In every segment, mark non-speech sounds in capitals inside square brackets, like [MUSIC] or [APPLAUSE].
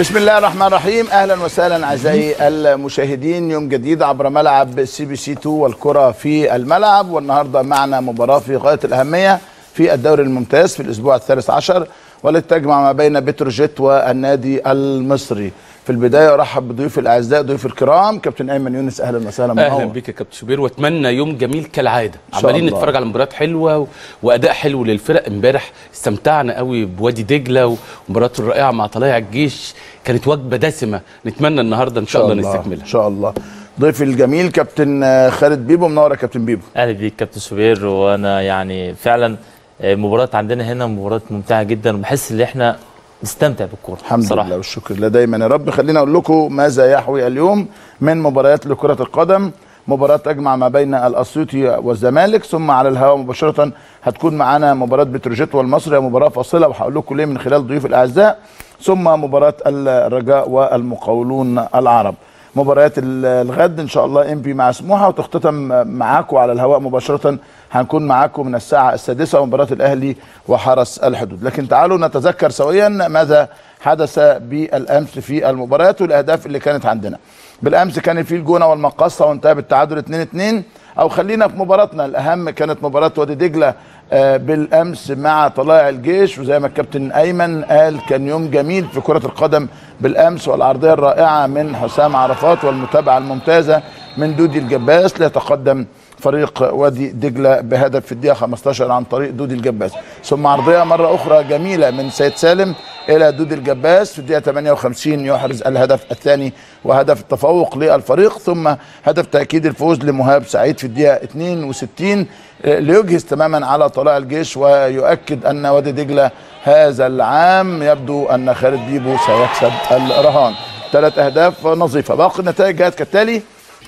بسم الله الرحمن الرحيم. أهلا وسهلا أعزائي المشاهدين. يوم جديد عبر ملعب CBC 2 والكرة في الملعب. والنهاردة معنا مباراة في غاية الأهمية في الدوري الممتاز في الأسبوع الثالث عشر. والتي تجمع ما بين بتروجيت والنادي المصري. في البداية أرحب بضيوف الأعزاء ضيوف الكرام. كابتن أيمن يونس أهلا وسهلا أهلا منور. بيك يا كابتن شوبير. وأتمنى يوم جميل كالعادة. شاء عمالين. نتفرج على مباريات حلوة و... وأداء حلو للفرق. امبارح استمتعنا قوي بوادي دجلة ومباراته الرائعة مع طلائع الجيش. كانت وجبة دسمة. نتمنى النهارده إن شاء الله نستكملها. إن شاء الله. ضيف الجميل كابتن آه، خالد بيبو. منور يا كابتن بيبو. أهلا بيك كابتن شوبير. وأنا يعني فعلا المباراه عندنا هنا مباراة ممتعة جدا. وبحس إن إحنا نستمتع بالكورة الحمد بصراحة. لله والشكر لله دايما يا رب. خلينا أقول لكم ماذا يحوي اليوم من مباريات لكرة القدم. مباراة تجمع ما بين الأسيوطي والزمالك ثم على الهواء مباشرة هتكون معانا مباراة بتروجيت والمصري مباراة فاصلة وهقول لكم ليه من خلال ضيوف الأعزاء ثم مباراة الرجاء والمقاولون العرب. مباريات ال- الغد إن شاء الله إم بي مع سموحة وتختتم معاكم على الهواء مباشرة هنكون معاكم من الساعة السادسة ومباراة الأهلي وحرس الحدود. لكن تعالوا نتذكر سويا ماذا حدث بالأمس في المباريات والأهداف اللي كانت عندنا. بالأمس كان في الجونة والمقصة وانتهى بالتعادل 2 2 أو خلينا في مباراتنا. الأهم كانت مباراة وادي دجلة آه، بالأمس مع طلائع الجيش. وزي ما الكابتن أيمن قال كان يوم جميل في كرة القدم بالأمس والعرضية الرائعة من حسام عرفات والمتابعة الممتازة من دودي الجباس ليتقدم فريق وادي دجلة بهدف في الدقيقة 15 عن طريق دودي الجباس. ثم عرضية مرة أخرى جميلة من سيد سالم إلى دودي الجباس في الدقيقة 58 يحرز الهدف الثاني وهدف التفوق للفريق ثم هدف تأكيد الفوز لمهاب سعيد في الدقيقة 62 آه، ليجهز تماما على طلائع الجيش ويؤكد أن وادي دجلة هذا العام يبدو أن خالد بيبو سيكسب الرهان. ثلاث أهداف نظيفة. باقي النتائج جاءت كالتالي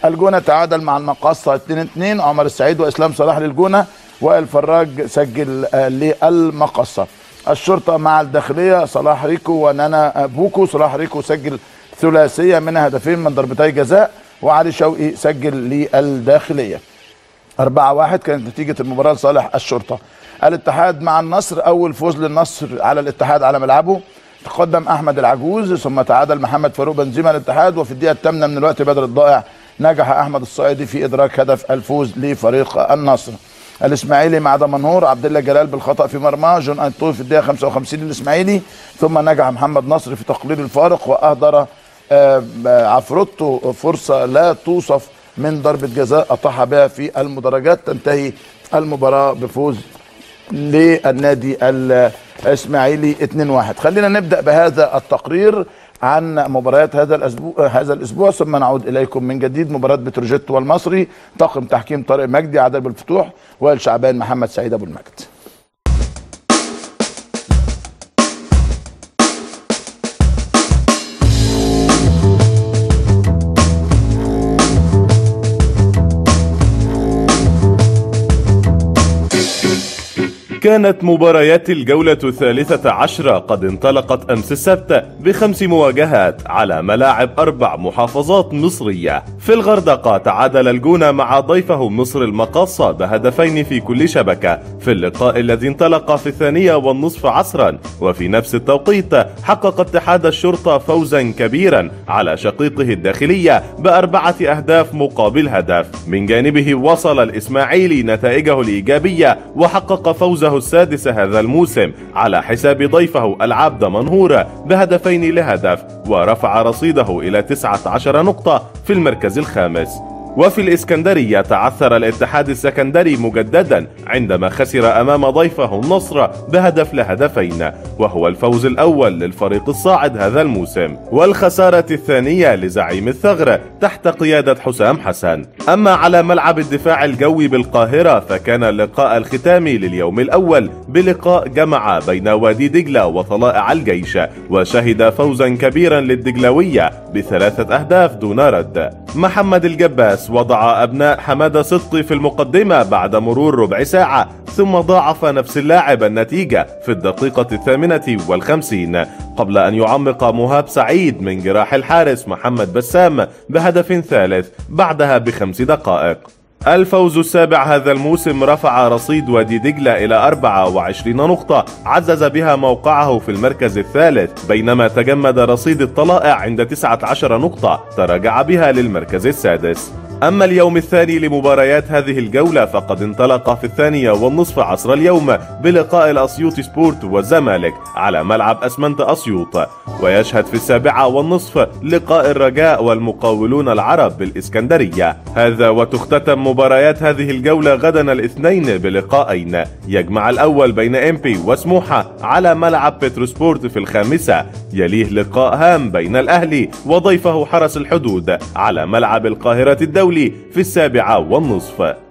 الجونة تعادل مع المقاصة 2 2 عمر السعيد وإسلام صلاح للجونة وائل فراج سجل آه، للمقاصة. الشرطة مع الداخلية صلاح ريكو ونانا بوكو صلاح ريكو سجل ثلاثية منها هدفين من ضربتي جزاء وعلي شوقي سجل للداخلية. 4 1 كانت نتيجة المباراة لصالح الشرطة. الاتحاد مع النصر أول فوز للنصر على الاتحاد على ملعبه. تقدم أحمد العجوز ثم تعادل محمد فاروق بنزيما الاتحاد. وفي الدقيقة الثامنة من الوقت بدر الضائع نجح أحمد الصعيدي في إدراك هدف الفوز لفريق النصر. الإسماعيلي مع دمنهور عبد الله جلال بالخطأ في مرمى جون أنطوي في الدقيقة 55 للإسماعيلي ثم نجح محمد نصر في تقليل الفارق وأهدر آه، عفروتو فرصة لا توصف من ضربة جزاء أطاح بها في المدرجات. تنتهي المباراة بفوز للنادي الإسماعيلي 2-1 خلينا نبدأ بهذا التقرير. عن مباريات هذا الأسبوع هذا الأسبوع ثم نعود إليكم من جديد. مباراة بتروجيت والمصري طاقم تحكيم طارق مجدي عادل بالفتوح وائل شعبان محمد سعيد أبو المجد. كانت مباريات الجولة الثالثة عشرة قد انطلقت أمس السبت بخمس مواجهات على ملاعب أربع محافظات مصرية. في الغردقة تعادل الجونة مع ضيفه مصر المقاصة بهدفين في كل شبكة. في اللقاء الذي انطلق في الثانية والنصف عصرا وفي نفس التوقيت حقق اتحاد الشرطة فوزا كبيرا على شقيقه الداخلية بأربعة أهداف مقابل هدف. من جانبه وصل الإسماعيلي نتائجه الإيجابية وحقق فوزه السادس هذا الموسم. على حساب ضيفه العبد منهور بهدفين لهدف ورفع رصيده إلى 19 نقطة في المركز الخامس. وفي الإسكندرية تعثر الاتحاد السكندري مجددا عندما خسر أمام ضيفه النصر بهدف لهدفين وهو الفوز الأول للفريق الصاعد هذا الموسم. والخسارة الثانية لزعيم الثغر تحت قيادة حسام حسن. أما على ملعب الدفاع الجوي بالقاهرة فكان اللقاء الختامي لليوم الأول بلقاء جمع بين وادي دجلة وطلائع الجيش وشهد فوزا كبيرا للدجلوية بثلاثة أهداف دون رد. محمد الجباس وضع أبناء حمادة صدقي في المقدمة بعد مرور ربع ساعة ثم ضاعف نفس اللاعب النتيجة في الدقيقة الثامنة والخمسين قبل أن يعمق مهاب سعيد من جراح الحارس محمد بسام بهدف ثالث بعدها بخمس دقائق. الفوز السابع هذا الموسم رفع رصيد وادي دجلة إلى 24 نقطة عزز بها موقعه في المركز الثالث بينما تجمد رصيد الطلائع عند 19 نقطة تراجع بها للمركز السادس. أما اليوم الثاني لمباريات هذه الجولة فقد انطلق في الثانية والنصف عصر اليوم بلقاء الأسيوط سبورت والزمالك على ملعب أسمنت أسيوط. ويشهد في السابعة والنصف لقاء الرجاء والمقاولون العرب بالإسكندرية. هذا وتختتم مباريات هذه الجولة غدا الاثنين بلقاءين يجمع الأول بين إمبي وسموحة على ملعب بتروسبورت في الخامسة. يليه لقاء هام بين الأهلي وضيفه حرس الحدود على ملعب القاهرة الدولي. في السابعة والنصف.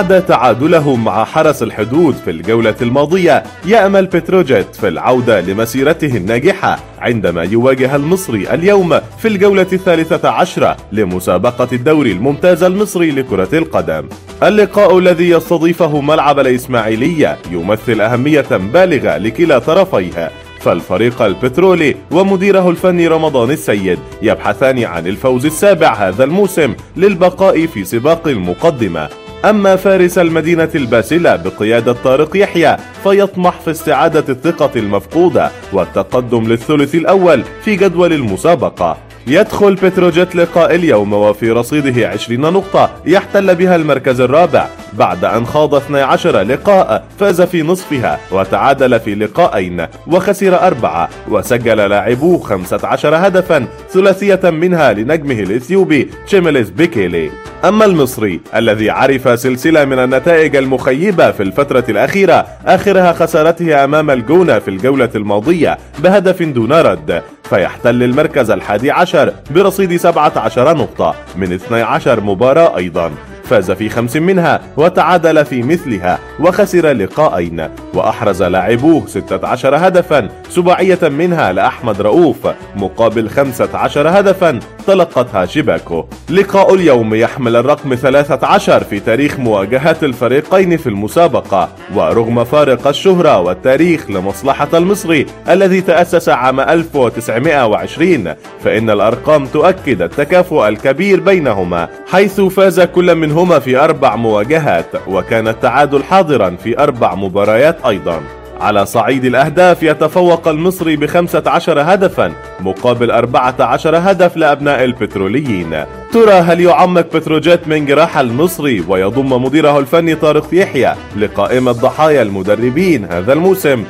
بعد تعادلهم مع حرس الحدود في الجولة الماضية. يأمل بتروجيت في العودة لمسيرته الناجحة عندما يواجه المصري اليوم في الجولة الثالثة عشرة لمسابقة الدوري الممتاز المصري لكرة القدم. اللقاء الذي يستضيفه ملعب الإسماعيلية يمثل أهمية بالغة لكلا طرفيها فالفريق البترولي ومديره الفني رمضان السيد يبحثان عن الفوز السابع هذا الموسم للبقاء في سباق المقدمة. أما فارس المدينة الباسلة بقيادة طارق يحيى فيطمح في استعادة الثقة المفقودة والتقدم للثلث الأول في جدول المسابقة. يدخل بتروجيت لقاء اليوم وفي رصيده 20 نقطة يحتل بها المركز الرابع. بعد أن خاض 12 لقاء فاز في نصفها وتعادل في لقاءين وخسر أربعة وسجل لاعبوه 15 هدفا ثلاثية منها لنجمه الإثيوبي تشيميليس بيكيلي. أما المصري الذي عرف سلسلة من النتائج المخيبة في الفترة الأخيرة آخرها خسارته أمام الجونة في الجولة الماضية بهدف دون رد فيحتل المركز الحادي عشر برصيد 17 نقطة. من 12 مباراة أيضا. فاز في خمس منها وتعادل في مثلها وخسر لقاءين وأحرز لاعبوه 16 هدفا. سباعية منها لأحمد رؤوف مقابل 15 هدفا. تلقتها شباكه لقاء اليوم يحمل الرقم 13 في تاريخ مواجهات الفريقين في المسابقة. ورغم فارق الشهرة والتاريخ لمصلحة المصري الذي تأسس عام 1920 فإن الأرقام تؤكد التكافؤ الكبير بينهما حيث فاز كل منهما في أربع مواجهات وكان التعادل حاضرا في أربع مباريات أيضا. على صعيد الأهداف يتفوق المصري بخمسة عشر هدفا مقابل أربعة عشر هدف لأبناء البتروليين. ترى هل يعمق بتروجيت من جراح المصري ويضم مديره الفني طارق يحيى لقائمة ضحايا المدربين هذا الموسم؟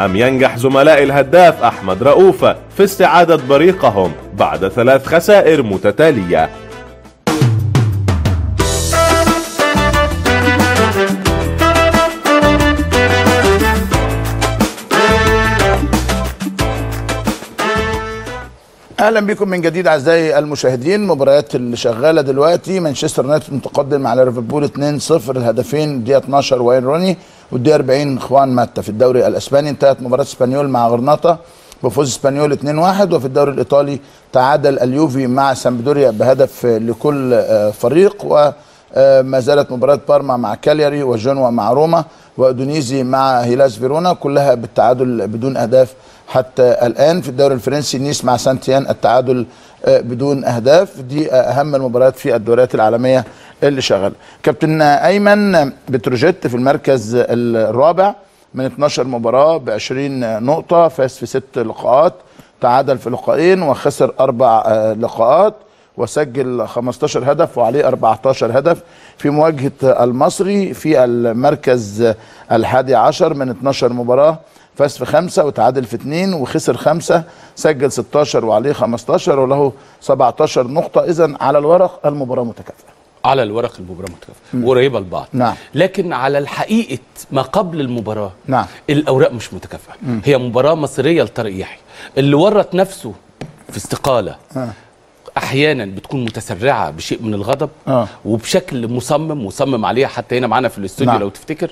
أم ينجح زملاء الهداف أحمد رؤوف في استعادة بريقهم بعد ثلاث خسائر متتالية؟ أهلا بكم من جديد أعزائي المشاهدين مباريات اللي شغالة دلوقتي. مانشستر يونايتد متقدم على ليفربول 2-0 الهدفين الدقيقه 12 واين روني والدقيقه 40 خوان ماتا في الدوري الإسباني. انتهت مباراة إسبانيول مع غرناطة بفوز إسبانيول 2-1 وفي الدوري الإيطالي تعادل اليوفي مع سامبدوريا بهدف لكل آه، فريق. وما زالت مباراة بارما مع كالياري وجنوا مع روما وادونيزي مع هيلاس فيرونا كلها بالتعادل بدون أهداف حتى الآن في الدوري الفرنسي نيس مع سانتيان التعادل آه، بدون أهداف. دي أهم المباريات في الدوريات العالمية اللي شغاله كابتن أيمن بتروجيت في المركز الرابع من 12 مباراة ب 20 نقطة فاز في ست لقاءات تعادل في لقاءين وخسر أربع آه، لقاءات وسجل 15 هدف وعليه 14 هدف في مواجهة المصري في المركز الحادي عشر من 12 مباراة فاز في خمسة وتعادل في اثنين وخسر خمسة سجل 16 وعليه 15 وله 17 نقطة اذا على الورق المباراة متكافئة على الورق المباراة متكافئة وقريبه لبعض نعم. لكن على الحقيقة ما قبل المباراة نعم. الأوراق مش متكافئة هي مباراة مصيرية لطارق يحيى اللي ورط نفسه في استقالة آه. أحيانا بتكون متسرعة بشيء من الغضب آه. وبشكل مصمم مصمم عليها حتى هنا معانا في الاستوديو نعم. لو تفتكر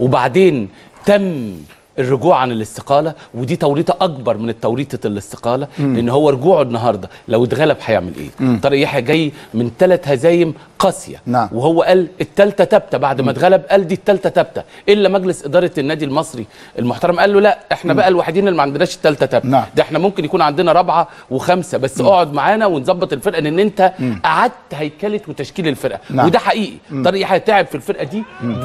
وبعدين تم الرجوع عن الاستقالة ودي توريطة أكبر من التوريطة الاستقالة لأن هو رجوعه النهارده لو اتغلب هيعمل إيه؟ طارق يحيى جاي من ثلاث هزايم قاسية نعم. وهو قال الثالثه ثابته بعد ما اتغلب قال دي الثالثه ثابته إلا مجلس إدارة النادي المصري المحترم قال له لا إحنا بقى الوحيدين اللي ما عندناش الثالثه ثابته نعم. ده إحنا ممكن يكون عندنا رابعة وخمسة بس اقعد معانا ونظبط الفرقة لأن أنت قعدت هيكلة وتشكيل الفرقة. نعم. وده حقيقي. طارق يحيى تعب في الفرقة دي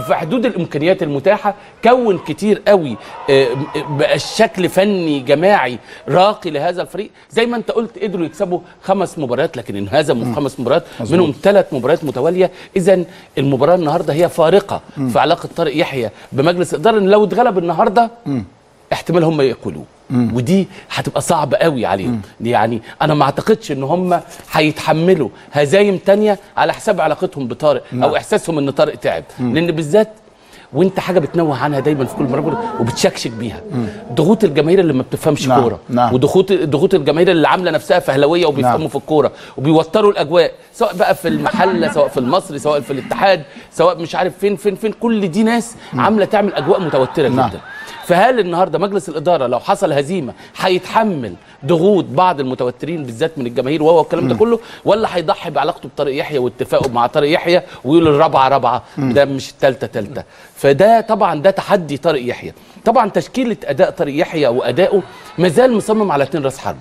في حدود الإمكانيات المتاحة كون كتير قوي آه، بقى الشكل فني جماعي راقي لهذا الفريق. زي ما انت قلت قدروا يكسبوا خمس مباريات لكن انهزموا في خمس مباريات. منهم ثلاث مباريات متوالية. اذا المباراة النهارده هي فارقة في علاقة طارق يحيى بمجلس الاداره لو اتغلب النهارده احتمال هم يقولوه ودي هتبقى صعبة قوي عليهم. يعني أنا ما أعتقدش إن هم هيتحملوا هزايم تانية على حساب علاقتهم بطارق أو إحساسهم إن طارق تعب. لأن بالذات وانت حاجة بتنوه عنها دايما في كل مرة وبتشكشك بيها. ضغوط الجماهير اللي ما بتفهمش نعم، كورة. نعم. وضغوط ضغوط الجماهير اللي عاملة نفسها فهلوية وبيفهموا نعم. في الكورة. وبيوتروا الأجواء. سواء بقى في المحلة سواء في المصري سواء في الاتحاد سواء مش عارف فين فين فين. كل دي ناس عاملة تعمل أجواء متوترة نعم. جدا. فهل النهارده مجلس الإدارة لو حصل هزيمة هيتحمل ضغوط بعض المتوترين بالذات من الجماهير وهو الكلام ده كله ولا هيضحي بعلاقته بطارق يحيى واتفاقه مع طارق يحيى ويقول الرابعة رابعة ده مش الثالثه ثالثه فده طبعا ده تحدي طارق يحيى. طبعا تشكيلة أداء طارق يحيى وأدائه ما زال مصمم على اثنين رأس حربة.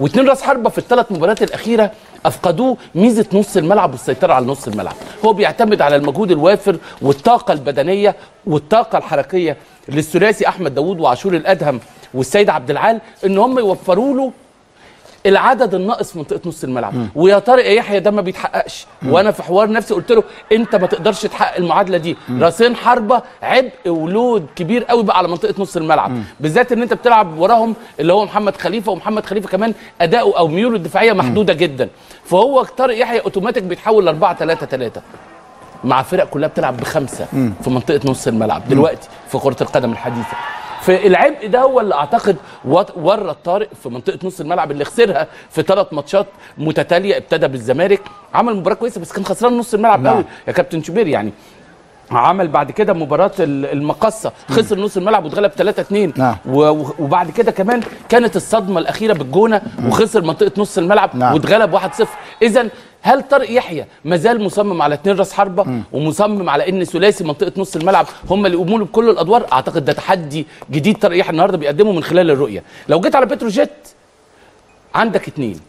واثنين رأس حربة في الثلاث مباريات الأخيرة أفقدوه ميزة نص الملعب والسيطرة على نص الملعب. هو بيعتمد على المجهود الوافر والطاقة البدنية والطاقة الحركية للثلاثي أحمد داوود وعاشور الأدهم والسيد عبد العال إن هم يوفروا له العدد الناقص في منطقة نص الملعب. ويا طارق يا يحيى ده ما بيتحققش؟ وأنا في حوار نفسي قلت له أنت ما تقدرش تحقق المعادلة دي. راسين حربة عبء ولود كبير قوي بقى على منطقة نص الملعب. بالذات إن أنت بتلعب وراهم اللي هو محمد خليفة ومحمد خليفة كمان أداؤه أو ميوله الدفاعية محدودة جدا. فهو طارق يحيى أوتوماتيك بيتحول ل 4 3 3 مع فرق كلها بتلعب بخمسة في منطقة نص الملعب دلوقتي في كرة القدم الحديثة. فالعبء ده هو اللي أعتقد ورط طارق في منطقة نص الملعب اللي خسرها في ثلاث ماتشات متتالية ابتدى بالزمالك. عمل مباراة كويسة بس كان خسران نص الملعب نعم. قوي. يا كابتن شوبير يعني عمل بعد كده مباراة ال- المقصة. خسر نص الملعب واتغلب 3 2 نعم. وبعد كده كمان كانت الصدمة الأخيرة بالجونة وخسر منطقة نص الملعب نعم. واتغلب 1-0 إذا هل طارق يحيى ما زال مصمم على اثنين راس حربة ومصمم على إن ثلاثي منطقة نص الملعب هم اللي يقوموا بكل الأدوار؟ أعتقد ده تحدي جديد طارق يحيى النهارده بيقدمه من خلال الرؤية. لو جيت على بتروجيت عندك اتنين.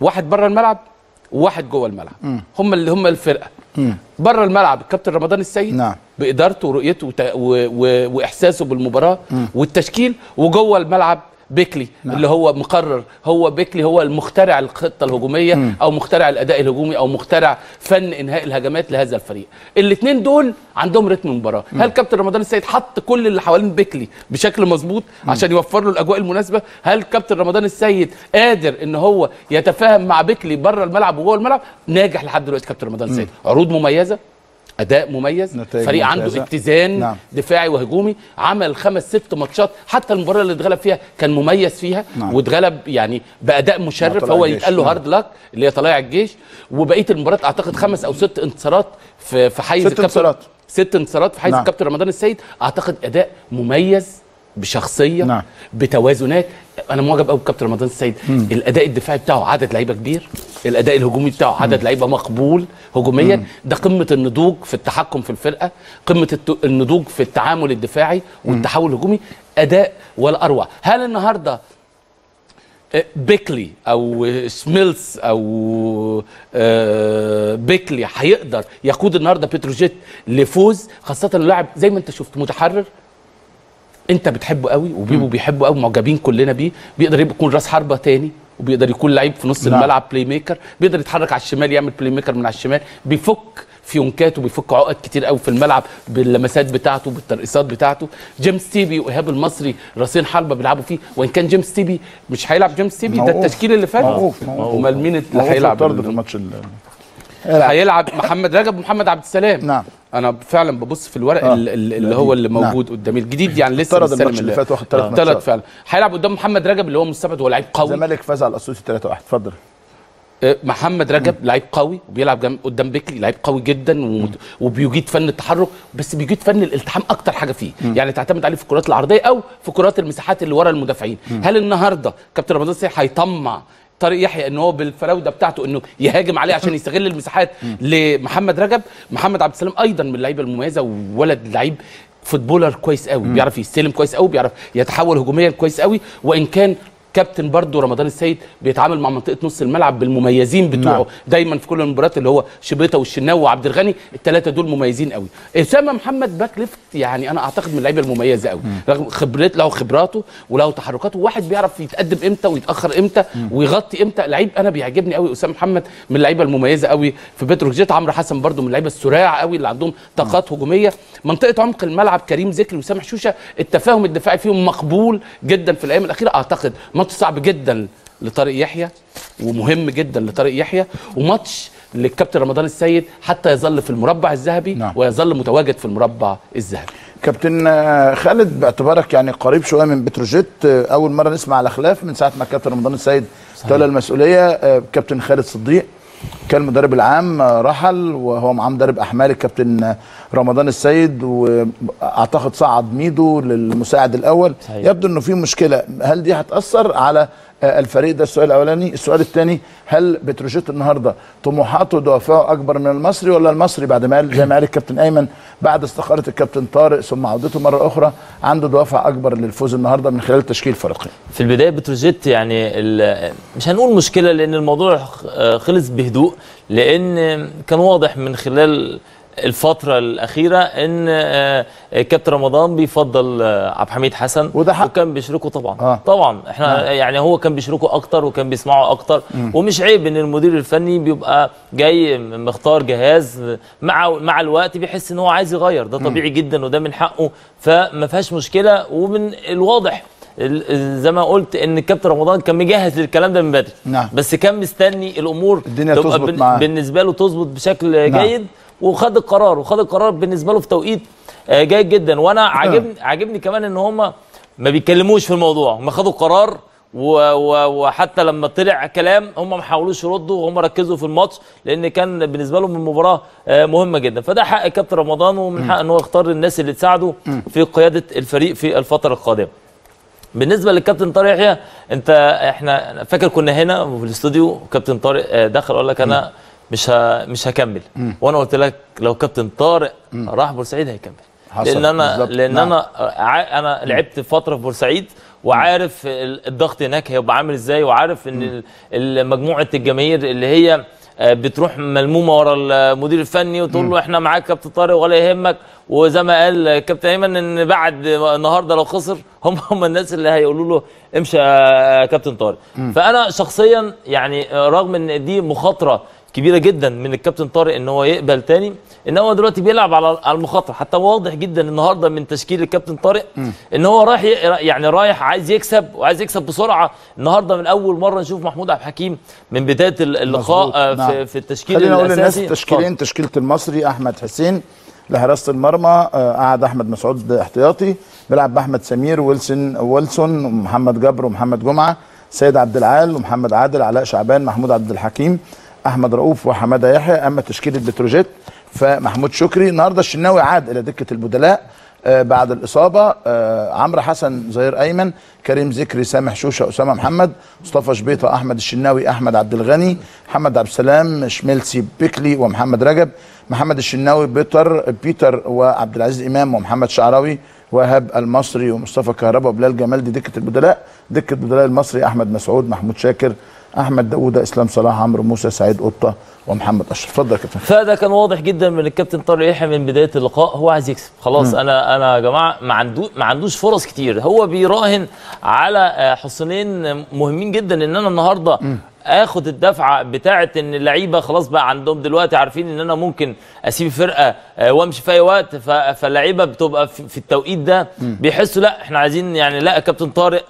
واحد بره الملعب وواحد جوه الملعب. هم اللي هم الفرقة. بره الملعب الكابتن رمضان السيد نعم. بإدارته ورؤيته. و... و... وإحساسه بالمباراة والتشكيل وجوه الملعب بيكلي نعم. اللي هو مقرر هو بيكلي هو المخترع الخطة الهجومية م. أو مخترع الأداء الهجومي أو مخترع فن إنهاء الهجمات لهذا الفريق. الاثنين دول عندهم رتم المباراة. هل كابتن رمضان السيد حط كل اللي حوالين بيكلي بشكل مظبوط عشان يوفر له الأجواء المناسبة؟ هل كابتن رمضان السيد قادر إن هو يتفاهم مع بيكلي بره الملعب وجوه الملعب؟ ناجح لحد دلوقتي كابتن رمضان السيد. عروض مميزة؟ أداء مميز فريق ممتازة. عنده اتزان نعم. دفاعي وهجومي عمل خمس ست ماتشات حتى المباراة اللي اتغلب فيها كان مميز فيها نعم. واتغلب يعني بأداء مشرف هو. يتقال له نعم. hard luck اللي هي طلائع الجيش وبقية المباراة أعتقد خمس أو ست انتصارات في في حيز ست انتصارات. ست انتصارات في حيز. نعم. الكابتن رمضان السيد أعتقد أداء مميز بشخصية نعم. بتوازنات. أنا معجب قوي بكابتن رمضان السيد. الأداء الدفاعي بتاعه عدد لعيبة كبير. الأداء الهجومي بتاعه عدد لعيبة مقبول هجوميا. ده قمة النضوج في التحكم في الفرقة قمة الت- النضوج في التعامل الدفاعي والتحول الهجومي. أداء ولا أروع. هل النهارده آه، بيكلي أو سميلز أو آه، بيكلي هيقدر يقود النهارده بتروجيت لفوز خاصة اللاعب زي ما أنت شفت متحرر؟ انت بتحبه قوي وبيبو بيحبه قوي معجبين كلنا بيه. بيقدر يكون راس حربة تاني وبيقدر يكون لعيب في نص نعم. الملعب playmaker بيقدر يتحرك على الشمال يعمل playmaker من على الشمال. بيفك فيونكات وبيفك عقد كتير قوي في الملعب باللمسات بتاعته بالترقيصات بتاعته. جيمس تيبي وايهاب المصري راسين حربة بيلعبوا فيه. وإن كان جيمس تيبي مش هيلعب جيمس تيبي ده. التشكيل اللي فات. أمال مين اللي هيلعب؟ في الماتش ال- هيلعب محمد رجب ومحمد عبد السلام. نعم. أنا فعلا ببص في الورق آه. ال- ال- اللي هو اللي موجود قدامي. الجديد يعني لسه طرد الماتش اللي فات واخد ثلاث ماتشات. فعلا. هيلعب قدام محمد رجب اللي هو مستبعد هو لعيب قوي. الزمالك فاز على الأسيوطي 3-1 اتفضل. آه، محمد رجب لعيب قوي وبيلعب جنب قدام بيكلي لعيب قوي جدا وبيجيد فن التحرك بس بيجيد فن الالتحام أكتر حاجة فيه. يعني تعتمد عليه في الكرات العرضية أو في كرات المساحات اللي ورا المدافعين. هل النهارده كابتن رمضان السيد هيطمع طارق يحيى إن هو بالفراودة بتاعته إنه يهاجم عليه عشان يستغل المساحات لمحمد رجب. محمد عبد السلام أيضا من اللعيبة المميزة وولد لعيب footballer كويس قوي بيعرف يستلم كويس قوي بيعرف يتحول هجوميا كويس قوي وإن كان كابتن برضو رمضان السيد بيتعامل مع منطقة نص الملعب بالمميزين بتوعه. نعم. دايما في كل المباريات اللي هو شبيطه والشناوي وعبد الغني الثلاثه دول مميزين قوي. أسامة محمد back left يعني أنا أعتقد من اللعيبة المميزة قوي. رغم خبرت له خبراته وله تحركاته. واحد بيعرف يتقدم إمتى ويتأخر إمتى ويغطي إمتى. لعيب أنا بيعجبني قوي أسامة محمد من اللعيبة المميزة قوي. في بتروجيت عمرو حسن برضو من اللعيبة السراع قوي اللي عندهم طاقات هجومية. منطقة عمق الملعب كريم ذكري وسامح شوشة التفاهم الدفاعي فيهم مقبول جدا في الأيام الأخيرة. أعتقد ماتش صعب جدا لطارق يحيى ومهم جدا لطارق يحيى وماتش للكابتن رمضان السيد حتى يظل في المربع الذهبي نعم. ويظل متواجد في المربع الذهبي. كابتن آه، خالد باعتبارك يعني قريب شوية من بتروجيت آه، أول مرة نسمع على خلاف من ساعة ما كابتن رمضان السيد تولى المسؤولية آه، كابتن خالد صديق. كان المدرب العام رحل وهو معاه مدرب احمال الكابتن رمضان السيد وأعتقد صعد ميدو للمساعد الأول صحيح. يبدو إنه في مشكلة هل دي هتأثر على الفريق ده السؤال الأولاني. السؤال الثاني هل بتروجيت النهارده طموحاته ودوافعه أكبر من المصري ولا المصري بعد ما قال زي ما قال الكابتن أيمن بعد استقاله الكابتن طارق ثم عودته مرة أخرى عنده دوافع أكبر للفوز النهارده من خلال تشكيل فريقين في البداية بتروجيت يعني مش هنقول مشكلة لأن الموضوع خ- خلص بهدوء لأن كان واضح من خلال الفترة الأخيرة إن آه، كابتن رمضان بيفضل آه، عبد الحميد حسن. وده حق. وكان بيشركه طبعا. آه. طبعا. إحنا يعني هو كان بيشركه أكتر وكان بيسمعه أكتر. ومش عيب إن المدير الفني بيبقى جاي مختار جهاز مع مع الوقت بيحس إن هو عايز يغير. ده طبيعي جدا وده من حقه. فما فيهاش مشكلة. ومن الواضح ال- ال- زي ما قلت إن الكابتن رمضان كان مجهز للكلام ده من بدري. نعم. بس كان مستني الأمور الدنيا تبقى معاه. بالنسبة له تظبط بشكل نعم. جيد. وخد القرار وخد القرار بالنسبة له في توقيت آه، جيد جدا. وأنا عاجبني عاجبني كمان إن هم ما بيتكلموش في الموضوع. هم خدوا قرار وحتى لما طلع كلام هم ما حاولوش يردوا وهم ركزوا في الماتش لأن كان بالنسبة لهم المباراة آه، مهمة جدا. فده حق كابتن رمضان ومن حق إن هو يختار الناس اللي تساعده في قيادة الفريق في الفترة القادمة. بالنسبة للكابتن طارق يحيى أنت إحنا فاكر كنا هنا في الاستوديو كابتن طارق آه، دخل قال لك أنا مش ه... مش هكمل. وأنا قلت لك لو كابتن طارق راح بورسعيد هيكمل. حصل. لأن أنا بالظبط. لأن نعم. أنا ع- أنا لعبت فترة في بورسعيد وعارف ال- الضغط هناك هيبقى عامل إزاي وعارف إن مجموعة الجماهير اللي هي آه، بتروح ملمومة ورا المدير الفني وتقول له إحنا معاك كابتن طارق ولا يهمك. وزي ما قال كابتن ايمن إن بعد النهارده لو خسر [LAUGHS] هم هم الناس اللي هيقولوا له امشي يا كابتن طارق. فأنا شخصيا يعني آه، رغم إن دي مخاطرة كبيرة جدا من الكابتن طارق إن هو يقبل تاني إن هو دلوقتي بيلعب على على المخاطرة. حتى واضح جدا النهارده من تشكيل الكابتن طارق إن هو رايح يعني رايح عايز يكسب وعايز يكسب بسرعة. النهارده من أول مرة نشوف محمود عبد الحكيم من بداية ال- اللقاء. آه، نعم. في, في التشكيل خلينا نقول للناس الاساسي التشكيلين تشكيلة المصري أحمد حسين لحراسة المرمى آه، قعد أحمد مسعود احتياطي بيلعب بأحمد سمير ويلسون ويلسون ومحمد جبر ومحمد جمعة سيد عبد العال ومحمد عادل علاء شعبان محمود عبد الحكيم. أحمد رؤوف وحمادة يحيى أما تشكيلة بتروجيت فمحمود شكري النهارده الشناوي عاد إلى دكة البدلاء آه، بعد الإصابة آه، عمرو حسن ظهير أيمن كريم ذكري سامح شوشة أسامة محمد مصطفى شبيطة أحمد الشناوي أحمد عبد الغني محمد عبد السلام شميلسي بيكلي ومحمد رجب محمد الشناوي بيتر بيتر وعبد العزيز إمام ومحمد شعراوي وهاب المصري ومصطفى كهربا وبلال جمال دي دكة البدلاء دكة بدلاء المصري أحمد مسعود محمود شاكر أحمد داوود إسلام صلاح عمرو موسى سعيد قطة ومحمد أشرف. اتفضل يا كابتن. فده كان واضح جدا من الكابتن طارق يحيى من بداية اللقاء. هو عايز يكسب. خلاص أنا أنا يا جماعة ما عنده ما عندوش فرص كتير. هو بيراهن على حصنين مهمين جدا إن أنا النهارده آخد الدفعة بتاعه إن اللعيبة خلاص بقى عندهم دلوقتي عارفين إن أنا ممكن أسيب فرقه آه، وأمشي في أي وقت. فاللعيبة بتبقى في التوقيت ده بيحسوا لا إحنا عايزين يعني لا كابتن طارق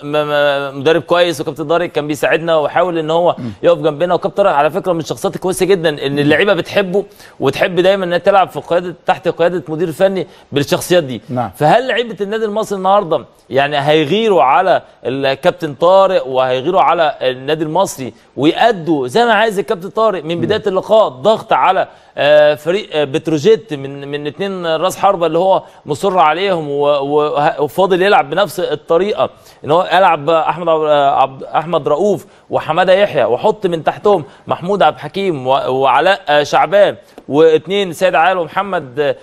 مدرب كويس وكابتن طارق كان بيساعدنا وحاول إن هو يقف جنبنا. وكابتن طارق على فكرة من الشخصيات الكويسة جدا إن اللعيبة بتحبه وتحب دايما انها تلعب في قياده تحت قيادة مدير فني بالشخصيات دي. نعم. فهل لعيبة النادي المصري النهارده يعني هيغيروا على الكابتن طارق وهيغيروا على النادي المصري ويأدوا زي ما عايز الكابتن طارق من بداية اللقاء ضغط على آه، فريق آه، بتروجيت من من اتنين راس حربة اللي هو مصر عليهم وفاضل يلعب بنفس الطريقة إن هو يلعب أحمد عبد- أحمد رؤوف وحمادة يحيى واحط من تحتهم محمود عبد الحكيم وعلاء آه، شعبان واثنين سيد عال ومحمد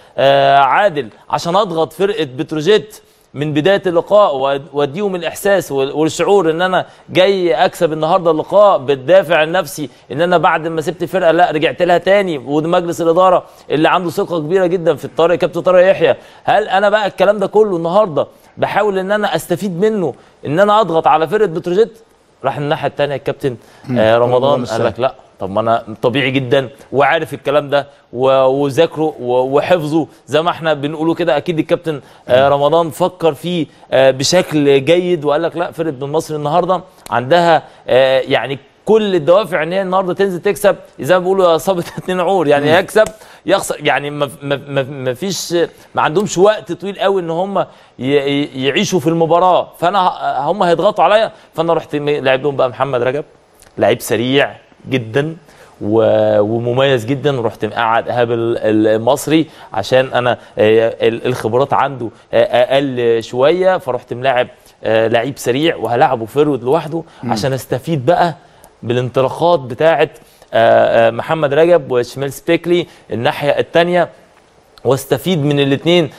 عادل عشان أضغط فرقة بتروجيت. من بداية اللقاء وأديهم الإحساس وال- والشعور إن أنا جاي أكسب النهارده اللقاء بالدافع النفسي إن أنا بعد ما سبت الفرقه لا رجعت لها تاني ومجلس الإدارة اللي عنده ثقة كبيرة جدا في الطارق كابتن طارق يحيى. هل أنا بقى الكلام ده كله النهارده بحاول إن أنا أستفيد منه إن أنا أضغط على فرقة بتروجيت؟ راح الناحية الثانية الكابتن آه رمضان قال. لك لا. طب ما أنا طبيعي جدا وعارف الكلام ده وذاكره وحفظه. زي ما إحنا بنقوله كده أكيد الكابتن آه، رمضان فكر فيه آه، بشكل جيد وقال لك لا فرقة بن مصر النهارده عندها آه، يعني كل الدوافع إن هي النهارده تنزل تكسب. زي ما بيقولوا صابت [LAUGHS] اتنين عور يعني يكسب يخسر يعني ما ما فيش ما عندهمش وقت طويل قوي إن هم يعيشوا في المباراة. فأنا هم هيضغطوا عليا. فأنا رحت لعب لهم بقى محمد رجب. لعيب سريع جدا ومميز جدا. ورحت مقعد ايهاب ال- المصري عشان أنا آه، ال- الخبرات عنده آه، أقل شوية فرحت ملاعب آه، لعيب سريع وهلاعبه فيرود لوحده عشان أستفيد بقى بالانطلاقات بتاعه محمد رجب وشمال سبيكلي الناحية الثانية واستفيد من الاثنين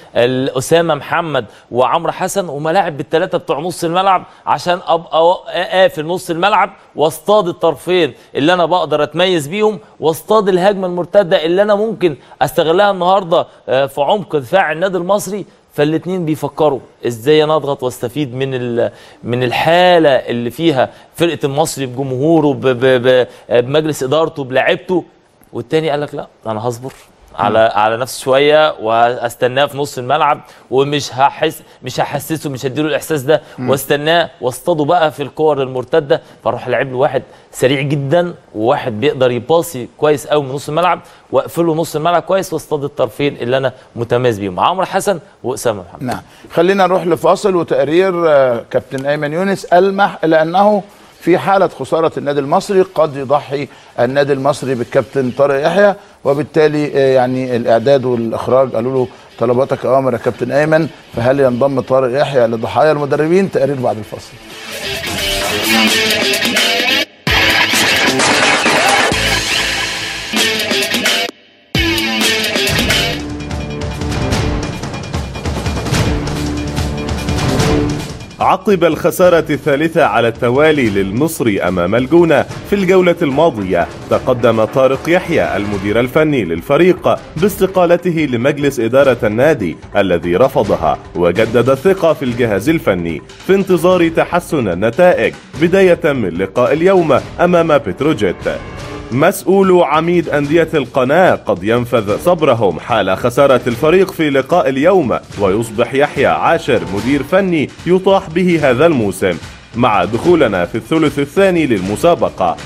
أسامة محمد وعمرو حسن وملاعب بالثلاثة بتوع نص الملعب عشان أبقى قافل نص الملعب واصطاد الطرفين اللي أنا بقدر أتميز بيهم واصطاد الهجمة المرتدة اللي أنا ممكن أستغلها النهارده في عمق دفاع النادي المصري. فالاثنين بيفكروا إزاي أنا أضغط وأستفيد من من الحالة اللي فيها فرقة المصري بجمهوره بمجلس إدارته بلاعيبته والتاني قال لك لا أنا هصبر. على على نفسي شوية واستناه في نص الملعب ومش هحس مش هحسسه مش هديله الإحساس ده واستناه واصطاده بقى في الكور المرتدة فاروح لعب له واحد سريع جدا وواحد بيقدر يباصي كويس قوي من نص الملعب واقفله نص الملعب كويس واصطاد الطرفين اللي أنا متميز بيهم عمرو حسن وأسامة محمد. نعم. خلينا نروح لفاصل وتقرير آه، كابتن أيمن يونس ألمح إلى انه في حالة خسارة النادي المصري قد يضحي النادي المصري بالكابتن طارق يحيى. وبالتالي آه، يعني الإعداد والإخراج قالوا له طلباتك أوامر يا كابتن أيمن فهل ينضم طارق يحيى لضحايا المدربين؟ تقرير بعد الفاصل. عقب الخسارة الثالثة على التوالي للمصري أمام الجونة في الجولة الماضية تقدم طارق يحيى المدير الفني للفريق باستقالته لمجلس إدارة النادي الذي رفضها وجدد الثقة في الجهاز الفني في انتظار تحسن النتائج بداية من لقاء اليوم أمام بتروجيت. مسؤول عميد أندية القناة قد ينفذ صبرهم حال خسارة الفريق في لقاء اليوم ويصبح يحيى عاشر مدير فني يطاح به هذا الموسم مع دخولنا في الثلث الثاني للمسابقة.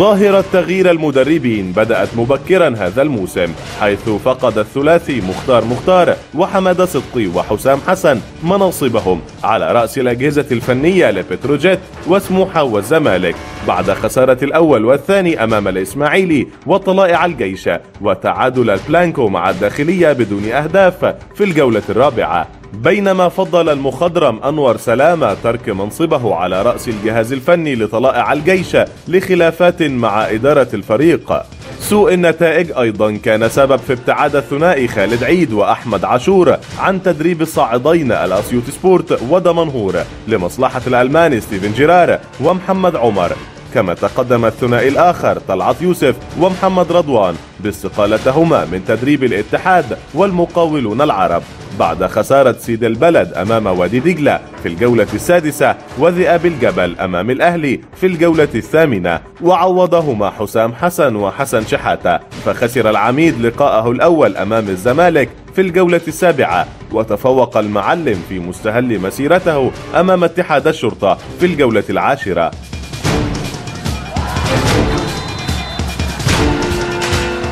ظاهرة تغيير المدربين بدأت مبكرا هذا الموسم حيث فقد الثلاثي مختار مختار وحمد صدقي وحسام حسن مناصبهم على رأس الأجهزة الفنية لبتروجيت وسموحة والزمالك بعد خسارة الأول والثاني أمام الإسماعيلي وطلائع الجيش وتعادل البلانكو مع الداخلية بدون أهداف في الجولة الرابعة. بينما فضل المخضرم أنور سلامة ترك منصبه على رأس الجهاز الفني لطلائع الجيش لخلافات مع إدارة الفريق. سوء النتائج أيضا كان سبب في ابتعاد الثنائي خالد عيد وأحمد عاشور عن تدريب الصاعدين الأسيوط سبورت ودمنهور لمصلحة الألماني ستيفن جيرار ومحمد عمر. كما تقدم الثنائي الآخر طلعت يوسف ومحمد رضوان باستقالتهما من تدريب الاتحاد والمقاولون العرب بعد خسارة سيد البلد أمام وادي دجلة في الجولة السادسة وذئاب الجبل أمام الأهلي في الجولة الثامنة. وعوضهما حسام حسن وحسن شحاتة فخسر العميد لقاءه الأول أمام الزمالك في الجولة السابعة. وتفوق المعلم في مستهل مسيرته أمام اتحاد الشرطة في الجولة العاشرة.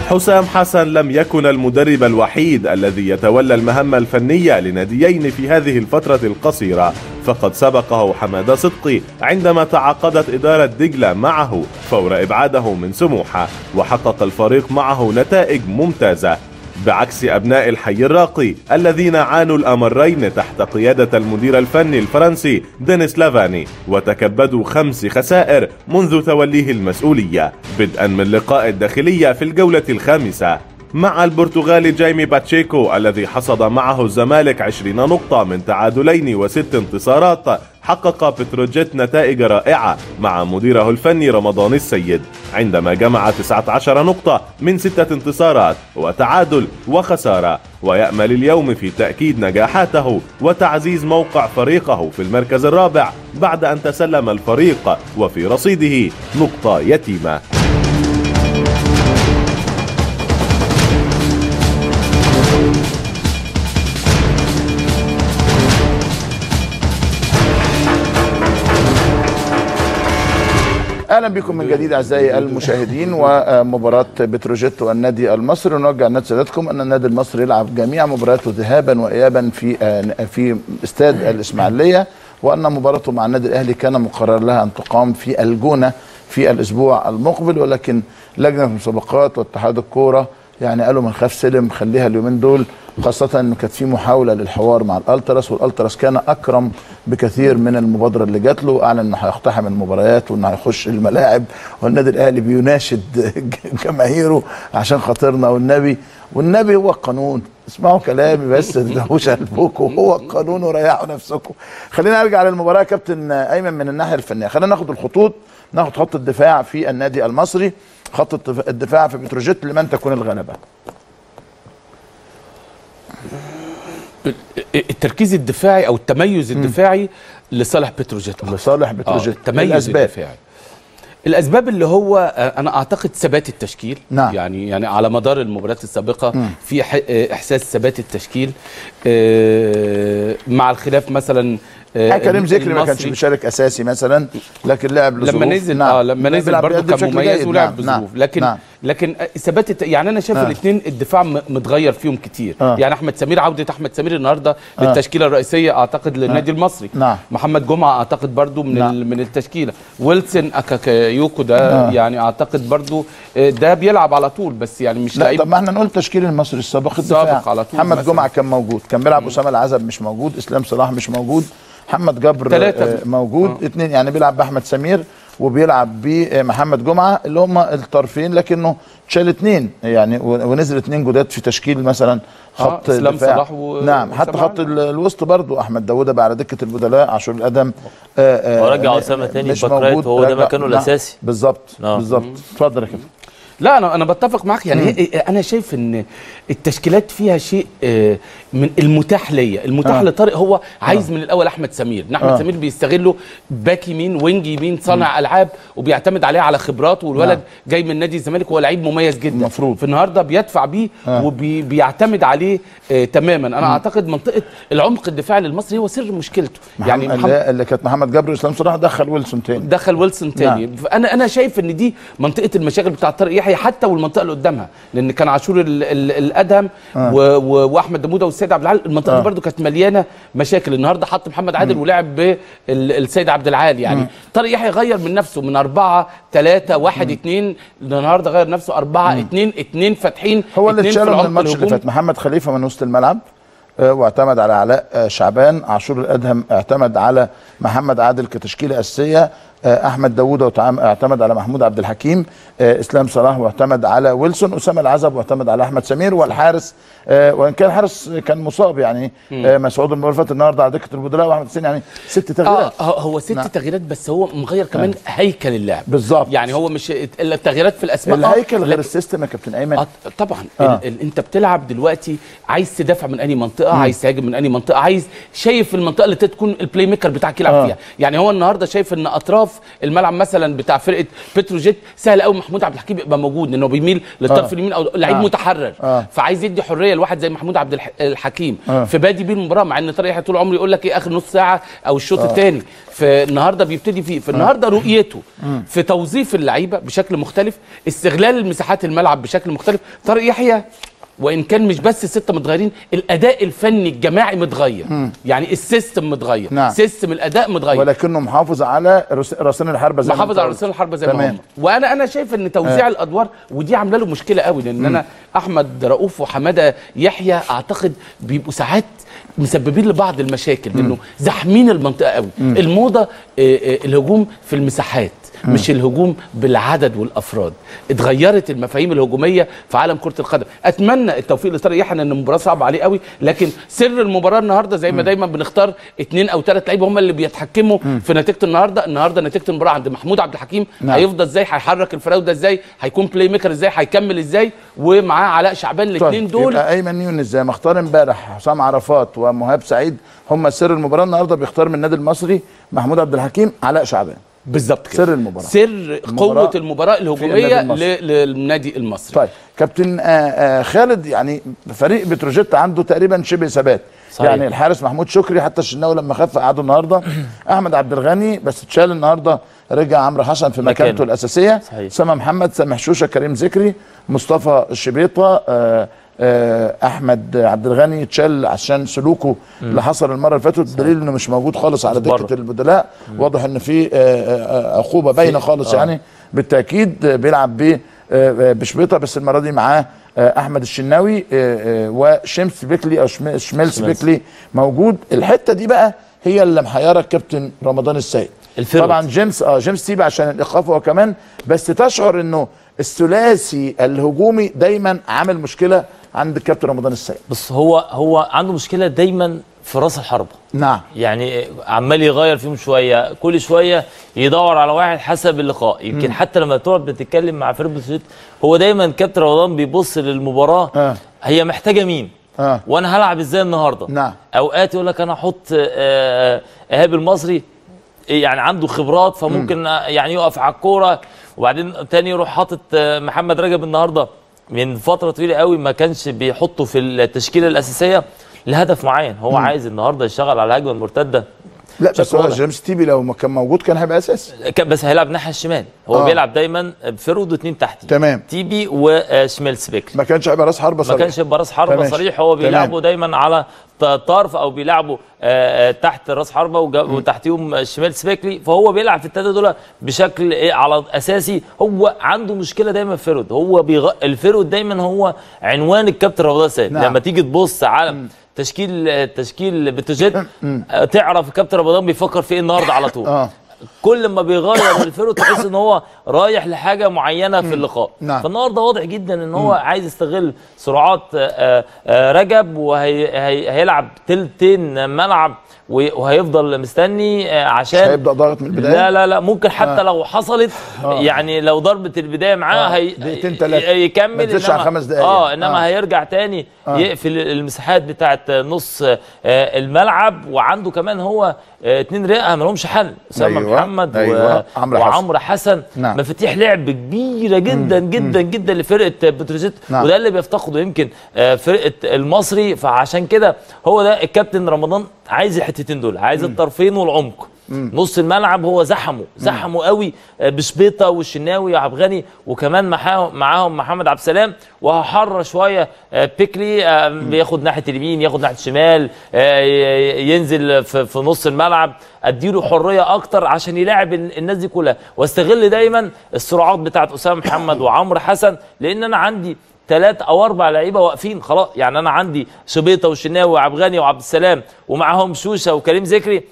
حسام حسن لم يكن المدرب الوحيد الذي يتولى المهمة الفنية لناديين في هذه الفترة القصيرة. فقد سبقه حمادة صدقي عندما تعاقدت إدارة دجلة معه فور إبعاده من سموحة وحقق الفريق معه نتائج ممتازة. بعكس أبناء الحي الراقي الذين عانوا الأمرين تحت قيادة المدير الفني الفرنسي دينيس لافاني وتكبدوا خمس خسائر منذ توليه المسؤولية بدءا من لقاء الداخلية في الجولة الخامسة. مع البرتغالي جايمي باتشيكو الذي حصد معه الزمالك 20 نقطة من تعادلين وست انتصارات حقق بتروجيت نتائج رائعة مع مديره الفني رمضان السيد. عندما جمع 19 نقطة من ستة انتصارات وتعادل وخسارة ويأمل اليوم في تأكيد نجاحاته وتعزيز موقع فريقه في المركز الرابع بعد أن تسلم الفريق وفي رصيده نقطة يتيمة. أهلا بكم من جديد أعزائي المشاهدين ومباراة بتروجيت والنادي المصري ونوجه النادي سادتكم أن النادي المصري يلعب جميع مبارياته ذهابا وايابا في في استاد الإسماعيلية وأن مباراته مع النادي الأهلي كان مقرر لها أن تقام في الجونة في الأسبوع المقبل ولكن لجنة المسابقات واتحاد الكورة يعني قالوا من خاف سلم خليها اليومين دول. خاصة انه كانت في محاولة للحوار مع الألتراس والألتراس كان أكرم بكثير من المبادرة اللي جات له. أعلن إنه هيقتحم المباريات وإنه هيخش الملاعب والنادي الأهلي بيناشد [LAUGHS] جماهيره عشان خاطرنا. والنبي والنبي هو القانون اسمعوا كلامي بس [LAUGHS] تدهوش قلبكم هو القانون وريحوا نفسكم. خلينا ارجع للمباراة. يا كابتن أيمن من الناحية الفنية. خلينا ناخد الخطوط ناخد خط الدفاع في النادي المصري. خط الدفاع في بتروجيت لمن تكون الغلبة. التركيز الدفاعي أو التميز الدفاعي لصالح بتروجيت. لصالح بتروجيت. آه التميز الأسباب. الدفاعي. الأسباب اللي هو آه، أنا أعتقد ثبات التشكيل. نعم. يعني يعني على مدار المباريات السابقة في ح- آه، إحساس ثبات التشكيل. آه، مع الخلاف مثلا كريم ذكري ما كانش. بيشارك أساسي مثلا لكن لعب لظروف لما نزل آه لما نزل برضه كان مميز. ولعب نعم، بظروف لكن نعم. لكن ثبات يعني أنا شايف آه. الاثنين الدفاع متغير فيهم كتير آه. يعني أحمد سمير عودة أحمد سمير النهارده للتشكيلة الرئيسية أعتقد للنادي المصري نعم. محمد جمعة أعتقد برضه من نعم. من التشكيلة ويلسون اكاكيوكو ده آه. يعني أعتقد برضه آه، ده بيلعب على طول بس يعني مش لا لعيب طب ما إحنا نقول تشكيل المصري السابق السابق الدفاع على طول محمد. جمعة كان موجود كان بيلعب أسامة العزب مش موجود إسلام صلاح مش موجود محمد جبر تلاتة. آه، موجود آه. اثنين يعني بيلعب بأحمد سمير وبيلعب بمحمد جمعة اللي هم الطرفين لكنه شال اثنين يعني ونزل اثنين جداد في تشكيل مثلا خط إسلام الدفاع. صلاح و- نعم حتى خط ال- الوسط برضو أحمد داوود بقى على دكة البدلاء عاشور الأدم آه، آه، ورجع م- أسامة تاني مش back right موجود. وهو ده مكانه نعم، الأساسي. بالظبط آه. بالظبط اتفضل يا كابتن لا أنا أنا بتفق معاك يعني هي أنا شايف إن التشكيلات فيها شيء آه، من المتاح ليا المتاح آه. لطارق هو عايز من الأول أحمد سمير إن أحمد آه. سمير بيستغله back يمين wing يمين صانع ألعاب وبيعتمد عليه على خبراته والولد نعم. جاي من نادي الزمالك هو لعيب مميز جدا المفروض. في النهارده بيدفع بيه آه. وبيعتمد عليه آه تماما أنا أعتقد منطقة العمق الدفاعي للمصري هو سر مشكلته يعني يعني اللي, اللي كانت محمد جبر وإسلام صلاح دخل ويلسون تاني دخل ويلسون تاني نعم. فانا أنا شايف إن دي منطقة المشاغل بتاعه طارق يحيى حتى والمنطقة اللي قدامها لأن كان عاشور ال ال الأدهم آه. وأحمد دموده والسيد عبد العال المنطقة آه. دي برده كانت مليانة مشاكل. النهارده حط محمد عادل ولعب بالسيد عبد العال يعني. طارق يحيى غير من نفسه من أربعة ثلاثة واحد اتنين. النهارده غير نفسه أربعة اتنين اتنين فاتحين هو اللي اتشال من الماتش اللي. فات. محمد خليفة من وسط الملعب آه، واعتمد على علاء آه، شعبان. عاشور الأدهم اعتمد على محمد عادل كتشكيلة أساسية. أحمد داوود اعتمد على محمود عبد الحكيم آه، إسلام صلاح واعتمد على ويلسون أسامة العزب واعتمد على أحمد سمير والحارس آه، وإن كان الحارس كان مصاب يعني آه، مسعود فاتت النهارده على دكة البدلاء وأحمد حسين يعني ست آه تغييرات هو- هو ست نعم. تغييرات بس هو مغير كمان هيكل اللعب بالظبط. يعني هو مش التغييرات في الأسماء آه، الهيكل غير ال system يا كابتن أيمن آه طبعا آه. آه. ال ال أنت بتلعب دلوقتي عايز تدافع من انهي منطقة مم. عايز تهاجم من انهي منطقة عايز شايف المنطقة اللي تكون ال playmaker بتاعك يلعب آه. آه. فيها يعني هو النهارده شايف إن أطراف الملعب مثلا بتاع فرقة بتروجيت سهل قوي محمود عبد الحكيم يبقى موجود لأنه بيميل للطرف آه. اليمين أو لعيب آه. آه. متحرر آه. آه. فعايز يدي حرية لواحد زي محمود عبد الح- الحكيم آه. آه. في بادي بيه المباراة مع إن طارق يحيى طول عمره يقول لك إيه آخر نص ساعة أو الشوط آه. الثاني فالنهارده بيبتدي فيه فالنهارده رؤيته في توظيف اللعيبة بشكل مختلف استغلال المساحات الملعب بشكل مختلف طارق يحيى وإن كان مش بس السته متغيرين الأداء الفني الجماعي متغير. يعني ال system متغير. نعم. system الأداء متغير. ولكنه محافظ على راسين الحربة زي محافظ على قلت. راسين الحربة زي ما. هم. وأنا أنا شايف إن توزيع آه. الأدوار ودي عاملة له مشكلة قوي لأن أنا أحمد رؤوف وحمادة يحيى أعتقد بيبقوا ساعات مسببين لبعض المشاكل لأنه زاحمين المنطقة قوي. الموضة آه، آه، الهجوم في المساحات. مش الهجوم بالعدد والأفراد. اتغيرت المفاهيم الهجومية في عالم كرة القدم. أتمنى التوفيق لطارق يحيى ان المباراة صعبة عليه قوي لكن سر المباراة النهارده زي ما دايما بنختار اثنين أو ثلاث لعيبة هم اللي بيتحكموا في نتيجة النهارده. النهارده نتيجة المباراة عند محمود عبد الحكيم. نعم. هيفضل إزاي؟ هيحرك الفراوده إزاي؟ هيكون playmaker إزاي؟ هيكمل إزاي؟ ومعاه علاء شعبان الاثنين طيب، دول. يبقى أيمن يونس زي ما اختار امبارح حسام عرفات ومهاب سعيد هم سر المباراة النهارده بيختار من النادي المصري محمود عبد الحكيم علاء شعبان. بالظبط كده سر المباراة. سر المباراة قوة المباراة الهجومية للنادي المصري طيب كابتن آه آه خالد يعني فريق بتروجيت عنده تقريبا شبه ثبات صحيح. يعني الحارس محمود شكري حتى الشناوي لما خف قعدوا النهارده أحمد عبد الغني بس اتشال النهارده رجع عمرو حسن في مكانته مكانه. الأساسية صحيح. محمد سامح شوشة كريم ذكري مصطفى الشبيطه آه أحمد عبد الغني اتشال عشان سلوكه اللي حصل المرة اللي فاتت دليل إنه مش موجود خالص على. دكة البدلاء. واضح إن في آه، آه، آه، عقوبة باينة خالص يعني. بالتأكيد آه، بيلعب ب آه، آه، بشبيطة بس المرة دي معاه آه، أحمد الشناوي آه، آه، وشمس بيكلي أو شم- شميلس. بيكلي موجود. الحتة دي بقى هي اللي محيرة الكابتن رمضان السيد. الفيرود. طبعا جيمس آه جيمس سيبا عشان الإيقاف هو كمان. بس تشعر إنه الثلاثي الهجومي دايما عامل مشكلة عند الكابتن رمضان السيد. بص هو هو عنده مشكلة دايما في رأس الحربة. نعم. يعني عمال يغير فيهم شوية كل شوية يدور على واحد حسب اللقاء. يمكن حتى لما تقعد بتتكلم مع بتروجيت هو دايما كابتن رمضان بيبص للمباراة. آه. هي محتاجة مين؟ آه. وأنا هلعب إزاي النهارده؟ نعم. أوقات يقول لك أنا أحط آه، إيهاب المصري يعني عنده خبرات فممكن يعني يقف على الكورة. وبعدين تاني يروح حاطط آه، محمد رجب النهارده. من فترة طويلة قوي ما كانش بيحطه في التشكيلة الأساسية لهدف معين. هو عايز النهارده يشتغل على الهجمة المرتدة لا بس هو. جيمس تيبي لو ما كان موجود كان هيبقى أساسي كان- بس هيلعب ناحية الشمال هو آه. آه. بيلعب دايما ب forward واثنين تحتي تمام. تيبي وشمال سبيكلي ما كانش هيبقى راس حربة ما صريح كانش يبقى راس حربة. صريح هو. بيلعبوا دايما على طرف أو بيلعبوا آه، آه، تحت راس حربة وتحتيهم شمال سبيكلي فهو بيلعب في الثلاثه دول بشكل إيه على أساسي هو عنده مشكلة دايما في ال forward هو بيغ... ال forward دايما هو عنوان الكابتن رمضان السيد نعم. لما تيجي تبص على تشكيل تشكيل بتروجيت آه، تعرف الكابتن رمضان بيفكر في إيه النهارده على طول. آه. كل ما بيغير [COUGHS] الفرق تحس إن هو رايح لحاجة معينة في اللقاء. نعم. فالنهارده واضح جدا إن هو عايز يستغل سرعات آه، آه، رجب وهيلعب تلتين ملعب وهيفضل مستني آه، عشان هيبدأ ضاغط من البداية؟ لا لا لا ممكن حتى لو حصلت يعني لو ضربة البداية معاه آه، هي دقيقتين. ما يكمل تزيدش عن إنما- خمس دقايق. آه إنما آه. هيرجع تاني يقفل المساحات بتاعت نص آه، الملعب وعنده كمان هو آه، اتنين رئه ما لهمش حل. اسامه أيوة، محمد و- أيوة، عمرو حسن. وعمرو حسن. نعم. مفاتيح لعب كبيرة جدا جدا جدا لفرقة بتروجيت نعم. وده اللي بيفتقده يمكن آه، فرقة المصري. فعشان كده هو ده الكابتن رمضان عايز الحتتين دول عايز الطرفين والعمق. نص الملعب هو زحمه زحمه قوي آه، بشبيطة والشناوي وعبد الغني وكمان معاهم معاهم محمد عبد السلام. وهحرر شوية آه، بيكلي آه، بياخد ناحية اليمين ياخد ناحية الشمال آه، ينزل في نص الملعب. أديله حرية أكتر عشان يلاعب ال- الناس دي كلها. وأستغل دايما السرعات بتاعت أسامة محمد وعمرو حسن لأن أنا عندي ثلاث أو أربع لعيبة واقفين خلاص. يعني أنا عندي شبيطه والشناوي وعبد الغني وعبد السلام ومعاهم شوشة وكريم ذكري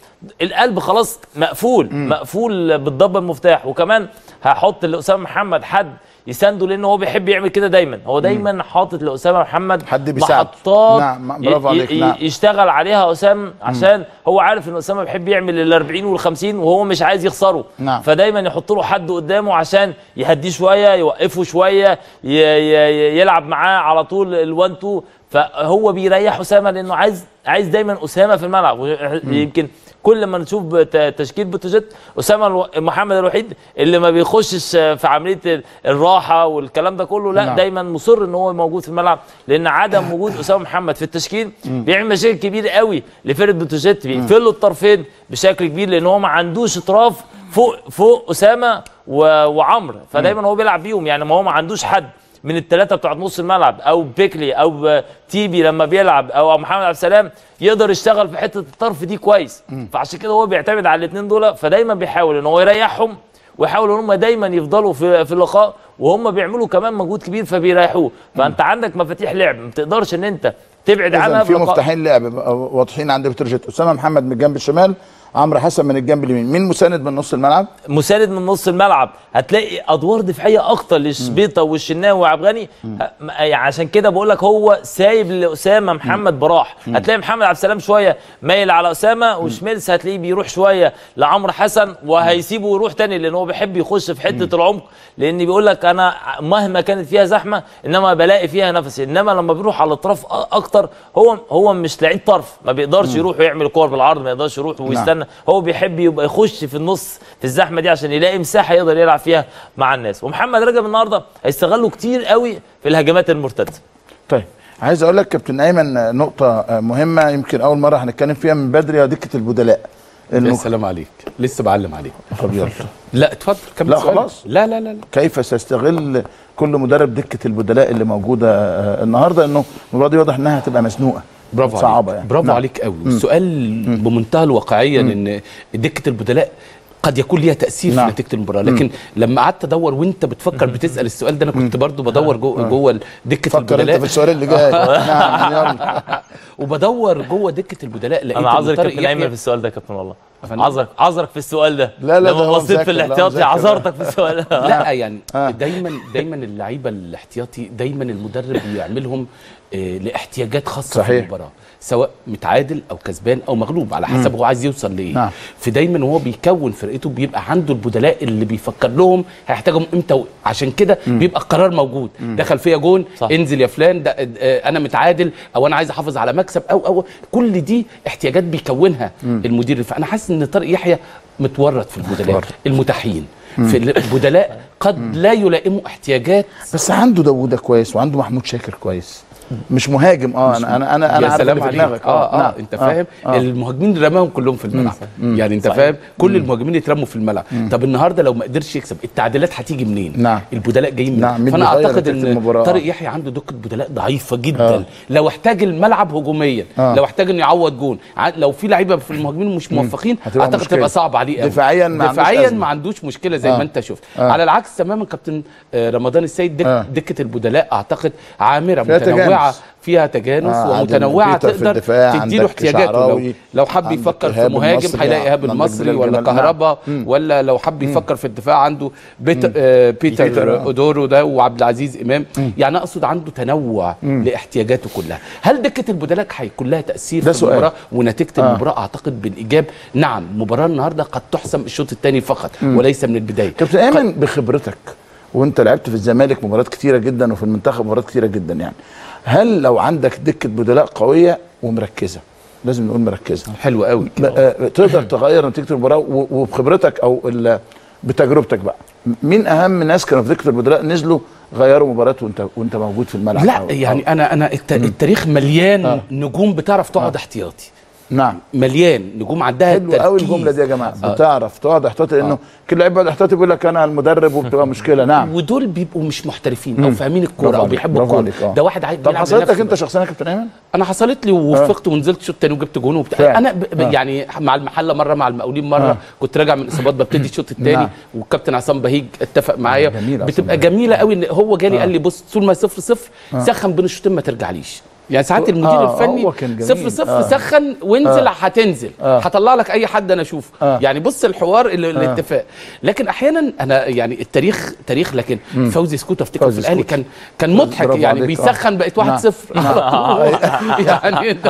القلب خلاص مقفول مقفول بالضبه المفتاح. وكمان هحط لأسامة محمد حد يسانده لأن هو بيحب يعمل كده دايما. هو دايما حاطط لأسامة محمد حد بيساعده. محطات نعم، برافو عليك، نعم. يشتغل عليها أسامة عشان هو عارف ان أسامة بيحب يعمل ال 40 وال 50 وهو مش عايز يخسره. نعم. فدايما يحط له حد قدامه عشان يهديه شوية يوقفه شوية ي- ي- يلعب معاه على طول ال1 2 فهو بيريح أسامة لأنه عايز عايز دايما أسامة في الملعب. يمكن كل ما نشوف تشكيل بتروجيت أسامة محمد الوحيد اللي ما بيخشش في عملية ال- الراحة والكلام ده كله لا نعم. دايما مصر إن هو موجود في الملعب لأن عدم وجود أسامة محمد في التشكيل بيعمل مشاكل كبيرة قوي لفرقة بتروجيت بيقفلوا الطرفين بشكل كبير لأن هو ما عندوش اطراف فوق فوق أسامة وعمرو فدايما هو بيلعب بيهم يعني ما هو ما عندوش حد. من الثلاثه بتوع نص الملعب أو بيكلي أو تيبي لما بيلعب أو محمد عبد السلام يقدر يشتغل في حتة الطرف دي كويس. فعشان كده هو بيعتمد على الاثنين دول فدايما بيحاول إن هو يريحهم ويحاولوا إن هم دايما يفضلوا في في اللقاء وهم بيعملوا كمان مجهود كبير فبيريحوه. فأنت عندك مفاتيح لعب ما تقدرش إن أنت تبعد عنها في. مفتاحين لعب واضحين عند بتروجيت. اسامه محمد من الجنب الشمال. عمرو حسن من الجنب اليمين. مين مساند من نص الملعب؟ مساند من نص الملعب. هتلاقي ادوار دفاعيه أكتر للشبيطه والشناوي وعبد الغني. ه- م- يعني عشان كده بقول لك هو سايب لأسامة محمد براح. هتلاقي محمد عبد السلام شوية مايل على أسامة وشميلس هتلاقيه بيروح شوية لعمرو حسن وهيسيبه يروح تاني لأن هو بيحب يخش في حتة العمق. لأن بيقول لك أنا مهما كانت فيها زحمة إنما بلاقي فيها نفسي. إنما لما بيروح على الاطراف أكتر هو هو مش لعيب طرف. ما بيقدرش يروح ويعمل كور بالعرض ما يقدرش يروح ويستنى. هو بيحب يبقى يخش في النص في الزحمة دي عشان يلاقي مساحة يقدر يلعب فيها مع الناس ومحمد رجب النهارده هيستغله كتير قوي في الهجمات المرتدة طيب عايز أقول لك كابتن أيمن نقطة مهمة يمكن أول مرة هنتكلم فيها من بدري يا دكة البدلاء يا إنه سلام عليك لسه بعلم عليك طب يلا. لا اتفضل كمل لا،. خلاص. لا لا لا, لا. كيف سيستغل كل مدرب دكة البدلاء اللي موجودة آه، النهارده إنه المباراة دي واضح إنها هتبقى مزنوقة برافو صعبة عليك. يعني. برافو نعم. عليك قوي. والسؤال بمنتهى الواقعية لأن دكة البدلاء قد يكون ليها تأثير نعم. في نتيجة المباراة. لكن لما قعدت أدور وأنت بتفكر بتسأل السؤال ده أنا كنت برضو بدور جوه جوه دكة فكر أنت البدلاء. في السؤال اللي جاي. [LAUGHS] نعم يلا. وبدور جوه دكة البدلاء لقيت أنا عذرك كابتن أيمن في السؤال ده يا كابتن والله؟ عذرك عذرك في السؤال ده. لا، لا، لما بصيت في الاحتياطي. عذرتك في السؤال. ده [LAUGHS] لا يعني آه. دايما دايما اللعيبة الاحتياطي دايما المدرب بيعملهم آه، لاحتياجات خاصة في صحيح. المباراة. سواء متعادل أو كسبان أو مغلوب على حسب هو عايز يوصل لإيه. نعم. فدايما وهو بيكون فرقته بيبقى عنده البدلاء اللي بيفكر لهم هيحتاجهم إمتى عشان كده بيبقى القرار موجود. دخل فيا جون صح. انزل يا فلان ده أنا متعادل أو أنا عايز أحافظ على مكسب أو أو كل دي احتياجات بيكونها المدير. فأنا حاسس إن طارق يحيى متورط في البدلاء. المتاحين. في البدلاء قد لا يلائموا احتياجات. بس عنده داوودة كويس وعنده محمود شاكر كويس. مش مهاجم آه أنا أنا أنا أنا عارف سلام عليك آه آه نعم. أنت فاهم آه. المهاجمين رماهم كلهم في الملعب يعني أنت صحيح. فاهم كل المهاجمين يترموا في الملعب طب النهارده لو ما قدرش يكسب التعديلات هتيجي منين نعم. البدلاء جايين منين نعم، فأنا أعتقد إن؟ طارق يحيى عنده دكه بدلاء ضعيفة جدا آه. لو احتاج الملعب هجوميا آه. لو احتاج إنه يعوض جون لو في لعيبة في المهاجمين مش موفقين أعتقد. تبقى صعب عليه قوي دفاعياً ما عندوش دفاعيا. ما عندوش مشكلة زي آه. ما أنت شفت آه. على العكس تماما كابتن آه، رمضان السيد دك آه. دكة البدلاء أعتقد عامرة فيها متنوعة. فيها تجانس آه، ومتنوعة بيتر تقدر تديله احتياجاته. لو, لو حب يفكر في مهاجم هيلاقي ايهاب المصري ولا. كهربا ولا لو حب يفكر في الدفاع عنده بيتر آه بيتر, بيتر، آه. أودورو ده وعبد العزيز إمام. يعني أقصد عنده تنوع لاحتياجاته كلها. هل دكة البدلاء هيكون لها تأثير ده في سؤال. المباراة ونتيجة آه. المباراة؟ أعتقد بالايجاب نعم مباراة النهارده قد تحسم الشوط الثاني فقط وليس من البداية. كابتن ايمن بخبرتك وأنت لعبت في الزمالك مباريات كتيرة جدا وفي المنتخب مباريات كتيرة جدا يعني. هل لو عندك دكة بدلاء قوية ومركزة؟ لازم نقول مركزة. حلو قوي آه، تقدر تغير نتيجة المباراة وبخبرتك أو بتجربتك بقى. مين أهم ناس كانوا في دكة البدلاء نزلوا غيروا مباراة وانت وانت موجود في الملعب؟ لا أو- يعني أو أنا أنا الت- التاريخ مليان آه. نجوم بتعرف تقعد احتياطي. نعم مليان نجوم عندها حلو قوي. الجملة دي يا جماعة آه. بتعرف تقعد احتياطي لأنه كل لعيب بيقعد احتياطي بيقول لك أنا المدرب وبتبقى [LAUGHS] مشكلة نعم ودول بيبقوا مش محترفين أو فاهمين الكورة أو بيحبوا الكورة آه. ده واحد عايز طب حصلت لك أنت شخصيا يا كابتن أيمن؟ أنا حصلت لي ووفقت ونزلت شوط تاني وجبت جون وبتاع. أنا ب... آه. يعني مع المحله مرة مع المقاولين مرة آه. كنت راجع من اصابات ببتدي الشوط [LAUGHS] الثاني نعم. والكابتن عصام بهيج اتفق معايا عصام بتبقى. جميلة قوي إن هو جالي قال لي بص طول ما صفر صفر سخن بين الشوطين ما ترجعليش يعني ساعات المدير آه، الفني. صفر صفر آه. سخن وانزل هتنزل. آه. هطلع لك أي حد أنا أشوفه. آه. يعني بص الحوار ال- الاتفاق. لكن أحيانا أنا يعني التاريخ تاريخ لكن فوزي سكوت افتكر في الأهلي. كان كان مضحك. يعني آه. بيسخن بقت 1 نعم. 0 على طول يعني أنت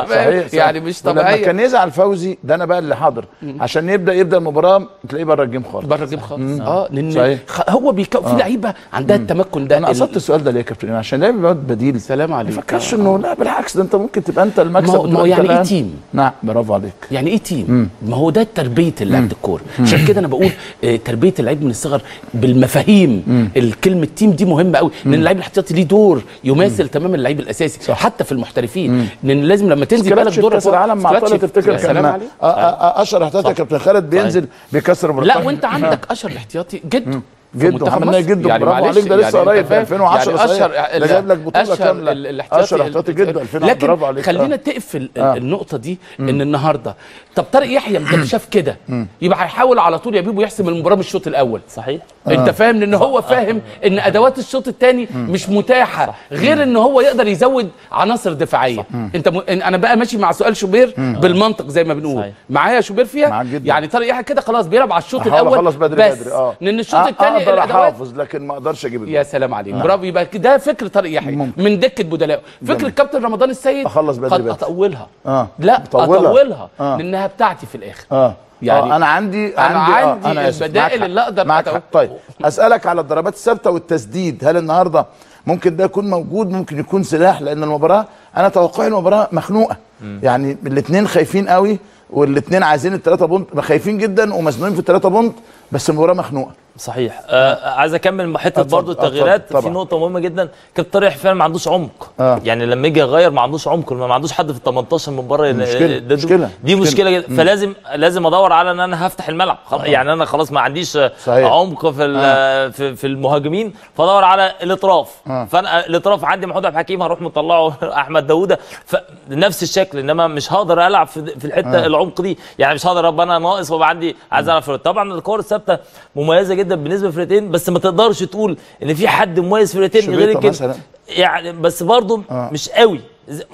يعني مش ولما طبيعية. كان يزعل فوزي ده أنا بقى اللي حاضر. عشان يبدأ يبدأ المباراة تلاقيه بره ال game خالص. بره ال game خالص. آه لأن هو في لعيبة عندها التمكن ده. أنا قصدت السؤال ده ليه يا كابتن؟ عشان لعيب بديل. سلام ما عليك يفكرش إنه لا بالعكس ده انت ممكن تبقى انت المكسب ما هو- يعني إيه الآن. team؟ نعم برافو عليك يعني إيه team؟ ما هو ده تربيه لعيبه الكوره عشان كده أنا بقول آه، تربيه اللعيب من الصغر بالمفاهيم الكلمة team دي مهمه قوي لأن اللعيب الاحتياطي ليه دور يماثل تماما اللعيب الاساسي صح. حتى في المحترفين لأن لازم لما تنزل بالك دور كاس العالم مع طارق تفتكر كان آه، آه، آه، اشهر احتياطي كابتن خالد بينزل بيكسر لا مرتب وانت عندك اشهر الاحتياطي جده منتخب محمد مصر. جده. برافو معلش، عليك ده لسه يعني قريب. في فاهم؟ 2010 يعني. أشهر ده جايب لك بطولة كاملة. أشهر احتياطي جده. 2010 لكن برافو عليك. خلينا آه. تقفل ال- آه. النقطة دي إن النهارده. طب طارق يحيى ده شاف كده؟ يبقى هيحاول على طول يا بيبو يحسم المباراة من الشوط الأول. صحيح. أنت فاهم؟ لأن هو فاهم إن أدوات الشوط الثاني مش متاحة غير إن هو يقدر يزود عناصر دفاعية. أنت م... إن- أنا بقى ماشي مع سؤال شوبير بالمنطق زي ما بنقول. معايا شوبير فيها؟ جدا. يعني طارق يحيى كده خلاص بيلعب على الشوط الأول بس. بدري. آه. لأن الشوط آه، الثاني أقدر أحافظ لكن ما أقدرش أجيب الجول يا سلام عليك. برافو يبقى ده فكر طارق يحيى. من دكة بدلاء. فكر كابتن رمضان السيد أخلص بدري بدري. أطولها. آه. لا أطولها. أطولها. آه. لأنها بتاعتي في الآخر. آه. يعني يعني آه أنا عندي أنا عندي آه أنا. البدائل. اللي أتو- حق. طيب أسألك على الضربات الثابتة والتسديد. هل النهارده ممكن ده يكون موجود؟ ممكن يكون سلاح؟ لأن المباراه أنا توقعي المباراة مخنوقة. يعني الاثنين خايفين قوي والاثنين عايزين الثلاثه بونت خايفين جدا ومزنوقين في الثلاثه بونت. بس المباراة مخنوقة. صحيح. آه عايز أكمل حتة برضه التغييرات. في نقطة مهمة جدا. كابتن طارق فعلا ما عندوش عمق. آه. يعني لما يجي يغير ما عندوش عمق ما عندوش حد في ال 18 من بره مشكلة، ده- مشكلة، دي. مشكلة. جدا. فلازم لازم أدور على إن أنا هفتح الملعب. خلاص يعني أنا خلاص ما عنديش صحيح. عمق في ال- في, في المهاجمين. فأدور على الإطراف. فأنا الإطراف عندي محمود عبد الحكيم هروح مطلعه [LAUGHS] أحمد داوودة فنفس الشكل إنما مش هقدر ألعب في, في الحتة العمق دي. يعني مش هقدر ابقى أنا ناقص وابقى عندي عايز ألعب طبعا الكور الثابته مميزة جدا بالنسبة للفرقتين بس ما تقدرش تقول إن في حد مميز في الفرقتين غير كده. يعني بس برضه مش قوي.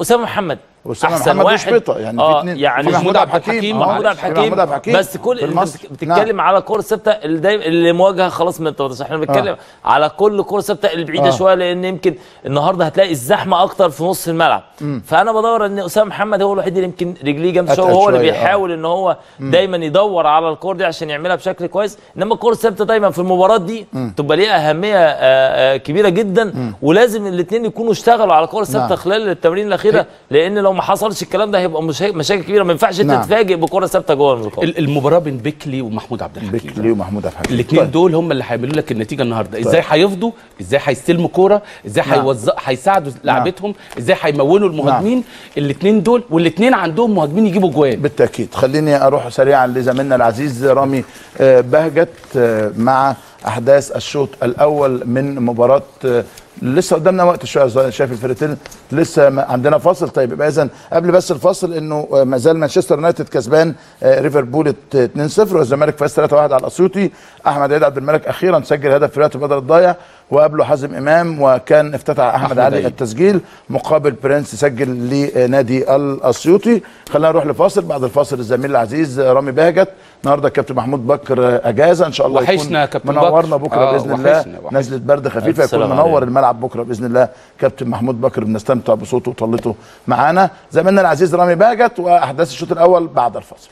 أسامة محمد. أحسن محمد واحد. وشبيطة، يعني في اتنين. يعني في محمود عبد الحكيم، محمود عبد في الحكيم محمود عبد الحكيم بس كل في انت بتتكلم على كور ثابتة اللي دايما اللي مواجهة خلاص من 18 إحنا بنتكلم على كل كور ثابتة البعيده آه. شوية لأن يمكن النهارده هتلاقي الزحمة أكتر في نص الملعب. فأنا بدور إن أسامة محمد هو الوحيد اللي يمكن رجليه جامدة شوية وهو اللي آه. بيحاول إن هو دايما يدور على الكور دي عشان يعملها بشكل كويس. إنما الكور الثابتة دايما في المباراة دي تبقى ليها أهمية آه، آه، كبيرة جدا. ولازم الاثنين يكونوا اشتغلوا على الكور الثابتة نعم. خلال التمرين الأخيرة لأن لو ما حصلش الكلام ده هيبقى مشا- مشاكل كبيرة. ما ينفعش انت نعم. تتفاجئ بكرة ثابتة جوه الملعب ال- المباراة بين بيكلي ومحمود عبد الحكيم. بيكلي ومحمود عبد الحكيم. الاثنين طيب. دول هم اللي هيعملوا لك النتيجة النهارده. إزاي هيفضوا؟ إزاي هيستلموا كورة؟ إزاي نعم. هيوزع هيساعدوا لعبتهم إزاي هيمولوا المهاجمين؟ الاثنين دول والاثنين عندهم مهاجمين يجيبوا جوان. بالتأكيد. خليني أروح سريعا لزميلنا العزيز رامي آه، بهجت آه، مع أحداث الشوط الأول من مباراة آه، لسه قدامنا وقت شوية شايف الفرقتين لسه عندنا فاصل. طيب يبقى اذا قبل بس الفاصل إنه ما زال مانشستر يونايتد كسبان آه، ليفربول 2-0 والزمالك فاز 3-1 على الأسيوطي. أحمد عيد عبد الملك أخيرا سجل هدف في الوقت بدل الضايع. وقبله حازم إمام وكان افتتح أحمد, أحمد علي عيد. التسجيل مقابل برنس سجل لنادي الأسيوطي. خلينا نروح لفاصل. بعد الفاصل الزميل العزيز رامي بهجت. النهارده الكابتن محمود بكر أجازة. إن شاء الله وحشنا يكون منورنا بكر. بكرة آه، باذن الله. وحشنا، وحشنا. نزلة برد خفيفة. يكون منور عليك. الملعب بكرة بإذن الله. كابتن محمود بكر بنستمتع بصوته وطلته معانا. زميلنا العزيز رامي بهجت وأحداث الشوط الأول بعد الفاصل.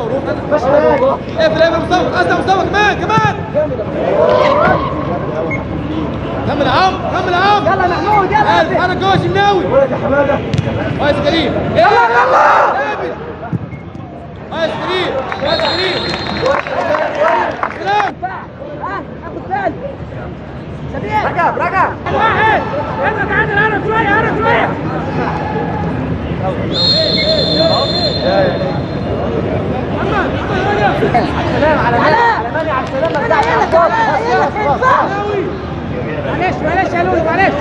وروح إيه في الأمر مصطفى أسلم مصطفى كمان كمان كمل يا عم كمل يا عم يلا محمود يلا اتحرك جوه شناوي كويس كريم يلا يلا كويس كريم كويس كريم سلام معلش معلش يا لولو معلش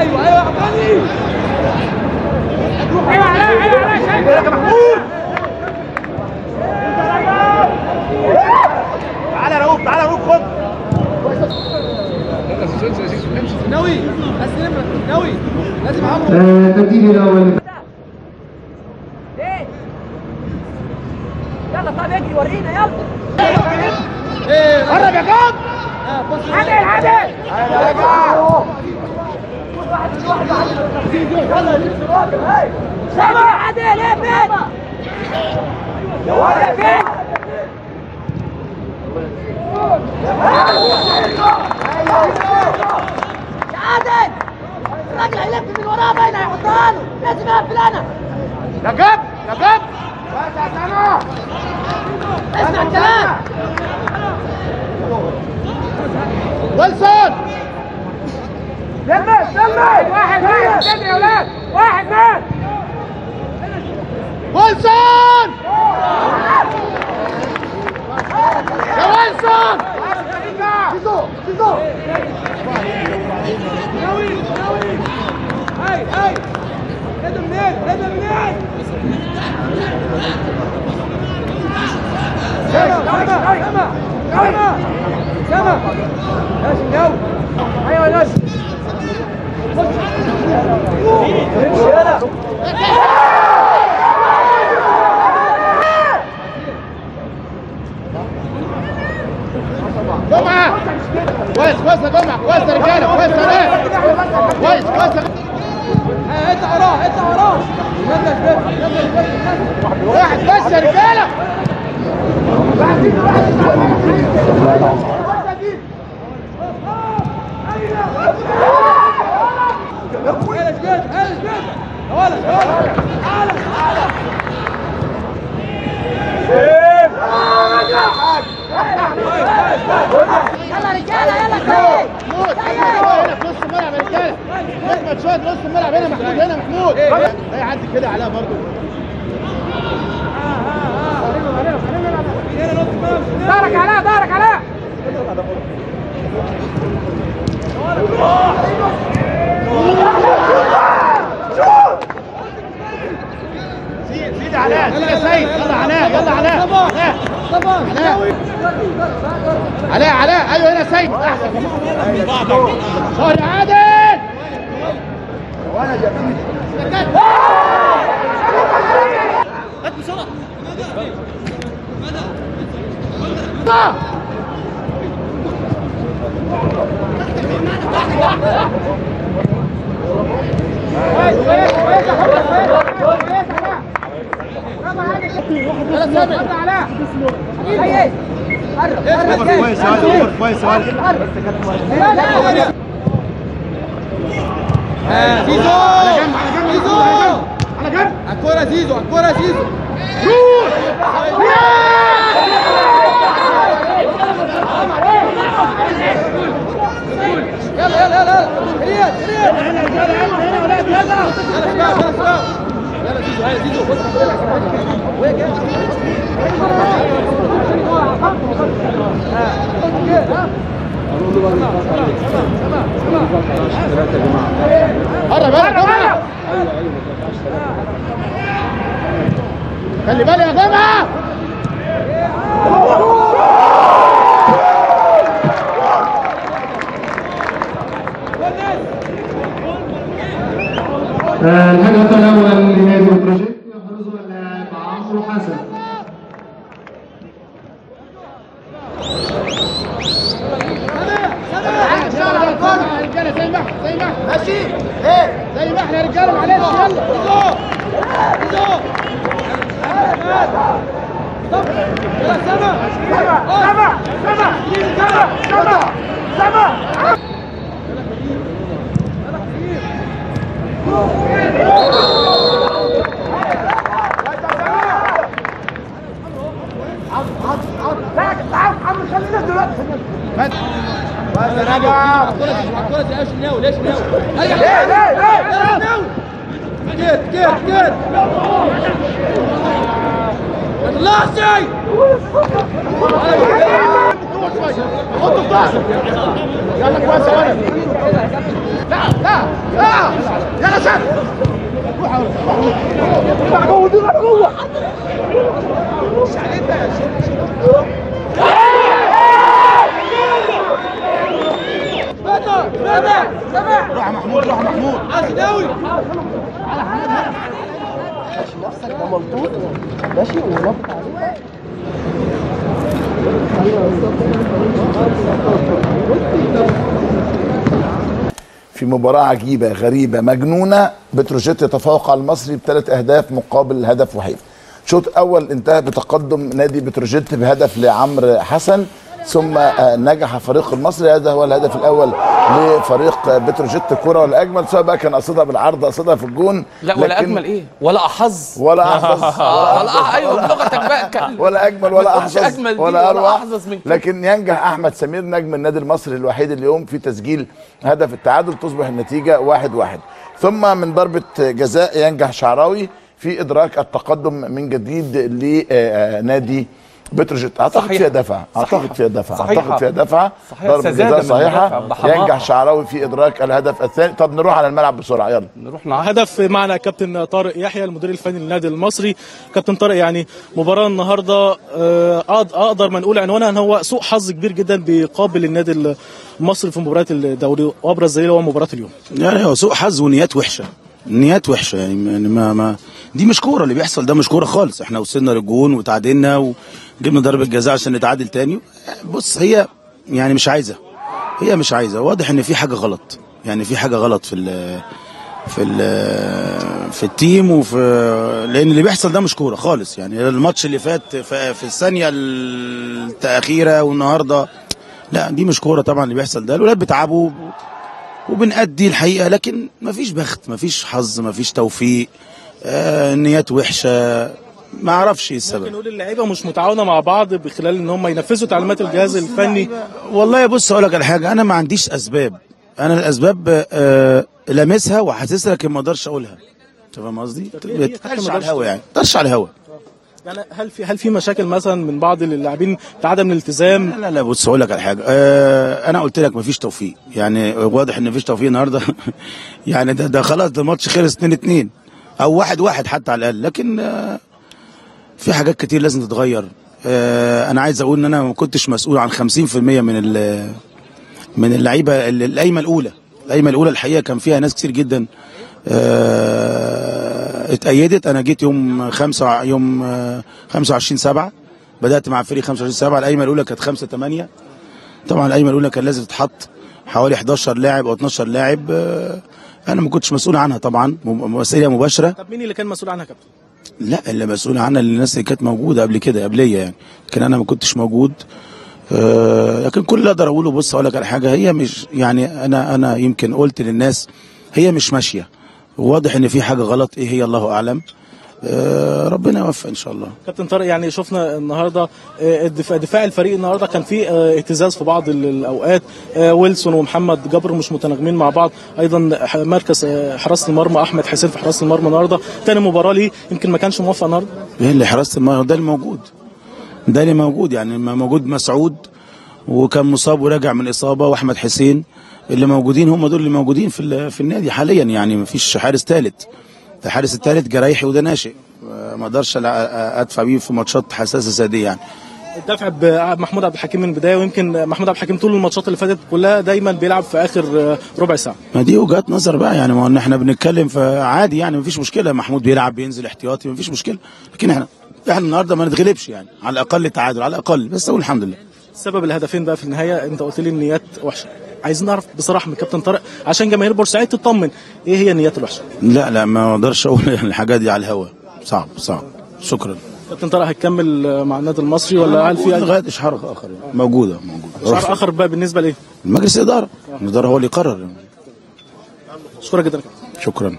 أيوه أيوه عباني أيوه علاء أيوه علاء شايف محمود. تعالى رؤوف تعالى رؤوف خد. ناوي. اسلم ناوي. لازم عمرو تبديل الأول. علاء علاء أيوه هنا سيد. احسن عادل كويس كويس زيزو على جنب على جنب زيزو على جنب الكرة زيزو الكرة زيزو يلا يلا يلا كريم كريم يلا يلا يلا يلا يلا يلا يلا يلا خلي بالك يا جمعة الهدف الأول لنادي بروجيكت يحرزه اللاعب عمرو حسن رجاله زي ما إحنا زي ما إحنا ماشي إيه زي ما إحنا يا رجاله معلش يلا زوق زوق يا سما سما سما سما سما سما بس يا راجل الكرة دي إيش ناوي ليش ناوي ليه ليه ليه ناوي كده كده كده ما تطلعش حطه في ظهرك يلا كويس يا ولد لا لا لا يلا شد روح روح جوه دي جوه روح محمود روح محمود عشناوي في مباراة عجيبة غريبة مجنونة. بتروجيت يتفوق على المصري بثلاث أهداف مقابل هدف وحيد. شوط أول انتهى بتقدم نادي بتروجيت بهدف لعمرو حسن. ثم آه، نجح فريق المصري. هذا هو الهدف الأول لفريق بتروجيت كرة ولا أجمل سواء بقى كان قصدها بالعرض قصدها في الجون. لا ولا أجمل إيه؟ ولا أحظ. ولا [LAUGHS] أحظظ آه، ولا أيوه بلغتك بقى. ولا أجمل ولا احظظ ولا أروع. أحظظ من كده. لكن ينجح أحمد سمير نجم النادي المصري الوحيد اليوم في تسجيل هدف التعادل تصبح النتيجة واحد واحد. ثم من ضربة جزاء ينجح شعراوي في إدراك التقدم من جديد لنادي بتروجيت أعتقد صحيح. فيها دفع. أعتقد. فيها دفع. صحيح. أعتقد فيها دفع. صحيح. ضربه جزاء صحيحة. ينجح شعراوي في إدراك الهدف الثاني. طب نروح على الملعب بسرعة. يلا. نروح نعم هدف معنا كابتن طارق يحيى المدير الفني للنادي المصري. كابتن طارق يعني مباراة النهارده آه، أقدر ما نقول عنوانها إن هو سوء حظ كبير جدا بيقابل النادي المصري في مباريات الدوري وأبرز دليل هو مباراة اليوم. يعني هو سوء حظ ونيات وحشة. نيات وحشة. يعني ما, ما, ما دي مش كورة اللي بيحصل. ده مش كورة خالص. إحنا وصلنا للجون وتعادلنا وجبنا ضربة جزاء عشان نتعادل تاني. بص هي يعني مش عايزة. هي مش عايزة. واضح إن في حاجة غلط. يعني في حاجة غلط في ال في ال في التيم وفي لأن اللي بيحصل ده مش كورة خالص. يعني الماتش اللي فات في, في الثانية التاخيره والنهاردة لا دي مش كورة طبعا اللي بيحصل ده. الولاد بيتعبوا وبنأدي الحقيقة لكن مفيش بخت مفيش حظ مفيش توفيق. آه نيات وحشة. ما أعرفش إيه ممكن السبب نقول اللعيبة مش متعاونة مع بعض بخلال إن هم ينفذوا تعليمات الجهاز الفني. والله بص أقول لك على حاجة أنا ما عنديش أسباب. أنا الأسباب آه لامسها وحاسسها لكن ما أقدرش أقولها. أنت فاهم قصدي؟ ما على الهوا يعني. تطرش على الهوا. يعني هل في هل في مشاكل مثلا من بعض اللاعبين بعدم الالتزام؟ لا لا لا بص أقول لك على حاجة. آه أنا قلت لك مفيش توفيق. يعني واضح إن مفيش توفيق النهارده. [LAUGHS] يعني ده ده خلاص ده الماتش خلص 2 2 أو 1 1 حتى على الأقل. لكن آه في حاجات كتير لازم تتغير. آه أنا عايز أقول إن أنا ما كنتش مسؤول عن 50% من من اللعيبة ال- القايمة الأولى. القايمة الأولى الحقيقة كان فيها ناس كتير جدا. آه اتأيدت. أنا جيت يوم 5 يوم آه 25 7 بدأت مع فريق 25 7 القايمة الأولى كانت 5 8 طبعا القايمة الأولى كان لازم تتحط حوالي 11 لاعب أو 12 لاعب. آه أنا ما كنتش مسؤول عنها طبعا. مسؤولية مباشرة. طب مين اللي كان مسؤول عنها كابتن؟ لا اللي مسؤول عنها الناس اللي كانت موجودة قبل كده قبلية يعني. لكن أنا ما كنتش موجود. آه لكن كل اللي أقدر أقوله بص أقول لك على حاجة هي مش يعني أنا أنا يمكن قلت للناس هي مش ماشية. واضح إن في حاجة غلط إيه هي الله أعلم. ربنا يوفق إن شاء الله. كابتن طارق يعني شفنا النهارده آه، دفاع الفريق النهارده كان فيه آه، اهتزاز في بعض ال- الأوقات. آه، ويلسون ومحمد جبر مش متناغمين مع بعض. أيضا مركز آه، حراسة المرمى أحمد حسين في حراسة المرمى النهارده. تاني مباراة ليه يمكن ما كانش موفق النهارده؟ إيه اللي حراسة المرمى؟ ده اللي موجود. ده اللي موجود يعني ما موجود مسعود وكان مصاب وراجع من إصابة وأحمد حسين. اللي موجودين هم دول اللي موجودين في في النادي حاليا يعني مفيش حارس ثالث الحارس الثالث جرايحي وده ناشئ ما أقدرش ادفع بيه في ماتشات حساسة زي دي يعني. الدفع بمحمود عبد الحكيم من البداية ويمكن محمود عبد الحكيم طول الماتشات اللي فاتت كلها دايما بيلعب في آخر آه، ربع ساعة. ما دي وجهات نظر بقى يعني ما إن إحنا بنتكلم فعادي يعني مفيش مشكلة. محمود بيلعب بينزل احتياطي مفيش مشكلة. لكن إحنا إحنا النهارده ما نتغلبش يعني على الأقل تعادل على الأقل. بس أقول الحمد لله. سبب الهدفين بقى في النهاية أنت قلت لي النيات وحشة. عايزين نعرف بصراحة من كابتن طارق عشان جماهير بورسعيد تطمن إيه هي النيات الوحشة؟ لا لا ما أقدرش أقول [LAUGHS] الحاجات دي على الهوا. صعب صعب. شكرا. كابتن طارق هيكمل مع النادي المصري ولا هل في لغاية اشهار آخر. يعني. موجودة موجودة. شعار آخر بقى بالنسبة لإيه؟ مجلس الإدارة. الإدارة هو اللي يقرر. شكرا جدا يا كابتن. شكرا.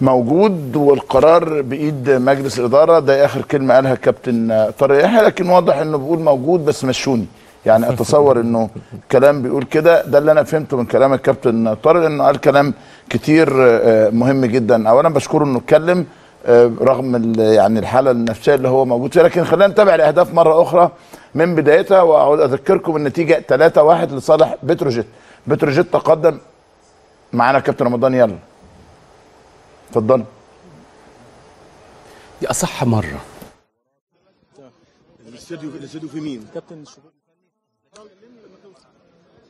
موجود والقرار بإيد مجلس الإدارة ده آخر كلمة قالها الكابتن طارق يحيى لكن واضح إنه بيقول موجود بس مشوني. يعني أتصور إنه كلام بيقول كده. ده اللي أنا فهمته من كلام الكابتن طارق إنه قال كلام كتير آه، مهم جدا. اولا بشكره إنه اتكلم آه، رغم ال- يعني الحالة النفسية اللي هو موجود فيها. لكن خلينا نتابع الأهداف مرة أخرى من بدايتها وأعود أذكركم النتيجة 3-1 لصالح بتروجيت. بتروجيت تقدم. معانا كابتن رمضان يلا. اتفضل. دي أصح مرة. الاستوديو في مين؟ كابتن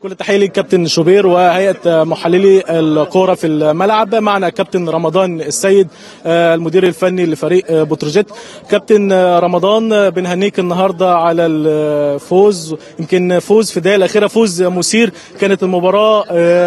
كل التحيه للكابتن شوبير وهيئة محللي الكورة في الملعب. معنا كابتن رمضان السيد آه، المدير الفني لفريق آه، بتروجيت كابتن آه، رمضان بنهنيك النهارده على الفوز. يمكن فوز في الدقائق الأخيرة فوز مثير كانت المباراة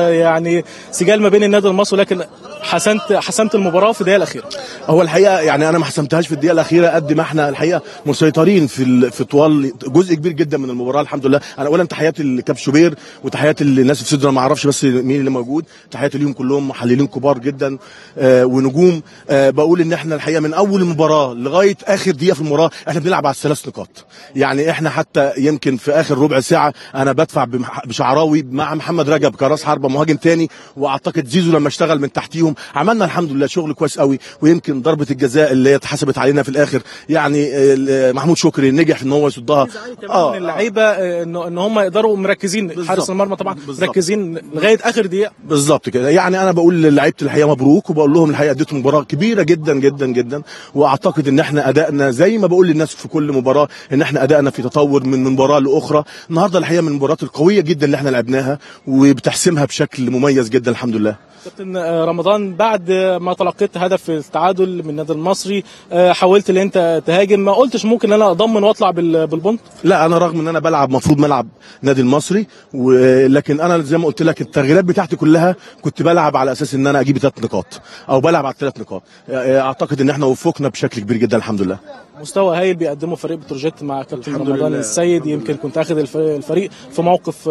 يعني سجال ما بين النادي المصري لكن حسنت حسمت المباراة في الدقائق الأخيرة. هو الحقيقة يعني أنا ما حسمتهاش في الدقيقة الأخيرة قد ما إحنا الحقيقة مسيطرين في في طوال جزء كبير جدا من المباراة الحمد لله. أنا اولا تحياتي لكاب شوبير وتحياتي للناس في صدر ما أعرفش بس مين اللي موجود. تحياتي ليهم كلهم محللين كبار جدا آه ونجوم. آه بقول إن إحنا الحقيقة من أول المباراه لغاية آخر دقيقة في المباراة إحنا بنلعب على الثلاث نقاط. يعني إحنا حتى يمكن في آخر ربع ساعة أنا بدفع بشعراوي مع محمد رجب كراس حربة مهاجم تاني وأعتقد زيزو لما اشتغل من تحتيهم عملنا الحمد لله شغل كويس قوي ويمكن ضربة الجزاء اللي اتحسبت علينا في الآخر يعني آه، محمود شكري نجح إن هو يصدها. آه. اللعيبة آه، إن هم يقدروا مركزين. حارس المرمى طبعا. مركزين لغاية آخر دقيقة. بالظبط كده. يعني أنا بقول للعيبة الحقيقة مبروك وبقول لهم الحقيقة اديتوا مباراة كبيرة جدا جدا جدا. وأعتقد إن إحنا أدائنا زي ما بقول للناس في كل مباراة إن إحنا أدائنا في تطور من مباراة لأخرى. النهارده الحقيقة من المباريات القوية جدا اللي إحنا لعبناها وبتحسمها بشكل مميز جدا الحمد لله. كابتن آه، بعد ما تلقيت هدف التعادل من النادي المصري آه، حاولت إن أنت تهاجم. ما قلتش ممكن إن أنا أضمن وأطلع بال- بالبونت؟ لا أنا رغم إن أنا بلعب مفروض ملعب نادي المصري ولكن أنا زي ما قلت لك التغييرات بتاعتي كلها كنت بلعب على أساس إن أنا أجيب ثلاث نقاط أو بلعب على ثلاث نقاط. أعتقد إن إحنا وفقنا بشكل كبير جدا الحمد لله. مستوى هايل بيقدمه فريق بتروجيت مع كابتن رمضان لله. السيد. يمكن كنت آخذ الف- الفريق في موقف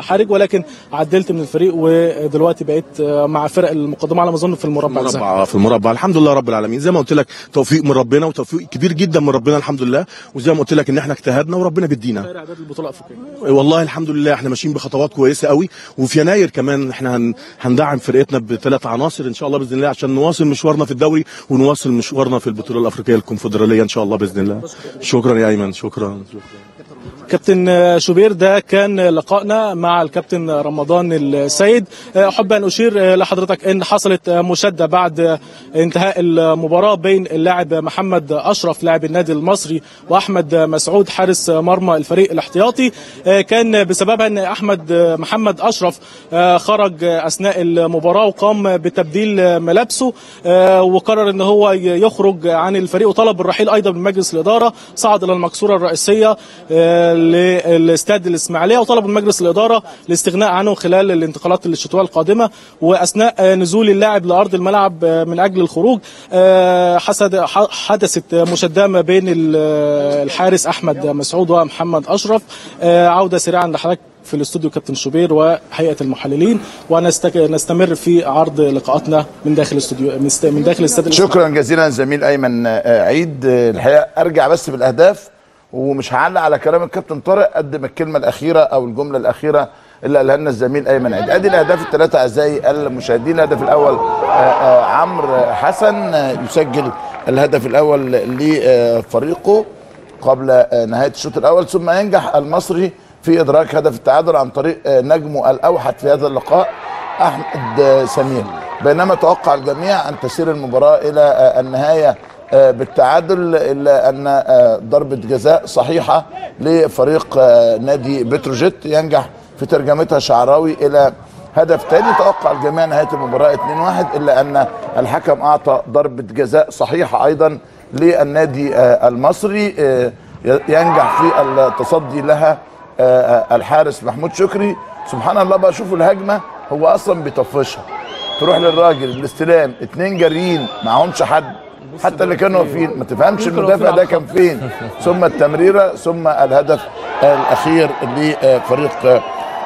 حرج ولكن عدلت من الفريق ودلوقتي بقيت آه، مع فرق المقدمة على ما أظن في المربع. الذهبي. مربع في المربع. الحمد لله رب العالمين. زي ما قلت لك توفيق من ربنا وتوفيق كبير جدا من ربنا الحمد لله. وزي ما قلت لك إن إحنا اجتهدنا وربنا بيدينا. والله الحمد لله إحنا ماشيين بخطوات كويسة قوي. وفي يناير كمان إحنا هن... هندعم فرقتنا بثلاث عناصر إن شاء الله بإذن الله عشان نواصل مشوارنا في الدوري ونواصل مشوارنا في البطولة الأفريقية الكونفدرالية إن شاء الله. باذن الله شكرا يا ايمن شكرا, شكرا. كابتن شوبير ده كان لقائنا مع الكابتن رمضان السيد. أحب أن أشير لحضرتك إن حصلت مشادة بعد انتهاء المباراة بين اللاعب محمد أشرف لاعب النادي المصري وأحمد مسعود حارس مرمى الفريق الاحتياطي. كان بسببها إن أحمد محمد أشرف آه، خرج أثناء المباراة وقام بتبديل ملابسه آه، وقرر إن هو يخرج عن الفريق وطلب الرحيل أيضا من مجلس الإدارة. صعد إلى المقصوره الرئيسية آه، للاستاد الإسماعيلية وطلب من مجلس الإدارة الاستغناء عنه خلال الانتقالات الشتويه القادمة وأثناء آه، نزول اللاعب لأرض الملعب آه، من أجل الخروج آه، حدثت مشاده ما بين ال- الحارس أحمد مسعود ومحمد أشرف آه، عودة سريعا لحضرتك في الاستوديو كابتن شوبير وهيئة المحللين ونستمر في عرض لقاءاتنا من داخل الاستوديو من داخل الاستاد شكرا جزيلا زميل أيمن آه، عيد آه، الحقيقة أرجع بس بالأهداف. ومش هعلق على كلام الكابتن طارق قد ما الكلمة الأخيرة أو الجملة الأخيرة اللي قالها لنا الزميل أيمن عيد. أدي الأهداف الثلاثة أعزائي المشاهدين. الهدف الأول آه، آه، عمرو حسن يسجل الهدف الأول لفريقه قبل آه، نهاية الشوط الأول ثم ينجح المصري في إدراك هدف التعادل عن طريق نجمه الأوحد في هذا اللقاء أحمد سمير. بينما توقع الجميع أن تسير المباراة إلى النهاية بالتعادل إلا أن آه، ضربة جزاء صحيحة لفريق آه، نادي بتروجيت ينجح في ترجمتها شعراوي إلى هدف تاني. توقع الجميع نهاية المباراة 2-1 إلا أن الحكم أعطى ضربة جزاء صحيحة أيضا للنادي آه، المصري آه، ينجح في التصدي لها آه، آه، الحارس محمود شكري. سبحان الله بقى شوفوا الهجمة هو أصلا بيطفشها. تروح للراجل الاستلام اتنين جاريين معهمش حد. حتى اللي كانوا واقفين ما تفهمش المدافع ده كان فين. ثم التمريرة ثم الهدف الأخير لفريق آه،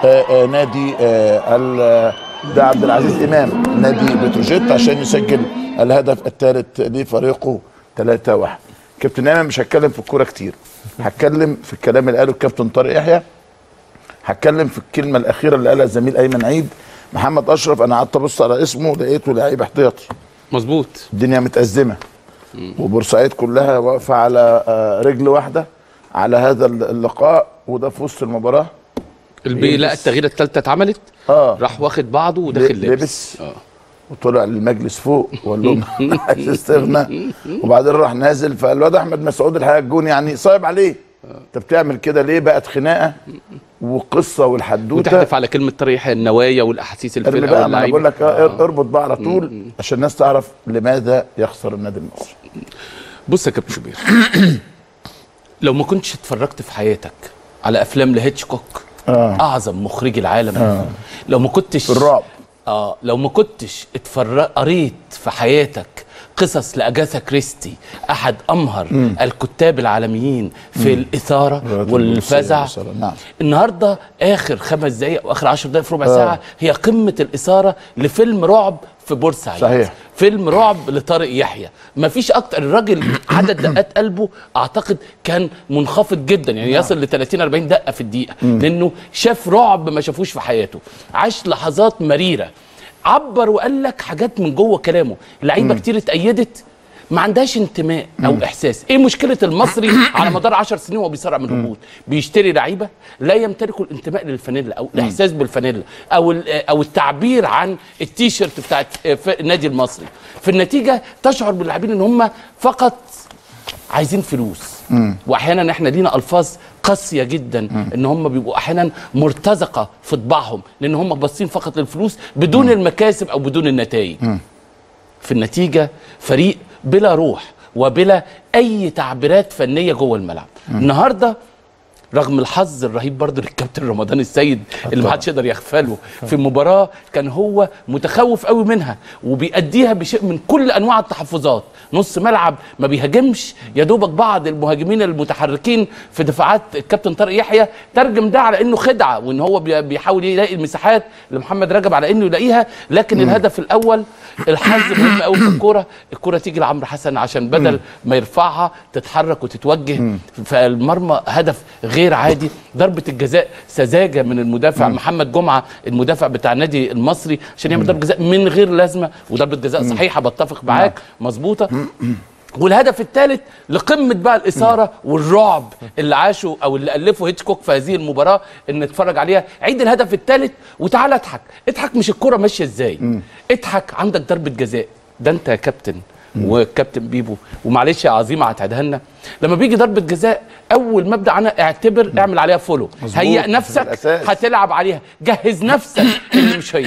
آه، نادي آه، ال- ده عبد العزيز إمام نادي بتروجيت عشان يسجل الهدف الثالث لفريقه 3 1 كابتن ايمن مش هتكلم في الكورة كتير. هتكلم في الكلام اللي قاله الكابتن طارق يحيى. هتكلم في الكلمة الأخيرة اللي قالها الزميل أيمن عيد. محمد أشرف أنا قعدت أبص على اسمه لقيته لعيب احتياطي. مظبوط. الدنيا متأزمة. وبورسعيد كلها واقفة على آه، رجل واحدة على هذا اللقاء وده في وسط المباراة. البي لا التغييرة الثالثه اتعملت آه. راح واخد بعضه وداخل ل- لابس لبس. آه. وطلع للمجلس فوق وقال لهم [LAUGHS] عايز استغنى. وبعدين راح نازل فالواد أحمد مسعود الحقيقة الجون يعني صايب عليه. انت بتعمل كده ليه بقت خناقة وقصة والحدوتة؟ وتحدف على كلمة طريح النوايا والأحاسيس الفرقة بقى ما أنا بقول لك آه، اربط بقى على طول عشان الناس تعرف لماذا يخسر النادي المصري. بص يا كابتن شوبير لو ما كنتش اتفرجت في حياتك على أفلام لهيتشكوك آه. أعظم مخرجي العالم. آه. لو ما كنتش في الرعب. آه لو ما كنتش اتفرج قريت في حياتك قصص لأجاثا كريستي. أحد أمهر الكتاب العالميين في الإثارة والفزع. نعم. النهارده آخر خمس دقائق واخر 10 دقائق في ربع ساعة هي قمة الإثارة لفيلم رعب في بورسعيد. صحيح. فيلم رعب لطارق يحيى. مفيش أكتر. الراجل عدد دقات قلبه أعتقد كان منخفض جدا. يعني يصل ل 30 40 دقة في الدقيقة. لأنه شاف رعب ما شافوش في حياته. عاش لحظات مريرة. عبر وقال لك حاجات من جوه كلامه. لعيبة كتير اتأيدت. ما عندهاش انتماء أو إحساس. إيه مشكلة المصري [COUGHS] على مدار 10 سنين وهو بيصارع من الهبوط؟ بيشتري لعيبة لا يمتلكوا الانتماء للفانيلا أو الإحساس بالفانيلا أو أو التعبير عن التيشيرت بتاعت ف- النادي المصري. في النتيجة تشعر باللاعبين إن هم فقط عايزين فلوس. وأحيانا إحنا لينا ألفاظ قاسية جدا إن هم بيبقوا أحيانا مرتزقة في طباعهم لأن هم باصين فقط للفلوس بدون المكاسب أو بدون النتائج. في النتيجة فريق بلا روح وبلا أي تعبيرات فنية جوه الملعب. النهارده رغم الحظ الرهيب برضه للكابتن رمضان السيد اللي ما حدش يقدر يغفله. في مباراة كان هو متخوف قوي منها وبيأديها بشيء من كل أنواع التحفظات. نص ملعب ما بيهاجمش يا دوبك بعض المهاجمين المتحركين في دفاعات الكابتن طارق يحيى ترجم ده على إنه خدعة وإن هو بي- بيحاول يلاقي المساحات لمحمد رجب على إنه يلاقيها. لكن الهدف الأول الحظ مهم قوي في الكورة. الكورة تيجي لعمرو حسن عشان بدل ما يرفعها تتحرك وتتوجه. فالمرمى هدف غير عادي. ضربة الجزاء سذاجة من المدافع محمد جمعة المدافع بتاع النادي المصري عشان يعمل ضربة جزاء من غير لازمة وضربة جزاء صحيحة بتفق معاك مظبوطة. والهدف الثالث لقمة بقى الإثارة والرعب اللي عاشوا أو اللي الفوا هيتشكوك في هذه المباراة إن نتفرج عليها. عيد الهدف الثالث وتعالى اضحك. اضحك مش الكرة ماشية إزاي؟ اضحك عندك ضربة جزاء. ده أنت يا كابتن. وكابتن بيبو. ومعلش يا عظيمه هتعدها لنا. لما بيجي ضربة جزاء أول مبدأ أنا اعتبر اعمل عليها follow هيئ نفسك. هتلعب عليها. جهز نفسك [COUGHS] اللي مش هي.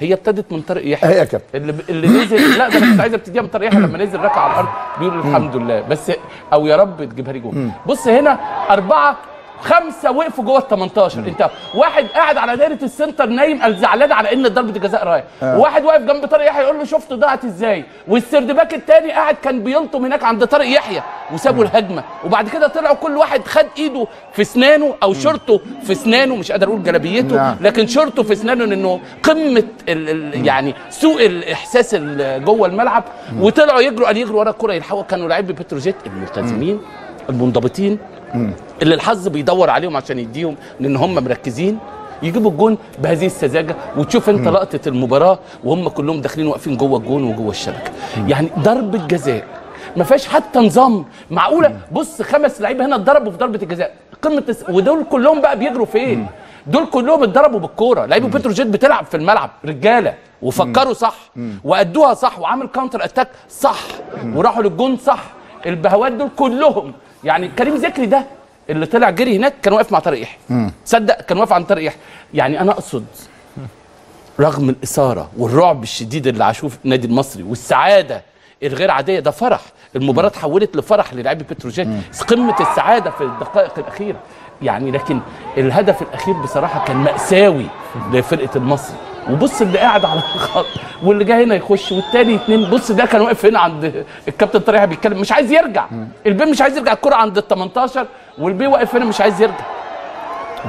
هي ابتدت من طارق يحيى. هي يا كابتن. اللي اللي نزل لا ده أنا كنت عايز ابتديها من طارق يحيى. لما نزل ركع على الأرض بيقول الحمد لله. بس أو يا رب تجيبها لي جول بص هنا أربعة خمسة وقفوا جوه ال 18 انت واحد قاعد على دايرة السنتر نايم زعلان على ان ضربه الجزاء رايح وواحد واقف جنب طارق يحيى يقول له شفت ضاعت إزاي؟ وال third back التاني قاعد كان بيلطم هناك عند طارق يحيى وسابوا الهجمة. وبعد كده طلعوا كل واحد خد إيده في أسنانه أو شورته في أسنانه مش قادر أقول جلابيته نعم. لكن شورته في أسنانه انه قمة ال ال يعني سوء الإحساس ال- جوه الملعب. وطلعوا يجروا قال يجروا ورا الكرة. يلحقوا كانوا لاعبي بتروجيت الملتزمين المنضبطين. اللي الحظ بيدور عليهم عشان يديهم لأن هم مركزين. يجيبوا الجون بهذه السذاجة وتشوف أنت لقطة المباراة وهم كلهم داخلين واقفين جوه الجون وجوه الشبكة. يعني ضربه جزاء ما فيهاش حتى نظام. معقولة؟ بص خمس لعيبة هنا اتضربوا في ضربة الجزاء. قمة. ودول كلهم بقى بيجروا فين؟ دول كلهم اتضربوا بالكورة. لعيبة بتروجيت بتلعب في الملعب. رجالة. وفكروا صح. وأدوها صح. وعمل counter attack صح. وراحوا للجون صح. البهوات دول كلهم. يعني كريم ذكري ده اللي طلع جري هناك كان واقف مع طارق يحيى. تصدق كان واقف عند طارق يحيى. يعني أنا أقصد رغم الإثارة والرعب الشديد اللي عاشوه في النادي المصري والسعادة الغير عادية ده فرح. المباراة اتحولت لفرح للاعبي بتروجيت. قمة السعادة في الدقائق الأخيرة. يعني لكن الهدف الأخير بصراحة كان مأساوي لفرقة المصري. وبص اللي قاعد على الخط واللي جاي هنا يخش والتاني اتنين بص ده كان واقف هنا عند الكابتن طارق بيتكلم مش عايز يرجع البي مش عايز يرجع الكرة عند ال 18 والبي واقف هنا مش عايز يرجع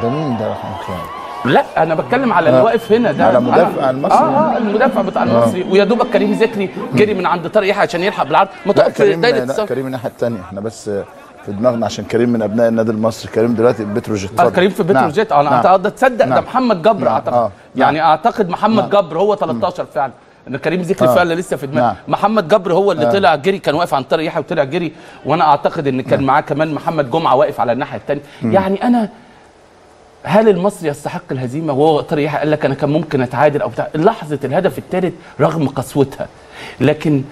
ده مين ده رقم كام؟ لا أنا بتكلم على اللي آه. واقف هنا ده على مدافع آه. المصري. آه آه المدافع بتاع المصري ويا دوبك كريم ذكري جري من عند طارق يحيى عشان يلحق بالعرض ما لا تقف في كريم دايرة لا الصف. كريم الناحية الثانية إحنا بس في دماغنا عشان كريم من أبناء النادي المصري كريم دلوقتي بتروجيت آه كريم في بتروجيت آه أنا نعم. تصدق نعم. ده محمد جبر نعم. أعتقد آه. يعني نعم. أعتقد محمد نعم. جبر هو 13 فعلا إن كريم ذكري آه. فعلا لسه في دماغي نعم. محمد جبر هو اللي آه. طلع جري كان واقف عند طارق يحيى وطلع جري وأنا أعتقد إن كان معاه كمان محمد جمعة واقف على الناحية الثانية يعني أنا هل المصري يستحق الهزيمة وهو يحيى قال لك أنا كان ممكن أتعادل أو بتاع لحظة الهدف الثالث رغم قسوتها لكن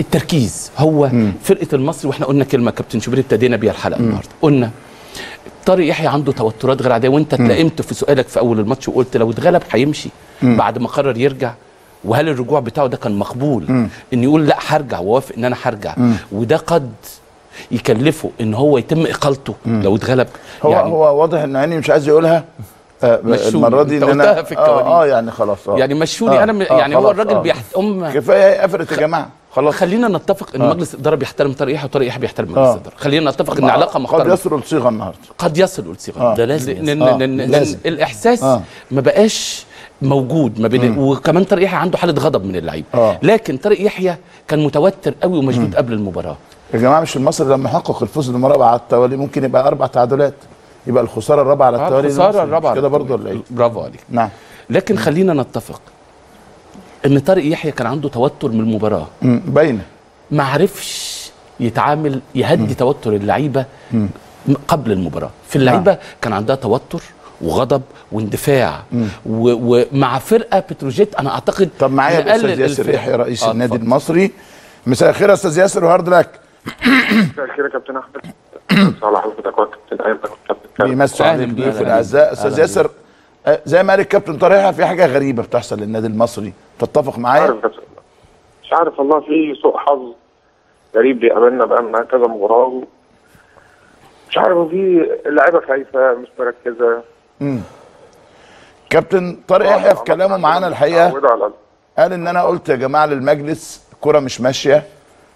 التركيز هو فرقة المصري وإحنا قلنا كلمة كابتن شوبير ابتدينا بيها الحلقة النهارده. قلنا طارق يحيى عنده توترات غير عاديه وانت اتلائمت في سؤالك في أول الماتش وقلت لو اتغلب هيمشي بعد ما قرر يرجع وهل الرجوع بتاعه ده كان مقبول؟ إن يقول لا هرجع ووافق إن أنا هرجع. وده قد يكلفه إن هو يتم إقالته لو اتغلب. هو يعني هو واضح إن عيني مش عايز يقولها. آه مشوني. المرة دي إن أنا في الكواليس. آه, آه يعني خلاص آه. يعني مشوني. آه، أنا م... آه، يعني هو الراجل آه. بيحترم كفاية قفلت يا جماعة. خلاص خلينا نتفق إن آه. مجلس الإدارة بيحترم طارق يحيى وطارق يحيى بيحترم مجلس آه. الإدارة خلينا نتفق إن علاقة قد محترمة يصل لصيغه النهارده قد يصل لصيغه آه. ده لازم لأن- آه، لأن- لأن لازم. الإحساس آه. ما بقاش موجود ما بين وكمان طارق يحيى عنده حالة غضب من اللعيبه آه. لكن طارق يحيى كان متوتر قوي ومشدود قبل المباراة يا جماعة مش المصري لما حقق الفوز بالمرابعه على التوالي ممكن يبقى أربع تعادلات يبقى الخسارة الرابعة على التوالي الخسارة. الرابعة كده برضه ولا إيه؟ برافو عليك نعم لكن خلينا نتفق إن طارق يحيى كان عنده توتر من المباراة. مم، باينة. ما عرفش يتعامل يهدي توتر اللعيبة قبل المباراة. في اللعيبة كان عندها توتر وغضب واندفاع ومع فرقة بتروجيت أنا أعتقد طب معايا الاستاذ ياسر. يحيى رئيس آه، النادي. المصري. مساء الخير يا أستاذ ياسر وهارد لك. مساء الخير يا كابتن أحمد. [COUGHS] مساء على حضرتك وكابتن ايمن وكابتن بيمسوا على بيك. الضيوف الاعزاء أستاذ ياسر آه، زي ما قال الكابتن طارق في حاجة غريبة بتحصل للنادي المصري. تتفق معايا؟ مش عارف والله في سوء حظ غريب بيقابلنا بقى من كذا مباراة مش عارف في اللعيبة خايفة مش مركزة. كابتن طارق يحيى في كلامه معانا الحقيقة. قال إن أنا قلت يا جماعة للمجلس الكره مش ماشية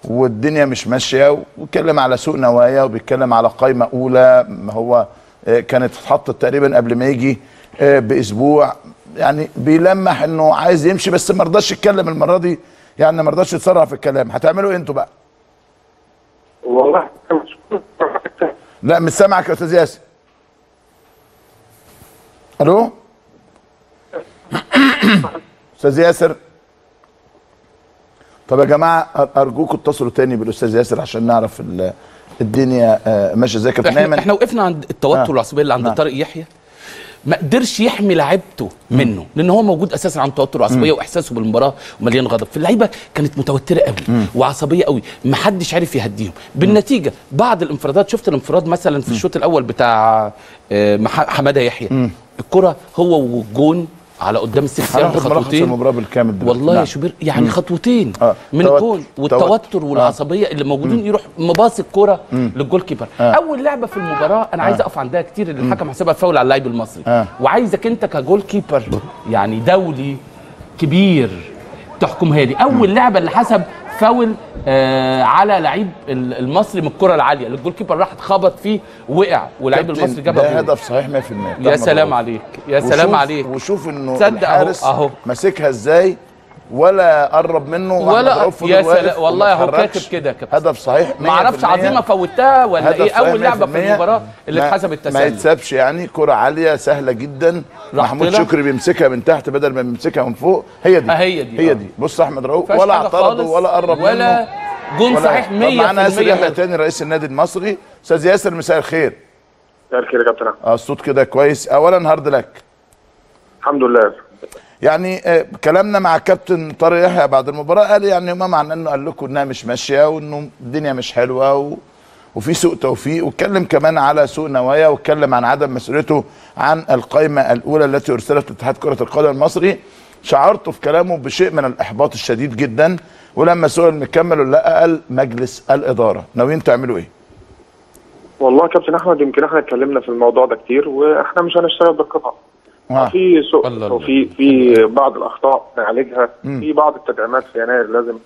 والدنيا مش ماشية وبيتكلم على سوء نوايا وبيتكلم على قائمه أولى ما هو آه، كانت اتحطت تقريبا قبل ما يجي. آه، بأسبوع. يعني بيلمح إنه عايز يمشي بس ما رضاش يتكلم المرة دي. يعني ما رضاش يتسرع في الكلام. هتعملوا إيه أنتوا بقى؟ والله لا مش سامعك يا أستاذ ياسر. ألو؟ أستاذ ياسر؟ طب يا جماعة أرجوكم اتصلوا تاني بالأستاذ ياسر عشان نعرف ال- الدنيا آه، ماشية إزاي. كابتن إحنا, إحنا وقفنا عند التوتر آه. والعصبيه اللي عند نعم. طارق يحيى. ما قدرش يحمي لعيبته منه لأن هو موجود أساسا عن توتر وعصبية وإحساسه بالمباراة ومليان غضب. فاللعيبة كانت متوترة قوي وعصبية قوي ما حدش عارف يهديهم. بالنتيجة بعض الانفرادات شفت الانفراد مثلا في الشوط الأول بتاع آه، حمادة يحيى. الكرة هو والجون على قدام ال six yard خطوتين. المباراة بالكامل دلوقتي. والله يا نعم. شوبير يعني خطوتين آه. من. الجول والتوتر والعصبية اللي موجودين يروح مباصي الكوره لل goalkeeper. أول لعبة في المباراة أنا عايز أقف عندها كتير اللي الحكم حسبها فاول على اللاعب المصري. آه. وعايزك أنت ك goalkeeper يعني دولي كبير تحكمها لي. أول لعبة اللي حسب فاول آه على لعيب ال- المصري من الكرة العالية الجول كيبر راح اتخبط فيه وقع كابتن، المصري ده جابها جول. هدف صحيح 100% يا سلام. عليك يا سلام عليك وشوف إنه الحارس أهو. ماسكها إزاي ولا قرب منه ولا- يا سلام، والله اتحركش. كاتب كده كابتن. هدف صحيح 100% ما أعرفش عظيمة فوتها ولا إيه؟ صحيح أول لعبة في 100%. المباراة اللي ما- اتحسبت ما يتسابش يعني. كرة عالية سهلة جدا. محمود. شكري بيمسكها من تحت بدل ما بيمسكها من فوق. هي دي. آه، هي دي، هي آه. دي. بص أحمد رؤوف ولا خالص، ولا قرب ولا منه. جون ولا- صحيح طب معانا ياسر 100% يحيى تاني رئيس النادي المصري. أستاذ ياسر مساء الخير. مساء الخير يا كابتن. احمد آه الصوت كده كويس. اولا هارد لك. الحمد لله. يعني آه، كلامنا مع كابتن طارق يحيى بعد المباراة قال يعني ما معناه إنه قال لكم إنها مش ماشية وإنه الدنيا مش حلوة و... وفي سوء توفيق واتكلم كمان على سوء نوايا واتكلم عن عدم مسؤوليته عن القائمة الأولى التي أرسلت لاتحاد كرة القدم المصري شعرت في كلامه بشيء من الإحباط الشديد جدا ولما سئل مكمل لا قال مجلس الإدارة ناويين تعملوا إيه؟ والله كابتن أحمد يمكن إحنا اتكلمنا في الموضوع ده كتير وإحنا مش هنشتغل بالقطع. في سوء توفيق في بعض الأخطاء نعالجها. في بعض التدعيمات في يناير لازم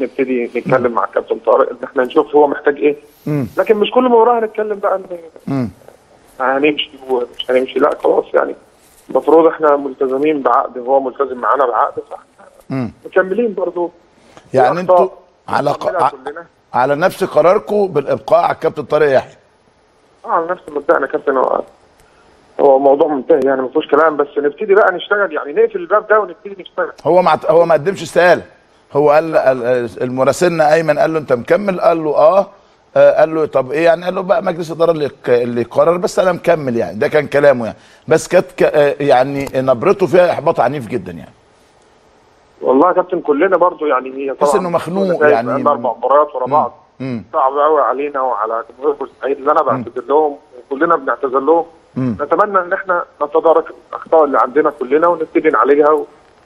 نبتدي نتكلم مع الكابتن طارق إن إحنا نشوف هو محتاج إيه. مم. لكن مش كل مباراه هنتكلم بقى إن. هنمشي ومش هنمشي. لا خلاص يعني. المفروض إحنا ملتزمين بعقد هو ملتزم معانا بعقد فإحنا. مكملين برضو. يعني في أنتوا على ق... على نفس قراركم بالإبقاء على الكابتن طارق يحيى آه على نفس مبدأنا كابتن هو موضوع منتهي يعني ما فيهوش كلام بس نبتدي بقى نشتغل يعني نقفل الباب ده ونبتدي نشتغل. هو ما هو ما قدمش استقالة. هو قال المراسلنا أيمن قال له أنت مكمل؟ قال له آه. آه، قال له طب إيه يعني؟ قال له بقى مجلس الاداره اللي اللي قرر بس أنا مكمل يعني. ده كان كلامه يعني. بس كانت آه، يعني نبرته فيها إحباط عنيف جدا يعني. والله يا كابتن كلنا برضو يعني هي طبعا إنه مخنوق نتائج يعني. أربع مباريات ورا بعض. صعب قوي علينا وعلى جمهور بورسعيد اللي أنا بعتذر لهم وكلنا بنعتذر لهم. مم. نتمنى إن إحنا نتدارك الأخطاء اللي عندنا كلنا ونبتدي نعالجها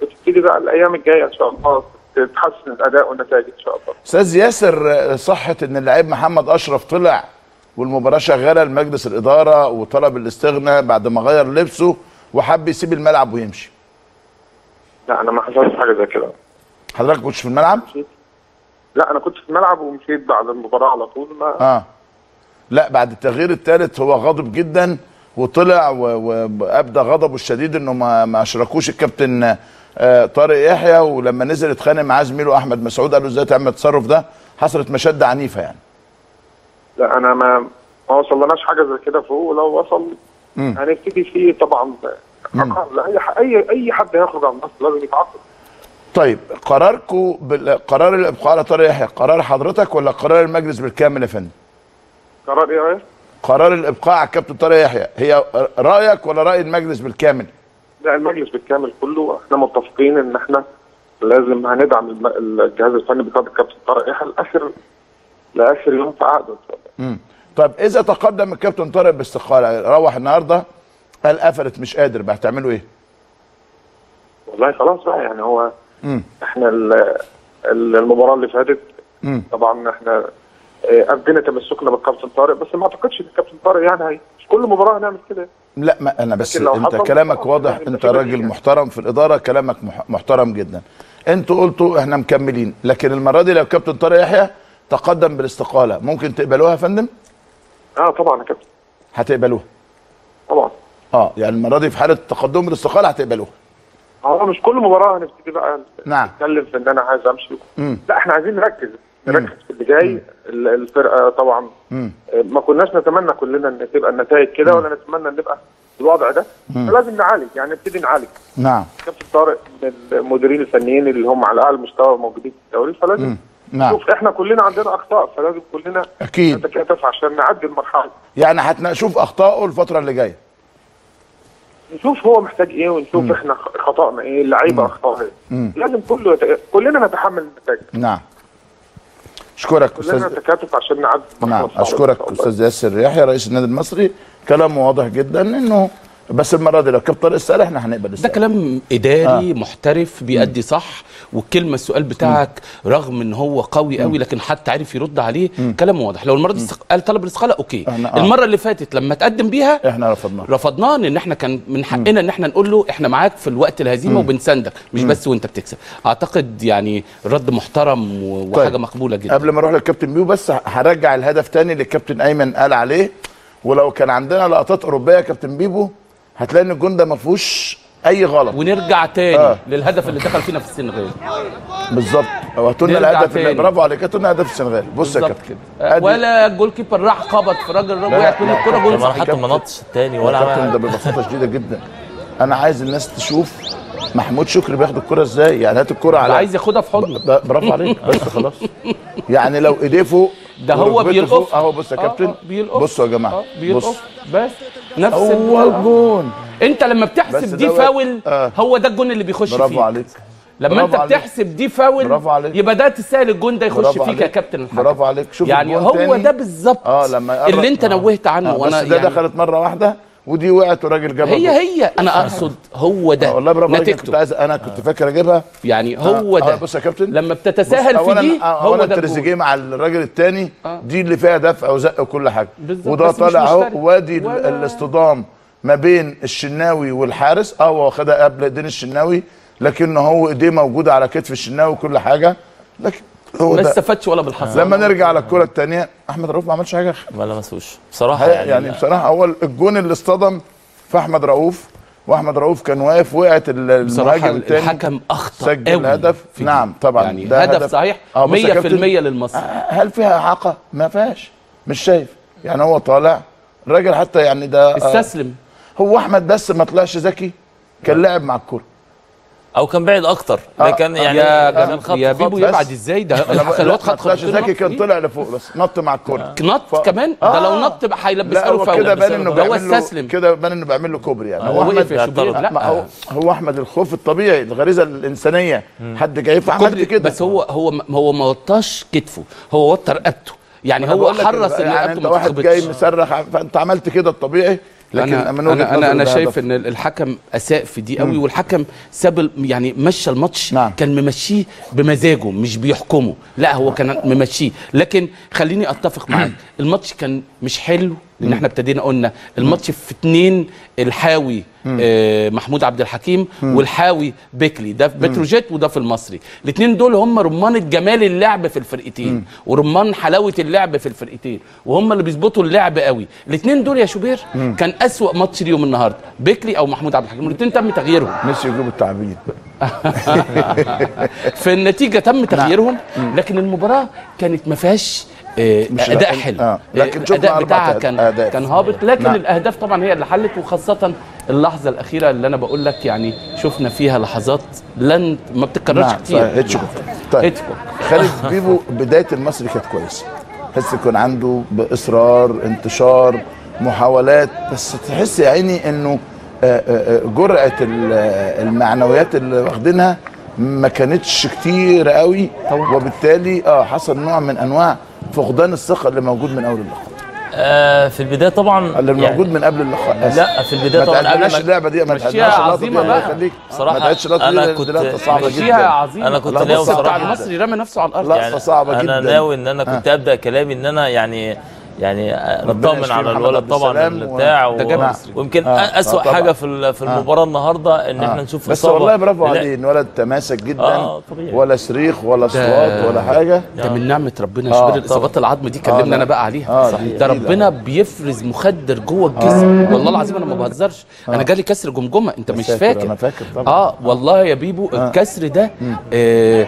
وتبتدي بقى الأيام الجاية إن شاء الله تتحسن الأداء والنتائج إن شاء الله. أستاذ ياسر صحة إن اللعيب محمد أشرف طلع والمباراة شغالة لمجلس الإدارة وطلب الاستغناء بعد ما غير لبسه وحب يسيب الملعب ويمشي. لا أنا ما حصلش حاجة زي كده. حضرتك كنتش في الملعب؟ لا أنا كنت في الملعب ومشيت بعد المباراة على طول ما آه. لا بعد التغيير الثالث هو غاضب جدا وطلع وأبدى غضبه الشديد إنه ما ما أشركوش الكابتن آه، طارق يحيى ولما نزل اتخانق معاه زميله أحمد مسعود قال له إزاي تعمل التصرف ده حصلت مشاده عنيفة يعني لا أنا ما ما وصلناش حاجة زي كده فوق ولو وصل. هنبتدي فيه طبعا اي اي أي حد هيخرج عن النص لازم يتعاقب طيب قراركم قرار الإبقاء على طارق يحيى قرار حضرتك ولا قرار المجلس بالكامل يا فندم؟ قرار إيه؟ قرار الابقاء على الكابتن طارق يحيى هي رأيك ولا رأي المجلس بالكامل؟ لا المجلس بالكامل كله إحنا متفقين إن إحنا لازم هندعم الجهاز الفني بتاع الكابتن طارق يحيى لاخر لآخر يوم في عقده إن شاء الله مم. طب إذا تقدم الكابتن طارق باستقالة روح النهارده قال قفلت مش قادر بقى هتعملوا إيه؟ والله خلاص بقى يعني هو مم. إحنا ال- ال- المباراة اللي فاتت مم. طبعا إحنا آه، ابدينا تمسكنا بالكابتن طارق بس ما أعتقدش إن الكابتن طارق يعني هي مش كل مباراة هنعمل كده. لا ما أنا بس أنت كلامك آه، واضح. يعني أنت في راجل. محترم في الإدارة كلامك مح- محترم جدا. أنتوا قلتوا إحنا مكملين لكن المرة دي لو الكابتن طارق يحيى تقدم بالاستقالة ممكن تقبلوها يا فندم؟ آه طبعا يا كابتن. هتقبلوها؟ طبعا. آه يعني المرة دي في حالة تقدم بالاستقالة هتقبلوها. هو مش كل مباراة هنبتدي بقى نعم. نتكلم في ان أنا عايز أمشي. لا إحنا عايزين نركز. نركز في اللي جاي ال- الفرقة طبعا. مم. ما كناش نتمنى كلنا إن تبقى النتائج كده ولا نتمنى إن نبقى الوضع ده. فلازم نعالج يعني نبتدي نعالج. نعم. كابتن طارق من المديرين الفنيين اللي هم على أعلى مستوى موجودين في الدوري فلازم نعم. شوف إحنا كلنا عندنا أخطاء فلازم كلنا أكيد. نتكاتف عشان نعدي المرحلة. يعني هنشوف اخطائه الفترة اللي جاية. نشوف هو محتاج إيه ونشوف إحنا خطأنا إيه اللعيبة اخطائها إيه. مم. لازم كله يت... كلنا نتحمل النتائج. نعم. أشكرك أستاذ نتكاتف عشان نعدي نعم أشكرك. أستاذ ياسر يحيى رئيس النادي المصري كلامه واضح جدا إنه بس المرة دي لو كابتن طارق السؤال إحنا هنقبل ده السؤال كلام إداري آه. محترف بيأدي صح والكلمة السؤال بتاعك رغم إن هو قوي قوي لكن حتى عارف يرد عليه كلام واضح. لو المرة دي استق- قال طلب الاستقالة okay. آه. المرة اللي فاتت لما تقدم بيها إحنا رفضناه رفضناه لأن إحنا كان من حقنا إن إحنا نقول له إحنا معاك في الوقت الهزيمة وبنساندك مش بس وأنت بتكسب. أعتقد يعني رد محترم و- وحاجة طيب. مقبولة جدا. قبل ما أروح للكابتن بيو بس هرجع الهدف تاني اللي الكابتن أيمن قال عليه. ولو كان عندنا لقطات أوروبية كابتن بيبو هتلاقي إن الجون ده ما فيهوش أي غلط. ونرجع تاني آه. للهدف اللي دخل فينا في السنغال. بالظبط. هاتوا لنا نرجع الهدف اللي. برافو عليك. هاتوا لنا هدف السنغال. بص يا كابتن. ولا ال goalkeeper راح خبط في راجل وقعت من الكورة جول صحيح. حتى ما نطش التاني يا ولا كابتن عمل ده ببساطة شديدة جدا. أنا عايز الناس تشوف محمود شكري بياخد الكره إزاي. يعني هات الكره على عايز ياخدها في حضنه. برافو عليك. [LAUGHS] بس خلاص. يعني لو إيديه فوق ده هو بيلقف. أهو بص يا آه، كابتن. آه، بيلقف. بصوا يا جماعة. آه، بص. بيلقف بس. نفس هو ال- الجون انت لما بتحسب دي فاول آه. هو ده الجون اللي بيخش برافو فيك عليك لما برافو انت. بتحسب دي فاول برافو عليك. يبقى ده تسهل الجون ده يخش برافو فيك يا. كابتن الحكم برافو عليك شوف يعني هو. ده بالظبط لما يقرب- اللي انت آه. نوهت عنه آه وأنا بس ده يعني دخلت مرة واحدة ودي وقعت والراجل جابها هي. هي. أنا أقصد هو ده. آه، والله برافو عليك. كنت عايز أنا كنت فاكر أجيبها. يعني هو آه، آه، ده. بص يا كابتن. لما بتتساهل في دي آه، هو ده تريزيجيه مع الراجل الثاني آه. دي اللي فيها دفع وزق وكل حاجة. وده طالع أهو. وادي الاصطدام ما بين الشناوي والحارس. آه هو واخدها قبل ايدين الشناوي لكن هو ايديه موجودة على كتف الشناوي وكل حاجة. لكن هو ما استفادش ولا بالحظ. لما نرجع على الكرة الثانية أحمد رؤوف ما عملش حاجة ما لمسوش بصراحة يعني, يعني, بصراحة هو الجون اللي اصطدم في أحمد رؤوف وأحمد رؤوف كان واقف وقعت المهاجم الثاني الحكم أخطأ سجل قوي هدف. نعم طبعا. يعني ده هدف صحيح آه، بص يا 100% كابتن، للمصري هل فيها إعاقة؟ ما فيهاش. مش شايف. يعني هو طالع الراجل حتى يعني ده آه، استسلم. هو أحمد بس ما طلعش ذكي كان لاعب مع الكورة. أو كان بعيد أكتر. آه، لكن آه، يعني يا كان. خط يا خط بيبو. يبعد إزاي؟ ده الواد خطوتين ذكي نط كان. طلع لفوق بس نط مع الكورة. نط ف- كمان؟ آه. ده لو نط بقى هيلبسها له هو فاول كده بان إنه ده هو بيعمل له استسلم. كده بان إنه بيعمل له كوبري يعني. هو ده هو لا. هو أحمد الخوف الطبيعي الغريزة الإنسانية. حد جاي فعملت كوبري كده. بس هو هو هو ما وطاش كتفه. هو وطى رقبته. يعني هو حرص إن يعني رقبته أنت ما واحد جاي مسرح فأنت عملت كده الطبيعي؟ لكن أنا أنا أنا, أنا شايف. إن الحكم أساء في دي قوي والحكم ساب يعني مشى الماتش نعم. كان ممشيه بمزاجه مش بيحكمه لا هو كان ممشيه لكن خليني أتفق معاك [CLEARS THROAT] الماتش كان مش حلو لأن إحنا ابتدينا قلنا. الماتش في اتنين الحاوي آه محمود عبد الحكيم والحاوي بيكلي. ده في بتروجيت وده في المصري. الاثنين دول هم رمان جمال اللعب في الفرقتين ورمان حلاوة اللعب في الفرقتين وهم اللي بيظبطوا اللعب قوي. الاثنين دول يا شوبير كان أسوأ ماتش اليوم النهارده بيكلي أو محمود عبد الحكيم. الاثنين تم تغييرهم. نسي يجيبوا التعبير. [LAUGHS] في النتيجة تم تغييرهم لكن المباراة كانت ما فيهاش مش أداء حلو. آه، لكن شفنا الاداء بتاعها. كان أهداف. كان هابط. لكن نعم. الأهداف طبعا هي اللي حلت وخاصة اللحظة الأخيرة اللي أنا بقول لك يعني شفنا فيها لحظات لن ما بتتكررش نعم كتير. هيتشكوك طيب. هيتشكوك. خالد بيبو بداية المصري كانت كويسة. تحس يكون عنده بإصرار انتشار محاولات بس تحس يا عيني إنه آه، آه، آه، جرعه ال- المعنويات اللي واخدينها ما كانتش كتير قوي. وبالتالي آه حصل نوع من أنواع فقدان الثقة اللي موجود من أول اللقاء آه في البداية طبعا اللي يعني موجود من قبل اللقاء. لا في البداية ما طبعاً قبل ما- اللعبة دي ما اللقطة عظيمة دي بقى. الله يخليك بصراحة ما تعدش اللقطة أنا دي كنت- صعبة جدا عظيمة أنا كنت ناوي بصراحه المصري رمى نفسه على الأرض لا. لقطة صعبة أنا جداً. ناوي إن أنا كنت أبدأ كلامي إن أنا يعني يعني نطمن على الولد طبعا بتاع و-. ويمكن آه، اسوء آه،. حاجة في ال- في المباراة النهارده إن إحنا نشوف بس والله برافو عليه إن ولد تماسك جدا آه، طبيعي. ولا صريخ ولا اصوات ولا حاجة. ده من نعمة ربنا آه، طبعاً. الإصابات العظم دي آه، كلمنا. أنا بقى عليها. آه، ده. ربنا بيفرز مخدر جوه الجسم. والله العظيم أنا ما بهزرش. أنا جالي كسر جمجمة أنت مش فاكر، أنا فاكر طبعاً. آه والله يا بيبو الكسر ده آه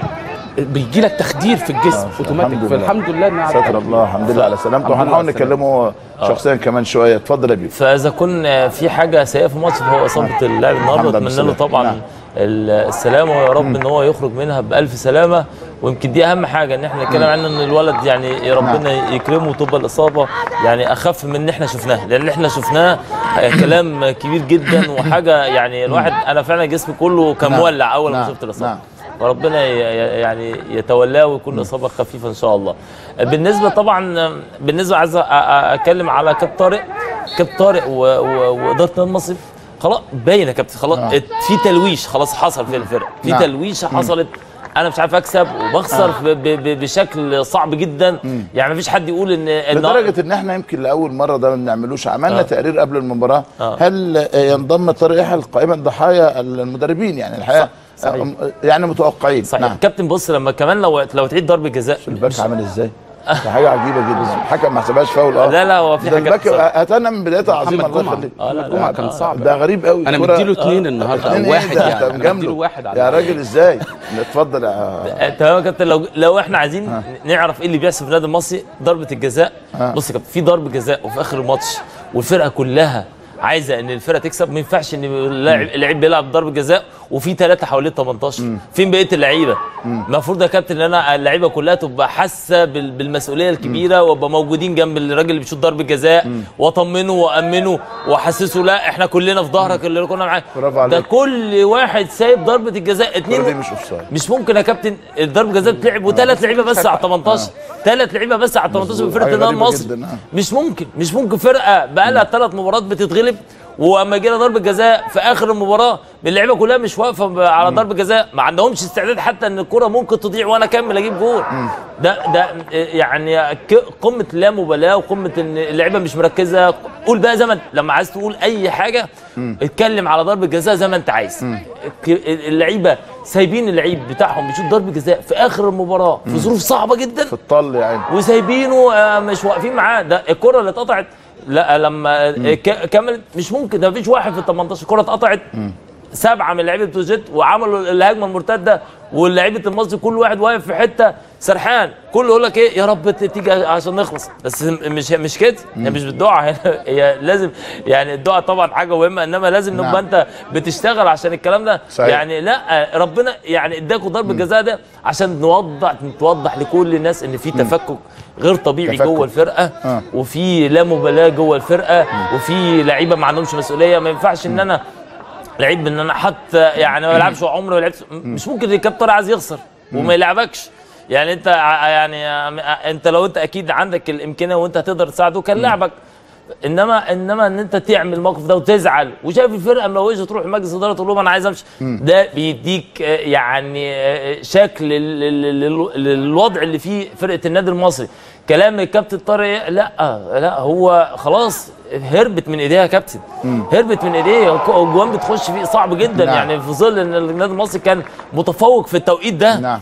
بيجي لك تخدير في الجسم أوتوماتيك الحمد لله. فالحمد لله إنها ستر الله الحمد لله على سلامته الحمد لله وهنحاول. نكلمه شخصيا كمان شوية اتفضل يا بيبو فإذا كن في حاجة سيئة في الماتش فهو إصابة اللاعب الحمد النهارده أتمنى له. طبعا نعم. ال- السلامة ويا رب إن هو يخرج منها بألف سلامة ويمكن دي أهم حاجة إن إحنا نتكلم عنها إن الولد يعني ربنا يكرمه وتبقى الإصابة يعني أخف من اللي إحنا شفناه لأن اللي إحنا شفناه كلام كبير جدا وحاجة يعني الواحد أنا فعلا جسمي كله كان نعم. مولع أول ما نعم. شفت الإصابة نعم. وربنا يعني يتولاه ويكون إصابة خفيفة إن شاء الله. بالنسبة طبعا بالنسبة عايز أتكلم على كابتن طارق. كابتن طارق وإدارة النادي المصري. خلاص باين يا كابتن. خلاص آه. في تلويش خلاص حصل في الفرقة. في نعم. تلويشه حصلت. أنا مش عارف أكسب وبخسر ب- بشكل صعب جدا. يعني مفيش حد يقول ان إن- لدرجة إن إحنا يمكن لأول مرة ده ما بنعملوش. عملنا آه. تقرير قبل المباراة. آه. هل آه، ينضم طارق يحيى لقائمة ضحايا المدربين؟ يعني الحقيقة صح- صحيح. آه، يعني متوقعين صحيح نعم كابتن بص لما كمان لو لو تعيد ضربة جزاء الباك عامل إزاي؟ ده حاجة عجيبة جدا [LAUGHS] الحكم ما حسبهاش فاول آه لا لا هو في بصراحة. هاتنا من بدايتها عظيمه الله يخليك آه، لا، لا، كان آه. صعب ده غريب قوي أنا مديله اثنين النهارده اتنين أو واحد؟ يعني أنا. مديله واحد على يا راجل إزاي؟ اتفضل يا آه، تمام يا كابتن لو لو إحنا عايزين نعرف إيه اللي بيحصل في النادي المصري ضربة الجزاء آه. بص يا كابتن في ضربة جزاء وفي آخر الماتش والفرقة كلها عايزة إن الفرقة تكسب. ما ينفعش إن اللاعب اللعيب بيلعب ضربة جزاء وفي ثلاثة حوالين 18 فين بقية اللعيبة؟ المفروض يا كابتن إن أنا اللعيبة كلها تبقى حاسة بال- بالمسؤولية الكبيرة وأبقى موجودين جنب الراجل اللي بيشوط ضربة جزاء وأطمنه وامنه وأحسسه لا إحنا كلنا في ظهرك اللي كنا معاك. ده. كل واحد سايب ضربة الجزاء. اتنين مش مش ممكن يا كابتن الضربة جزاء بتلعب وثلاث لعيبة بس على 18 ثلاث لعيبة بس على 18 مظبوط. بفرقه حاجة النادي المصري. مش ممكن. مش ممكن فرقة بقى لها ثلاث مباريات بتتغلب وأما جينا ضربة جزاء في آخر المباراة اللعيبة كلها مش واقفة على ضربة جزاء ما عندهمش استعداد حتى إن الكرة ممكن تضيع وأنا أكمل أجيب جول. ده ده يعني قمة لا مبالاة وقمة إن اللعيبة مش مركزة. قول بقى زي ما أنت- لما عايز تقول أي حاجة اتكلم على ضربة جزاء زي ما أنت عايز. اللعيبة سايبين اللعيب بتاعهم بيشوط ضربة جزاء في آخر المباراة في ظروف صعبة جدا. في الطل يا عيني وسايبينه آه، مش واقفين معاه. ده الكرة اللي اتقطعت لا لما ك- كملت مش ممكن ده مفيش واحد في ال 18 الكره اتقطعت. سبعة من لعيبة بتوجيت وعملوا الهجمة المرتدة واللعيبة المصري كل واحد واقف في حتة سرحان. كله يقول لك إيه؟ يا رب تيجي عشان نخلص. بس مش مش كده؟ هي مش بالدعاء. [LAUGHS] هي- لازم يعني الدعاء طبعا حاجة مهمة إنما لازم نبقى نعم. أنت بتشتغل عشان الكلام ده. صحيح. يعني لا ربنا يعني إداكوا ضربة جزاء ده عشان نوضح توضح لكل الناس إن في تفكك غير طبيعي تفكك. جوه الفرقة آه. وفي لا مبالاة جوه الفرقة وفي لعيبة ما عندهمش مسؤولية. ما ينفعش إن أنا لعيب إن أنا حتى يعني ما بلعبش عمري ما لعبت مش ممكن الكابتن عايز يخسر وما يلعبكش. يعني أنت يعني أنت لو أنت أكيد عندك الإمكانية وأنت هتقدر تساعده كان لعبك. إنما إنما إن أنت تعمل الموقف ده وتزعل وشايف الفرقة ملوجه تروح لمجلس الاداره تقول لهم أنا عايز أمشي. ده بيديك آه، يعني آه، شكل لل- لل- لل- للوضع اللي فيه فرقة النادي المصري. كلام الكابتن طارق لا لا هو خلاص هربت من ايديها يا كابتن. هربت من ايديه الجوان بتخش فيه صعب جدا نعم. يعني في ظل إن النادي المصري كان متفوق في التوقيت ده. نعم.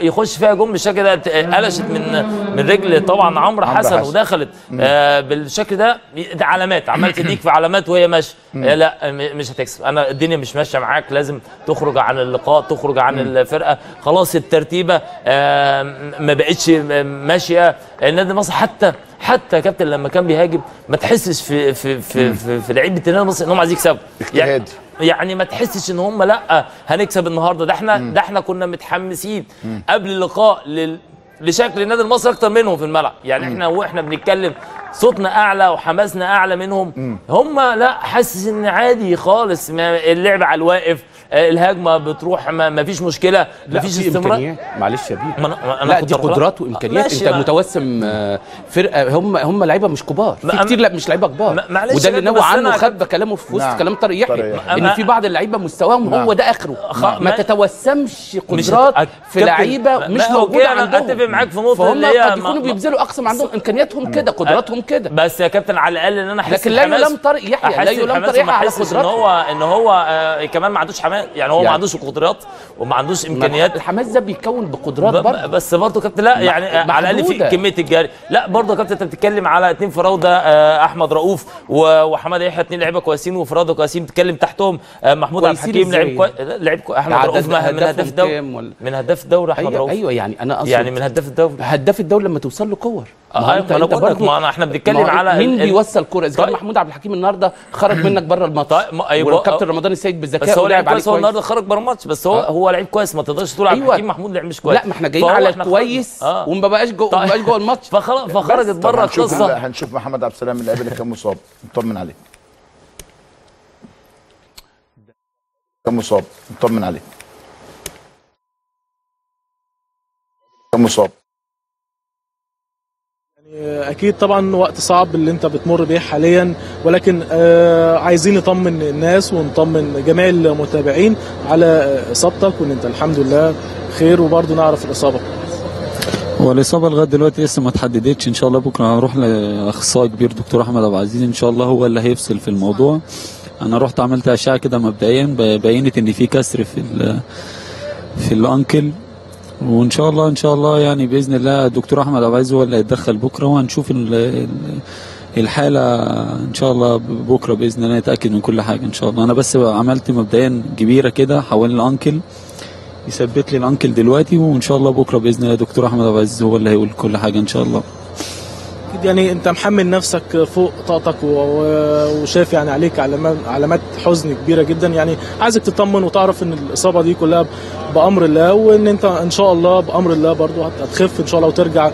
يخش فيها جون بالشكل ده قلشت من من رجل طبعا عمرو حسن حسن. ودخلت. آه بالشكل ده علامات. عمال تديك في علامات وهي ماشية. آه لا مش هتكسب. أنا الدنيا مش ماشية معاك. لازم تخرج عن اللقاء تخرج عن الفرقة. خلاص الترتيبة آه ما بقتش ماشية. النادي المصري حتى حتى يا كابتن لما كان بيهاجم ما تحسش في في في في, في لعيبة النادي المصري إنهم عايزين يكسبوا. يعني اجتهادي. يعني ما تحسش إن هم لأ هنكسب النهارده. ده إحنا ده إحنا كنا متحمسين قبل اللقاء لل لشكل النادي المصري أكتر منهم في الملعب. يعني إحنا وإحنا بنتكلم صوتنا أعلى وحماسنا أعلى منهم. هم لأ حاسس إن عادي خالص اللعب على الواقف. الهجمه بتروح ما, ما فيش مشكلة ما لا فيش في استمرار إمكانيات معلش يا بيه ما أنا- لا دي قدرات وامكانيات ماشي أنت ما- متوسم آه، فرقة هم هم لعيبة مش كبار في كتير لا مش لعيبة كبار وده اللي نوى عنه خد كلامه في وسط نعم. كلام طارق يحيى. إن في بعض اللعيبة مستواهم نعم. هو ده آخره خ- ما ما- تتوسمش مش قدرات في لعيبة مش موجودة عندهم أتفق معاك في نقطة فهم قد يكونوا بيبذلوا أقصى ما عندهم إمكانياتهم كده قدراتهم كده بس يا كابتن على الأقل إن أنا أحس لكن لا. يلام طارق يحيى، لا يلام طارق يحيى على أحسش إن قدراته. هو إن هو آه كمان ما عندوش حماس يعني هو ما يعني- عندوش قدرات وما عندوش إمكانيات. الحماس ده بيتكون بقدرات برضه. بس برضه كابتن لا يعني آه، على الأقل في محدودة. كمية الجري. لا برضه يا كابتن أنت بتتكلم على اتنين فراوده آه، أحمد رؤوف وحمادة يحيى اتنين لعيبة كويسين وفراوده كويسين. بتتكلم تحتهم آه، محمود عبد الحكيم لعيب؟ كويس لعيب أحمد رؤوف ما- من هداف الدوري من هداف الدوري أحمد أيوه رؤوف. أيوه يعني أنا يعني من هداف الدوري. هداف الدوري لما توصل له كور. ما أيوة، ما أنا بقول لك، برضه- ما أنا- إحنا بنتكلم على مين ال- بيوصل كورة؟ إذا كان طيب. محمود عبد الحكيم النهارده خرج منك بره الماتش طيب، ما- أيوة، والكابتن رمضان السيد بالذكاء بس هو عليه كويس هو النهارده خرج بره الماتش بس هو آه. هو لعيب كويس ما تقدرش تقول عبد أيوة. الحكيم محمود لعيب مش كويس. لا ما إحنا جايين على كويس. آه. وما بقاش جو ما بقاش جوه الماتش. [LAUGHS] فخرج فخرجت بره هنشوف القصة. هنشوف محمد عبد السلام اللاعب اللي كان مصاب. نطمن عليه. كان مصاب. نطمن عليه. كان مصاب. أكيد طبعا وقت صعب اللي أنت بتمر بيه حاليا ولكن آه، عايزين نطمن الناس ونطمن جميع المتابعين على آه، إصابتك وإن أنت الحمد لله خير وبرضه نعرف الإصابة. هو الإصابة لغاية دلوقتي لسه ما اتحددتش إن شاء الله بكرة هنروح لأخصائي كبير دكتور أحمد أبو عزيز إن شاء الله هو اللي هيفصل في الموضوع. أنا رحت عملت أشعة كده مبدئيا بينت إن في كسر في في الأنكل. وإن شاء الله إن شاء الله يعني بإذن الله الدكتور أحمد أبو عزيز هو اللي هيتدخل بكرة وهنشوف ال- ال- الحالة إن شاء الله بكرة بإذن الله نتأكد من كل حاجة إن شاء الله. أنا بس عملت مبدئيا كبيرة كده حوالين الأنكل يثبت لي الأنكل دلوقتي وإن شاء الله بكرة بإذن الله دكتور أحمد ابو عزيز هو اللي هيقول كل حاجة إن شاء الله. يعني أنت محمل نفسك فوق طاقتك وشايف يعني عليك علامات حزن كبيرة جدا. يعني عايزك تطمن وتعرف إن الإصابة دي كلها بأمر الله وإن أنت إن شاء الله بأمر الله برضو هت- هتخف إن شاء الله وترجع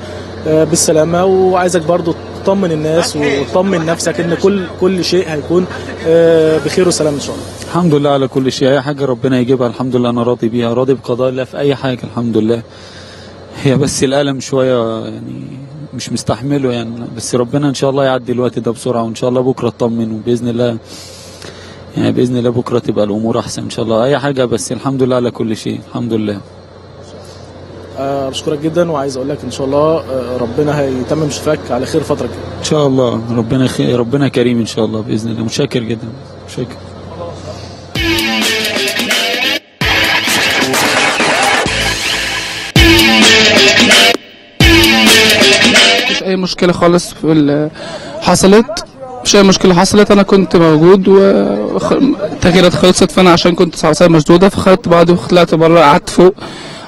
آه، بالسلامة. وعايزك برضو تطمن الناس وتطمن نفسك إن كل كل شيء هيكون آه، بخير وسلام إن شاء الله. الحمد لله على كل شيء. أي حاجة ربنا يجيبها الحمد لله أنا راضي بيها. راضي بقضاء الله في أي حاجة الحمد لله. هي بس الألم شوية يعني مش مستحمله يعني. بس ربنا إن شاء الله يعدي الوقت ده بسرعة وإن شاء الله بكرة اطمن وبإذن الله يعني بإذن الله بكرة تبقى الأمور أحسن إن شاء الله. أي حاجة بس الحمد لله على كل شيء الحمد لله. آه، بشكرك جدا وعايز أقول لك إن شاء الله آه، ربنا هيتمم شفاك على خير فترة كده. إن شاء الله ربنا خير ربنا كريم إن شاء الله بإذن الله. متشكر جدا متشكر. أي مشكلة خالص في حصلت. مش أي مشكلة حصلت أنا كنت موجود والتغييرات خلصت فأنا عشان كنت ساعة مشدودة فخدت بعضي وطلعت بره قعدت فوق.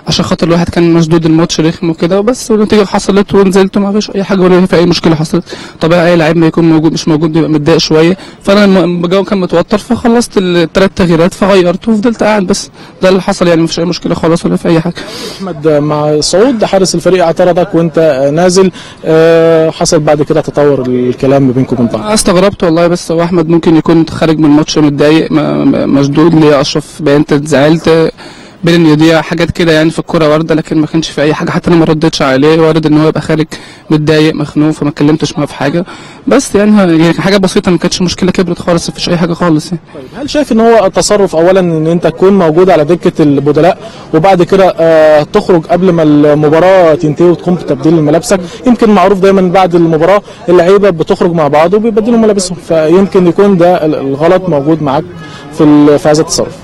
عشان خاطر الواحد كان مشدود الماتش رخم وكده بس والنتيجة حصلت ونزلت وما فيش أي حاجة ولا في أي مشكلة حصلت. طبيعي أي لعيب ما يكون موجود مش موجود بيبقى متضايق شوية. فأنا الجو كان متوتر فخلصت الثلاث تغييرات فغيرت وفضلت قاعد بس. ده اللي حصل يعني مفيش أي مشكلة خالص ولا في أي حاجة. أحمد مع صعود حارس الفريق اعترضك وأنت نازل آه، حصل بعد كده تطور الكلام ما بينكم وبين بعض؟ استغربت والله بس هو أحمد ممكن يكون خارج من الماتش متضايق مشدود ليه أشرف بقى أنت زعلت. ان دي حاجات كده يعني في الكوره واردة لكن ما كانش في أي حاجة. حتى أنا ما ردتش عليه وارد إن هو يبقى خارج متضايق مخنوق فما اتكلمتش معاه في حاجة. بس يعني يعني حاجة بسيطة ما كانتش مشكلة كبرت خالص مفيش أي حاجة خالص يعني. هل شايف إن هو تصرف اولا إن أنت تكون موجود على دكة البدلاء وبعد كده آه، تخرج قبل ما المباراة تنتهي وتقوم بتبديل ملابسك؟ يمكن معروف دايما بعد المباراة اللعيبة بتخرج مع بعض وبيبدلوا ملابسهم فيمكن يكون ده ال- الغلط موجود معاك في في هذا التصرف.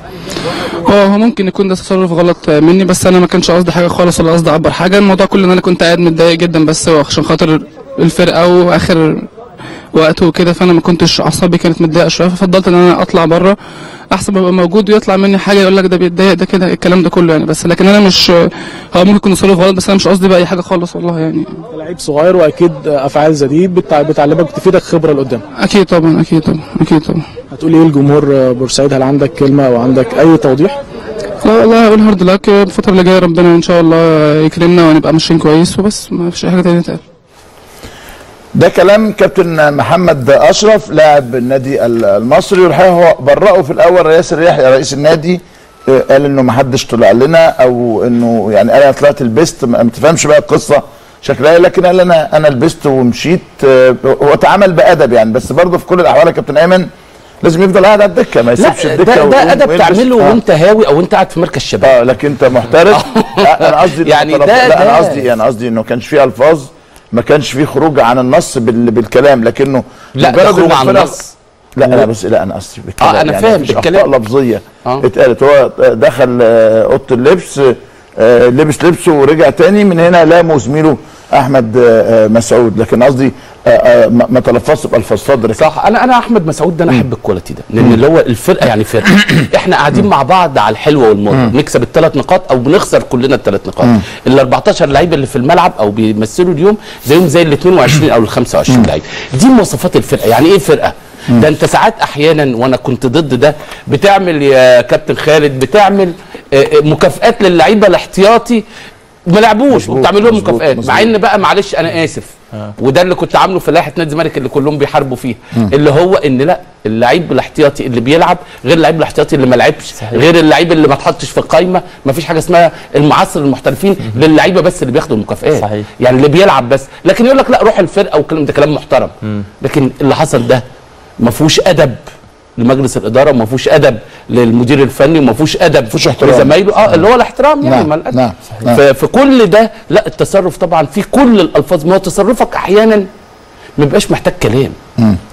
آه هو ممكن يكون ده تصرف غلط مني بس أنا ما كانش قصدي حاجة خالص ولا قصدي أعبر حاجة. الموضوع كله إن أنا كنت قاعد متضايق جدا بس عشان خاطر الفرقة وآخر وقت وكده فأنا ما كنتش أعصابي كانت متضايقة شوية ففضلت إن أنا أطلع بره احسن ما أبقى موجود ويطلع مني حاجة يقول لك ده بيتضايق ده كده الكلام ده كله يعني. بس لكن أنا مش هو ممكن يكون تصرف غلط بس أنا مش قصدي بقى اي حاجة خالص والله يعني. لعيب صغير وأكيد أفعال زي دي بتع- بتعلمك بتفيدك خبرة لقدام. أكيد طبعا أكيد طبعا أكيد طبعا. هتقول إيه لجمهور بورسعيد؟ هل عندك كلمة أو عندك أي توضيح؟ لا والله هقول هارد لك الفترة اللي جاية ربنا إن شاء الله يكرمنا ونبقى ماشيين كويس وبس ما فيش أي حاجة تانية تقال. ده كلام كابتن محمد أشرف لاعب النادي المصري والحقيقة هو برأه في الأول ياسر يحيى رئيس النادي آه، قال إنه ما حدش طلع لنا أو إنه يعني أنا طلعت لبست ما ما تفهمش بقى القصة شكلها لكن قال أنا أنا لبست ومشيت آه، هو اتعامل بأدب يعني بس برضه في كل الأحوال يا كابتن ايمن لازم يفضل قاعد على الدكة ما يسيبش لا الدكة ده, ده أدب. تعمله آه. وأنت هاوي أو أنت قاعد في مركز شباب آه لكن أنت محترف [LAUGHS] أنا قصدي يعني ده- لا أنا ده- قصدي أنا قصدي إنه كانش فيه ألفاظ ما كانش فيه خروج عن النص بال... بالكلام لكنه لا، ده خروج عن النص. لا أنا بس لا أنا قصدي بالكلام آه، أنا يعني فاهم بالكلام. أخطاء لفظية آه. اتقالت هو دخل آه، أوضة اللبس آه، لبس لبسه ورجع تاني من هنا لامه زميله أحمد آه، آه، مسعود لكن قصدي آه، آه، ما ما تلفظش بالفاظ صدر صح. أنا أنا أحمد مسعود ده أنا أحب الكواليتي ده لأن اللي هو الفرقة يعني فرقة. إحنا قاعدين مع بعض على الحلوه والمر نكسب الثلاث نقاط أو بنخسر كلنا الثلاث نقاط. ال 14 لعيب اللي في الملعب أو بيمثلوا اليوم زيهم زي ال 22 أو ال 25 لعيب. دي مواصفات الفرقة. يعني إيه فرقة؟ ده أنت ساعات أحيانا وأنا كنت ضد ده بتعمل يا كابتن خالد بتعمل آه، آه، مكافآت للعيبة الاحتياطي. ما لعبوش وبتعمل لهم مكافآت. مع. إن بقى معلش أنا آسف. وده اللي كنت عامله في لائحة نادي الزمالك اللي كلهم بيحاربوا فيها. اللي هو إن لا اللعيب الاحتياطي اللي بيلعب غير اللعيب الاحتياطي اللي ما لعبش غير اللعيب اللي ما اتحطش في القايمه ما فيش حاجة اسمها المعاصر المحترفين للعيبة بس اللي بياخدوا المكافئات صحيح. يعني اللي بيلعب بس. لكن يقول لك لا روح الفرقة والكلام ده كلام محترم. لكن اللي حصل ده ما فيهوش أدب. لمجلس الإدارة وما فيهوش أدب للمدير الفني وما فيهوش أدب فيهوش احترام. لزمايله. آه اللي هو الاحترام يعني نعم،. نعم، نعم. في كل ده لا التصرف طبعا في كل الألفاظ ما هو تصرفك أحيانا ما بيبقاش محتاج كلام.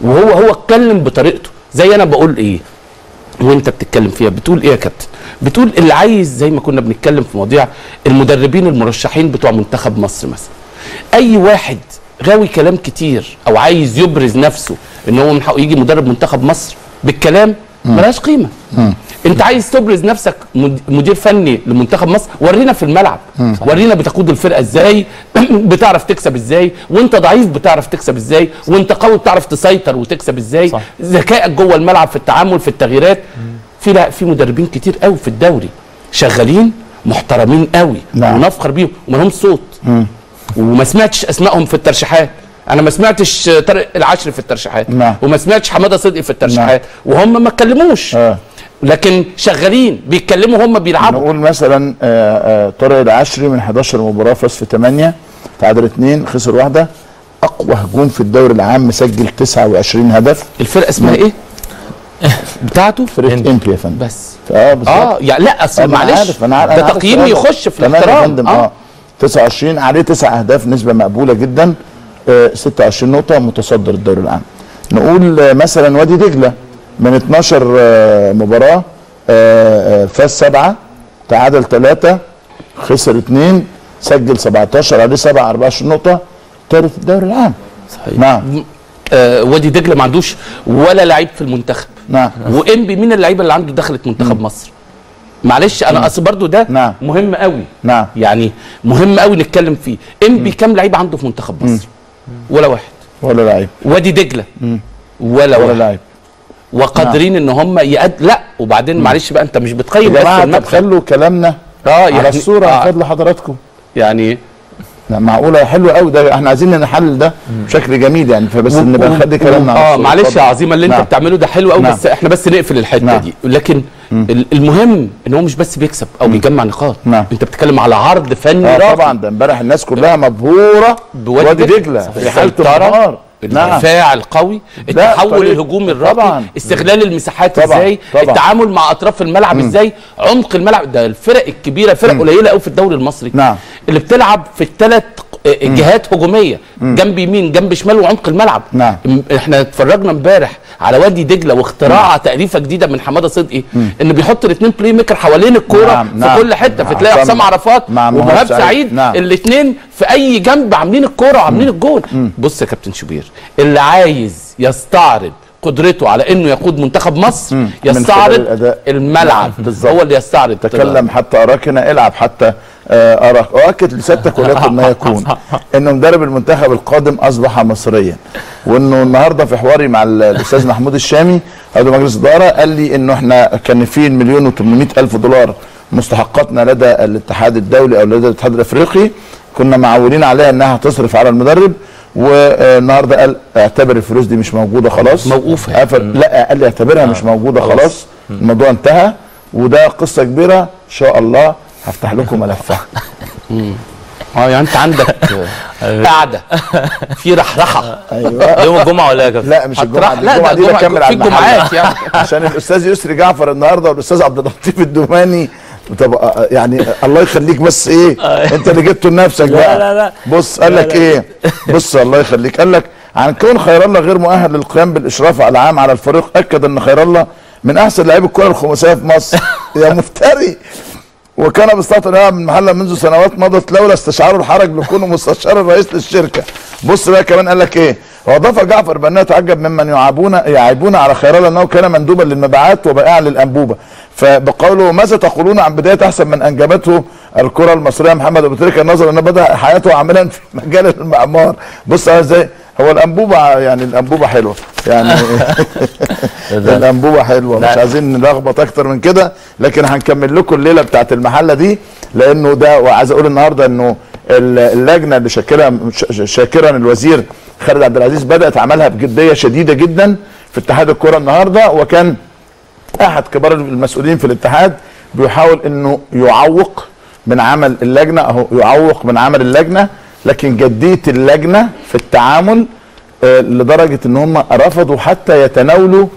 وهو هو اتكلم بطريقته. زي أنا بقول إيه وأنت بتتكلم فيها بتقول إيه يا كابتن؟ بتقول اللي عايز زي ما كنا بنتكلم في مواضيع المدربين المرشحين بتوع منتخب مصر مثلا. أي واحد غاوي كلام كتير أو عايز يبرز نفسه إن هو من حقه يجي مدرب منتخب مصر بالكلام ملهاش قيمة. انت عايز تبرز نفسك مد- مدير فني لمنتخب مصر ورينا في الملعب. مم. ورينا بتقود الفرقة إزاي [CLEARS THROAT] بتعرف تكسب إزاي وانت ضعيف بتعرف تكسب إزاي وانت قوي بتعرف تسيطر وتكسب إزاي. ذكائك جوه الملعب في التعامل في التغييرات. في لا في مدربين كتير قوي في الدوري شغالين محترمين قوي نعم. ونفخر بيهم وما صوت. مم. وما سمعتش أسمائهم في الترشيحات. أنا ما سمعتش طارق العشري في الترشيحات نعم. وما سمعتش حمادة صدقي في الترشيحات وهم ما اتكلموش. آه. لكن شغالين بيتكلموا هم بيلعبوا. نقول مثلا آه، آه، طارق العشري من 11 مباراة فاز في 8 تعادل 2 خسر واحدة. أقوى هجوم في الدوري العام مسجل 29 هدف. الفرقة اسمها إيه؟ بتاعته؟ فرقة امبي يا فندم. بس. آه بالظبط. آه يعني لا أصل معلش. عارف أنا عارف ده تقييم. يخش في الاحترام. آه. 29 عليه تسع أهداف نسبة مقبولة جدا. آه 26 نقطة متصدر الدوري العام. نقول آه مثلا وادي دجلة من 12 آه مباراة آه آه فاز سبعة تعادل ثلاثة خسر اثنين سجل 17 عليه 7 24 نقطة ثالث الدوري العام. صحيح. نعم. آه وادي دجلة ما عندوش ولا لعيب في المنتخب. نعم. وإنبي مين اللعيبة اللي عنده دخلت منتخب مصر؟ معلش أنا أصل برضو ده نعم. مهم قوي نعم. يعني مهم قوي نتكلم فيه. إنبي كام لعيب عنده في منتخب مصر؟ ولا واحد. ولا لعيب. وادي دجلة. ولا ولا واحد. لعيب. وقادرين إن هم يقد لا. وبعدين معلش بقى أنت مش بتقيم بس المدخل خلوا كلامنا آه على الصورة آه. لحضراتكم. يعني لا معقولة حلو قوي ده إحنا عايزين نحلل ده بشكل جميل يعني فبس نبقى نخلي كلامنا آه. معلش. يا عظيم اللي انت نعم. بتعمله ده حلو قوي نعم. بس إحنا بس نقفل الحتة نعم. دي لكن ال- المهم ان هو مش بس بيكسب أو بيجمع نقاط نعم. انت بتتكلم على عرض فني راقي طبعا ده امبارح الناس كلها مبهورة بوادي. دجلة. في حاله نعم الدفاع القوي التحول الهجومي الراقي طبعاً. استغلال المساحات طبعاً، إزاي؟ طبعاً. التعامل مع أطراف الملعب إزاي؟ عمق الملعب ده الفرق الكبيرة فرق قليلة قوي في الدوري المصري. نعم. اللي بتلعب في الثلاث جهات هجومية جنب يمين جنب شمال وعمق الملعب نعم. إحنا اتفرجنا امبارح على وادي دجلة واختراع تأليفة جديدة من حمادة صدقي إن بيحط الاثنين playmaker حوالين الكورة نعم، في نعم. كل حتة مع فتلاقي حسام- عرفات ومهاب سعيد. نعم. الاثنين في أي جنب عاملين الكورة وعاملين الجول بص يا كابتن شوبير اللي عايز يستعرض قدرته على إنه يقود منتخب مصر. من يستعرض الأداء. الملعب نعم،. هو اللي يستعرض تكلم حتى اراك العب حتى أؤكد لسيادتك وليكن ما يكون [LAUGHS] إنه مدرب المنتخب القادم أصبح مصريا وإنه النهارده في حواري مع ال- الأستاذ محمود الشامي عضو مجلس الإدارة قال لي إنه إحنا كان في المليون و800 ألف دولار مستحقاتنا لدى الاتحاد الدولي أو لدى الاتحاد الأفريقي كنا معولين عليها إنها تصرف على المدرب والنهاردة قال اعتبر الفلوس دي مش موجودة خلاص. موقوفة. قفل. لا قال لي اعتبرها مش موجودة خلاص. الموضوع انتهى وده قصة كبيرة إن شاء الله هفتح لكم ملفها [LAUGHS] آه يعني أنت عندك آه، [LAUGHS] قاعدة. في رحرحة. أيوه. [LAUGHS] يوم الجمعة ولا يا كابتن لا مش الجمعة دي لا، الجمعة دي بكمل على الجمعات يعني. عشان الأستاذ يسري جعفر النهارده والأستاذ عبد اللطيف الدوماني. طب آه، يعني الله يخليك بس إيه؟ أنت اللي جبته لنفسك لا، بقى. لا، لا. بص قال لك إيه؟ بص الله يخليك. قال لك عن كون خير الله غير مؤهل للقيام بالإشراف العام على الفريق أكد إن خير الله من أحسن لاعبي الكرة الخماسية في مصر. يا مفتري. وكان بيستطيع يلعب من محله منذ سنوات مضت لولا استشعاره الحرج بكونه مستشار الرئيس للشركة. بص بقى كمان قال لك إيه؟ وأضاف جعفر بأنه تعجب ممن يعابون يعيبون على خير الله انه كان مندوبا للمبيعات وبائعا للأنبوبة. فبقوله ماذا تقولون عن بداية أحسن من أنجبته الكرة المصرية محمد؟ ابو تريكه النظر انه بدأ حياته عاملا في [LAUGHS] مجال المعمار. بص إزاي؟ هو الأنبوبة يعني الأنبوبة حلوة. يعني [LAUGHS] [LAUGHS] الأنبوبة حلوة. مش عايزين نلخبط أكتر من كده لكن هنكمل لكم الليلة بتاعت المحلة دي لأنه ده وعايز أقول النهارده إنه ال- اللجنة اللي شاكرها شاكرا الوزير خالد عبد العزيز بدأت عملها بجدية شديدة جدا في اتحاد الكرة النهارده وكان أحد كبار المسؤولين في الاتحاد بيحاول إنه يعوق من عمل اللجنة اهو يعوق من عمل اللجنة لكن جدية اللجنة في التعامل آه، لدرجة إن هم رفضوا حتى يتناولوا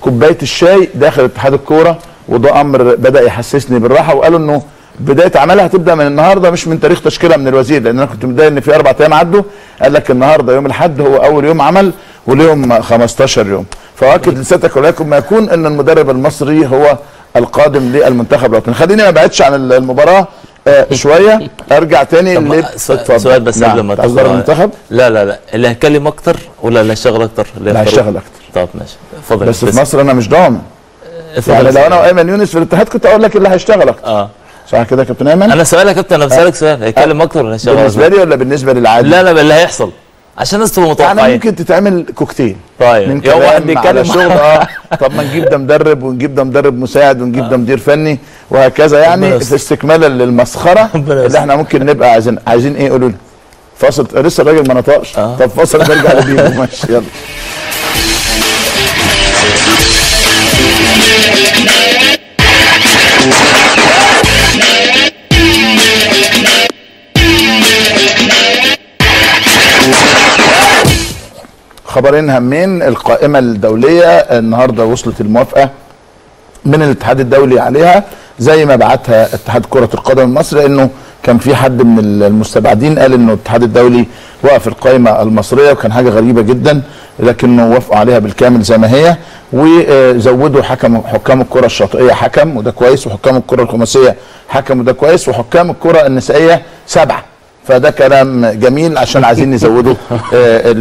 كوباية الشاي داخل اتحاد الكورة وده أمر بدأ يحسسني بالراحة وقالوا إنه بداية عملها هتبدأ من النهارده مش من تاريخ تشكيلها من الوزير لأن أنا كنت متضايق إن في أربع أيام عدوا. قال لك النهارده يوم الأحد هو أول يوم عمل وليهم 15 يوم. فأؤكد لسيادتك ولكم ما يكون أن المدرب المصري هو القادم للمنتخب الوطني. خليني ما ابعدش عن المباراة. آه شوية. أرجع تاني اتفضل. سؤال بس نعم. قبل ما تعال تاخد- المنتخب؟ لا لا لا. اللي هيتكلم أكتر ولا اللي هيشتغل أكتر؟ اللي اللي هيشتغل أكتر. طب ماشي. اتفضل. بس في مصر أنا مش ضامن. يعني لو. أنا وأيمن يونس في الاتحاد كنت أقول لك اللي هيشتغل أكتر. آه. صح كده يا كابتن أيمن؟ أنا سؤال يا كابتن أنا بسألك سؤال. هيتكلم أكتر ولا هيشتغل بالنسبة؟ لي ولا بالنسبة للعادي؟ لا لا اللي هيحصل. عشان الناس تبقى يعني متوقعين. ممكن تتعمل كوكتيل. طيب من واحد كلام بيتكلم على شغل. آه [LAUGHS] طب ما نجيب ده مدرب ونجيب ده مدرب مساعد ونجيب ده مدير فني وهكذا يعني استكمالا للمسخرة [LAUGHS] اللي. إحنا ممكن نبقى عايزين عايزين إيه؟ قولوا لي. فاصل لسه الراجل ما نطقش. طب فاصل نرجع لبيبو. [LAUGHS] ماشي يلا. خبرين هامين القائمة الدولية النهارده وصلت الموافقة من الاتحاد الدولي عليها زي ما بعتها اتحاد كرة القدم المصري لأنه كان في حد من المستبعدين قال إنه الاتحاد الدولي وقف القائمة المصرية وكان حاجة غريبة جدا لكنه وافقوا عليها بالكامل زي ما هي وزودوا حكم حكام الكرة الشاطئية حكم وده كويس وحكام الكرة الخماسية حكم وده كويس وحكام الكرة النسائية سبعة. فده كلام جميل عشان عايزين نزودوا [LAUGHS] آه،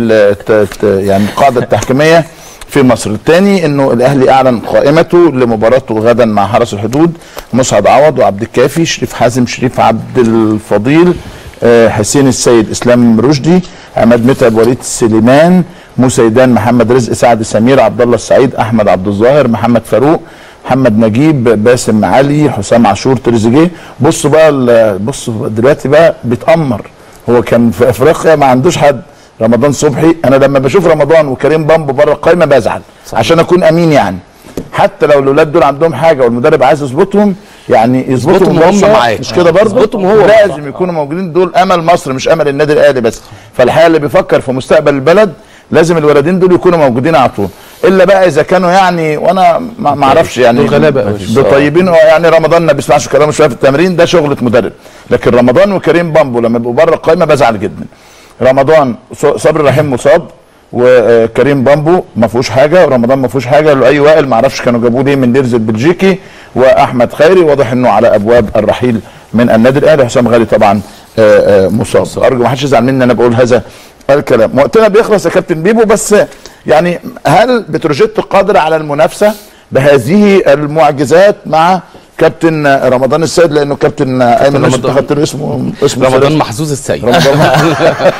يعني القاعدة التحكيمية في مصر. الثاني إنه الأهلي أعلن قائمته لمباراته غدا مع حرس الحدود مسعد عوض وعبد الكافي شريف حازم شريف عبد الفضيل آه، حسين السيد إسلام رشدي عماد متعب وليد سليمان موسى يدان محمد رزق سعد سمير عبد الله السعيد أحمد عبد الظاهر محمد فاروق محمد نجيب باسم علي حسام عاشور تريزيجيه. بصوا بقى بصوا دلوقتي بقى بيتأمر. هو كان في أفريقيا ما عندوش حد. رمضان صبحي. أنا لما بشوف رمضان وكريم بامبو بره القايمة بزعل عشان أكون أمين يعني. حتى لو الاولاد دول عندهم حاجة والمدرب عايز يظبطهم يعني يظبطهم هم معاه. مش كده برضه؟ يظبطهم هو. لازم يكونوا موجودين. دول أمل مصر مش أمل النادي الأهلي بس. فالحقيقة اللي بيفكر في مستقبل البلد لازم الولدين دول يكونوا موجودين على طول. إلا بقى إذا كانوا يعني وأنا ما أعرفش يعني. بطيبين يعني رمضان ما بيسمعش كلامه شوية في التمرين ده شغلة مدرب. لكن رمضان وكريم بامبو لما يبقوا بره القايمة بزعل جدا. رمضان صبري رحيم مصاب وكريم بامبو ما فيهوش حاجة ورمضان ما فيهوش حاجة لؤي وائل ما أعرفش كانوا جابوه ليه من ليرز البلجيكي وأحمد خيري واضح إنه على أبواب الرحيل من النادي الأهلي حسام غالي طبعا آه، آه، مصاب. أرجو ما حدش يزعل مني أنا بقول هذا الكلام. وقتنا بيخلص يا كابتن بيبو بس يعني هل بتروجيت قادر على المنافسة بهذه المعجزات مع كابتن رمضان السيد؟ لأنه كابتن ايمن مش رمضان. خدت اسمه اسمه رمضان. محظوظ السيد. رمضان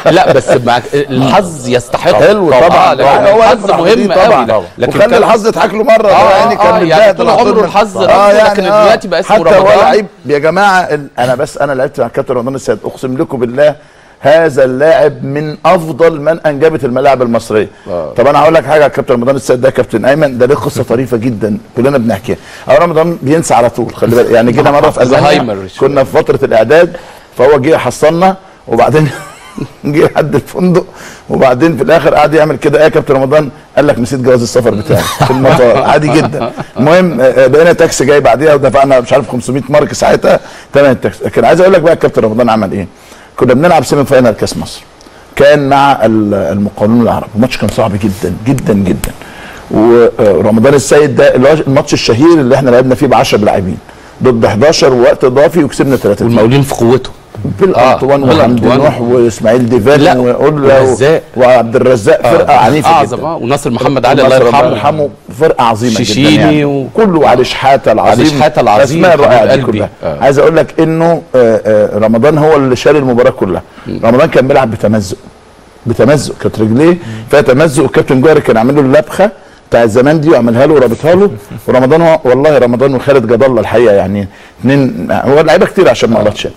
[LAUGHS] لا بس الحظ [LAUGHS] يستحق. حلو طبعا آه، هو الحظ مهم طبعا. قوي لكن وخلي الحظ يضحك له مرة. آه، يعني آه، كان يعني متضايق طول عمره الحظ آه، يعني لكن آه. دلوقتي بقى اسمه حتى هو رمضان. لعيب يا جماعة أنا بس أنا لعبت مع كابتن رمضان السيد. أقسم لكم بالله هذا اللاعب من أفضل من أنجبت الملاعب المصرية. طب أنا هقول لك حاجة كابتن رمضان السيد ده كابتن أيمن ده ليه قصة طريفة جدا كلنا بنحكيها. أو رمضان بينسى على طول خلي بالك. يعني جينا مرة في [LAUGHS] ألمانيا زهايمر شوية. كنا في فترة الإعداد فهو جه حصلنا وبعدين [LAUGHS] جه لحد الفندق وبعدين في الآخر قعد يعمل كده. إيه يا كابتن رمضان؟ قال لك نسيت جواز السفر بتاعي [LAUGHS] في المطار. عادي جدا. المهم آه، بقينا تاكسي جاي بعديها ودفعنا مش عارف 500 مارك ساعتها. تمن التاكسي لكن عايز أقول لك بقى الكابتن رمضان عمل إيه؟ كنا بنلعب semi final كاس مصر. كان مع ال- المقاولون العرب. الماتش كان صعب جدا جدا جدا. ورمضان السيد ده الماتش الشهير اللي إحنا لعبنا فيه ب 10 لاعبين ضد 11 ووقت اضافي وكسبنا 3 والمقاولين في قوته. بالانطوان آه، وعبدي بالأنطوان. نوح وإسماعيل ديفان وقله. وعبد الرزاق فرقة عنيفة اعظم جدا وناصر محمد علي الله الله يرحمه. يرحمه فرقة عظيمة جدا يعني. و- كله علي شحاتة العظيم. علي شحاتة العظيم، أسماء رائعة دي. كلها آه. عايز أقول لك إنه آه، آه، رمضان هو اللي شال المباراة كلها. رمضان كان بيلعب بتمزق. بتمزق كانت رجليه. فيها تمزق والكابتن جوهري كان عامل له اللبخه بتاع زمان دي وعملها له ورابطها له. [LAUGHS] ورمضان والله رمضان وخالد جد الله الحقيقة يعني. اثنين هو لعيبة كتير عشان ما غلطش.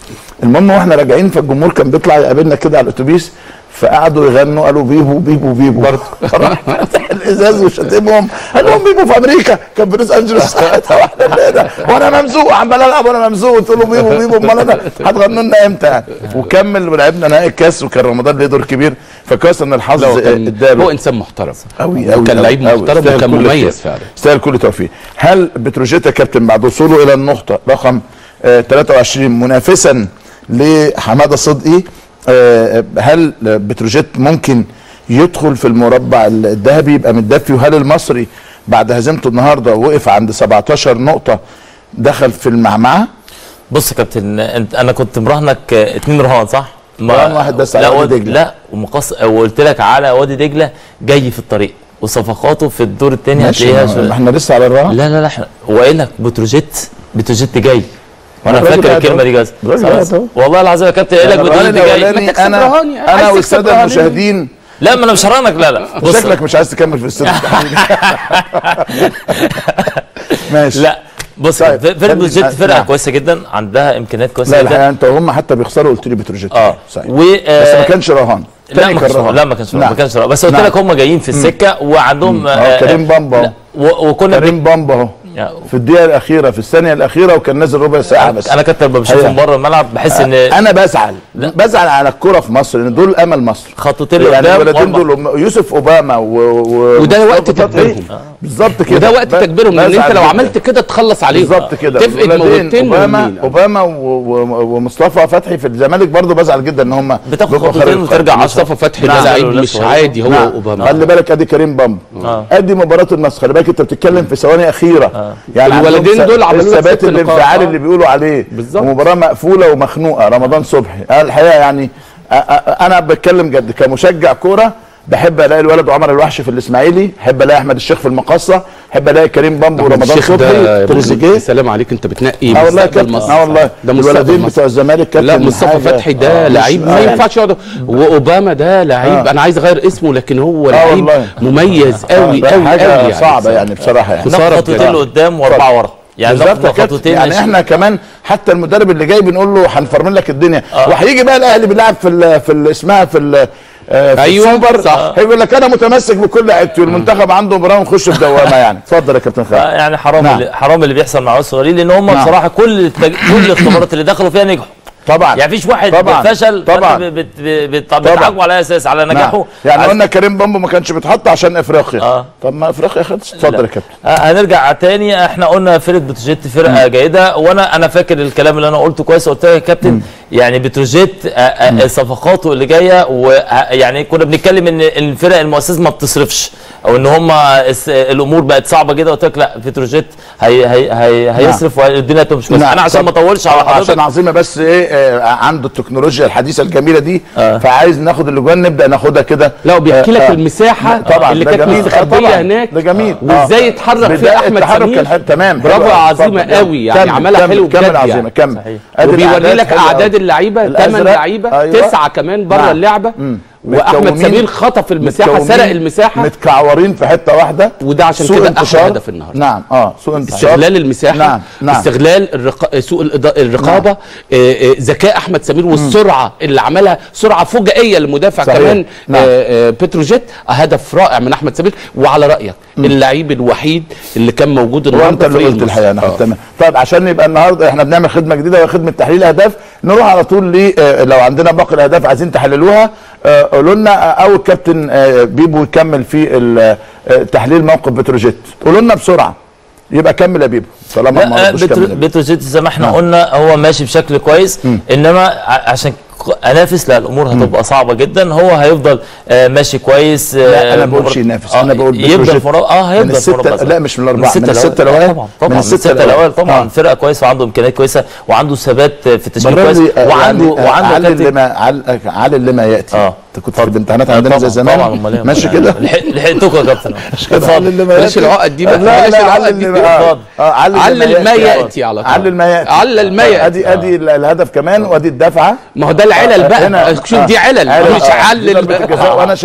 المهم وإحنا راجعين فالجمهور كان بيطلع يقابلنا كده على الأتوبيس فقعدوا يغنوا قالوا بيبو بيبو بيبو برضه. [LAUGHS] راح فتح [LAUGHS] الإزاز وشتمهم. قال لهم بيبو في أمريكا. كان في لوس أنجلوس [LAUGHS] ساعتها. وأنا ممزوق عمال العب وأنا ممزوق. قلت له بيبو بيبو أمال أنا هتغنوا لنا إمتى؟ يعني وكمل ولعبنا نهائي الكاس وكان رمضان ليه دور كبير. فكويس إن الحظ كان- اداله هو إنسان محترم. قوي قوي وكان لعيب محترم وكان مميز فعلا. يستاهل كل توفيق هل بتروجيت يا كابتن بعد وصوله إلى النقطة رقم آه 23 منافسا لحمادة صدقي آه، هل بتروجيت ممكن يدخل في المربع الذهبي يبقى متدفي وهل المصري بعد هزيمته النهارده وقف عند 17 نقطة دخل في المعمعة؟ بص يا كابتن انت أنا كنت مراهنك اتنين رهان صح؟ رهان واحد بس على وادي دجلة لا ومقص وقلت لك على وادي دجلة جاي في الطريق وصفقاته في الدور الثاني هتلاقيها إحنا لسه على الرهان لا لا لا وقايل لك بتروجيت بتروجيت جاي وأنا فاكر الكلمة دي جاز. والله العظيم يا كابتن قايل لك بدون أنا أنا, أنا والسادة المشاهدين. لا ما أنا مش هرانك لا. لا بص. شكلك مش عايز تكمل في السيرة ماشي. لا بص طيب. بروجيت فرقة نعم. كويسة جدا عندها إمكانيات كويسة لا جدا لا الحقيقة أنت هم حتى بيخسروا قلت لي بتروجيت. آه. صحيح. آه، بس ما كانش رهان. لا ما كانش لا ما كانش نعم. ما كانش رهان. بس قلت نعم. لك هم جايين في السكة وعندهم آه، آه، كريم بامبا وكنا كريم بامبا اهو. في الدقيقة الأخيرة في الثانية الأخيرة وكان نازل ربع ساعة بس. أنا كتر ما من بره الملعب بحس إن أنا بزعل بزعل على الكوره في مصر ان دول أمل مصر. خطتين يعني الولدين دول يوسف أوباما و... و... وده وقت تكبيرهم. آه. بالظبط كده. وده وقت تكبيرهم ان أنت لو عملت كده تخلص عليهم. بالظبط كده. تفقد موتين أوباما أوباما ومصطفى فتحي في الزمالك برضه بزعل جدا إن هم بتاخد خطوتين وترجع مصطفى نعم. فتحي ده لعيب نعم. مش عادي هو نعم. أوباما. خلي بالك أدي كريم بامبو آه. أدي مباراة النصر. خلي بالك أنت بتتكلم في ثواني أخيرة. آه. يعني الولدين دول على الثبات الانفعال آه. اللي بيقولوا عليه. بالظبط. ومباراة مقفولة ومخنوقة رمضان صبحي. الحقيقة يعني أنا بتكلم جد كمشجع كورة بحب الاقي الولد عمر الوحش في الاسماعيلي احب الاقي احمد الشيخ في المقاصة احب الاقي كريم بامبو ورمضان صبحي. تريزيجيه سلام عليك انت بتنقي آه والله كابتن. آه والله. ده الولدين بتوع الزمالك كابتن لا مصطفى فتحي ده آه لعيب ما آه. ينفعش يقعد. وأوباما ده لعيب. آه. أنا عايز أغير اسمه لكن هو آه لعيب آه مميز قوي قوي قوي يعني. صعبة يعني بصراحة يعني. خطوتين لقدام وأربعة ورا. يعني خطوتين يعني إحنا كمان حتى المدرب اللي جاي بنقول له هنفرمل لك الدنيا. آه. وهيجي بقى الأهلي بيلعب في في اسمها في آه، في أيوه السوبر. صح. آه. يقول لك أنا متمسك بكل لعبتي والمنتخب عنده مباراه ونخش في دوامة يعني. [LAUGHS] اتفضل يا كابتن خالد. آه، يعني حرام نعم. اللي حرام اللي بيحصل مع الصغيرين لأن هم نعم. بصراحة كل التج... كل الاختبارات اللي دخلوا فيها نجحوا. طبعا. يعني فيش واحد طبعا. فشل طبعا. بتعاقبه على أساس على نجاحه. نعم. يعني قلنا كريم بامبو ما كانش بيتحط عشان إفريقيا. آه. طب ما إفريقيا خلصت. اتفضل يا كابتن. آه، هنرجع تاني. إحنا قلنا فرقه بتروجيت فرقة م. جيدة. وأنا أنا فاكر الكلام اللي أنا قلته كويس. قلت لك يا كابتن م. يعني بتروجيت آه، آه، صفقاته اللي جاية ويعني كنا بنتكلم إن الفرق المؤسسة ما بتصرفش أو إن هم الأمور بقت صعبة جدا قلت لك لا بتروجيت هي هي هي نعم. هيصرف والدنيا تمشي نعم. أنا عشان ما أطولش على حضرتك عشان عظيمة بس إيه آه، عنده التكنولوجيا الحديثة الجميلة دي آه. فعايز ناخد الأجوان نبدأ ناخدها كده. لا وبيحكي لك آه. المساحة طبعا. اللي كانت مستخبية آه، هناك. ده جميل. آه. وإزاي اتحرك فيها أحمد سمير؟ تمام. برافو عظيمة قوي. يعني عملها حلو كمل يعني. عظيمة. كمل. وبيوري لك أعداد اللعيبة ثمان لعيبة أيوة. تسعة كمان بره نعم. اللعبة. وأحمد سمير خطف المساحة سرق المساحة. متكعورين في حتة واحدة. وده عشان كده أحلى هدف النهارده. نعم آه سوء انتشار. استغلال المساحة نعم نعم. استغلال الرق... سوء الرقابة نعم. آه، آه، ذكاء أحمد سمير والسرعة اللي عملها سرعة فجائية للمدافع كمان نعم. آه، بتروجيت. هدف رائع من أحمد سمير. وعلى رأيك اللعيب الوحيد اللي كان موجود النهارده وانت اللي قلت الحقيقة أنا آه. تمام. طيب عشان يبقى النهارده إحنا بنعمل خدمة جديدة وخدمة خدمه تحليل أهداف نروح على طول لو عندنا باقي الأهداف عايزين تحللوها آه، قولوا لنا آه، اول كابتن آه، بيبو يكمل في تحليل موقف بتروجيت قولوا لنا بسرعة يبقى كمل يا بيبو طالما ما بتر... بتروجيت زي ما إحنا نعم. قلنا هو ماشي بشكل كويس م. إنما عشان أنافس لا الأمور هتبقى صعبة جدا. هو هيفضل آه ماشي كويس آه لا أنا ما آه، بقولش ينافس. آه أنا بقول يفضل فرق آه هيفضل من الستة لا مش من الأربعة من الستة الاوائل طبعا من الستة الاوائل طبعا آه. فرقة كويسة وعنده إمكانيات كويسة وعنده ثبات في التشكيل كويس. آه، وعنده يعني، وعنده علل لما علل يأتي. انت كنت في الامتحانات عندنا زي زمان ماشي كده لحقتكم يا كابتن اتفضل بلاش العقد دي بلاش العقد دي اتفضل علل ما ياتي على طول علل ما ياتي علل ما ياتي ادي ادي الهدف كمان وادي الدفعه ما هو ده العلل بقى شوف دي علل مش علل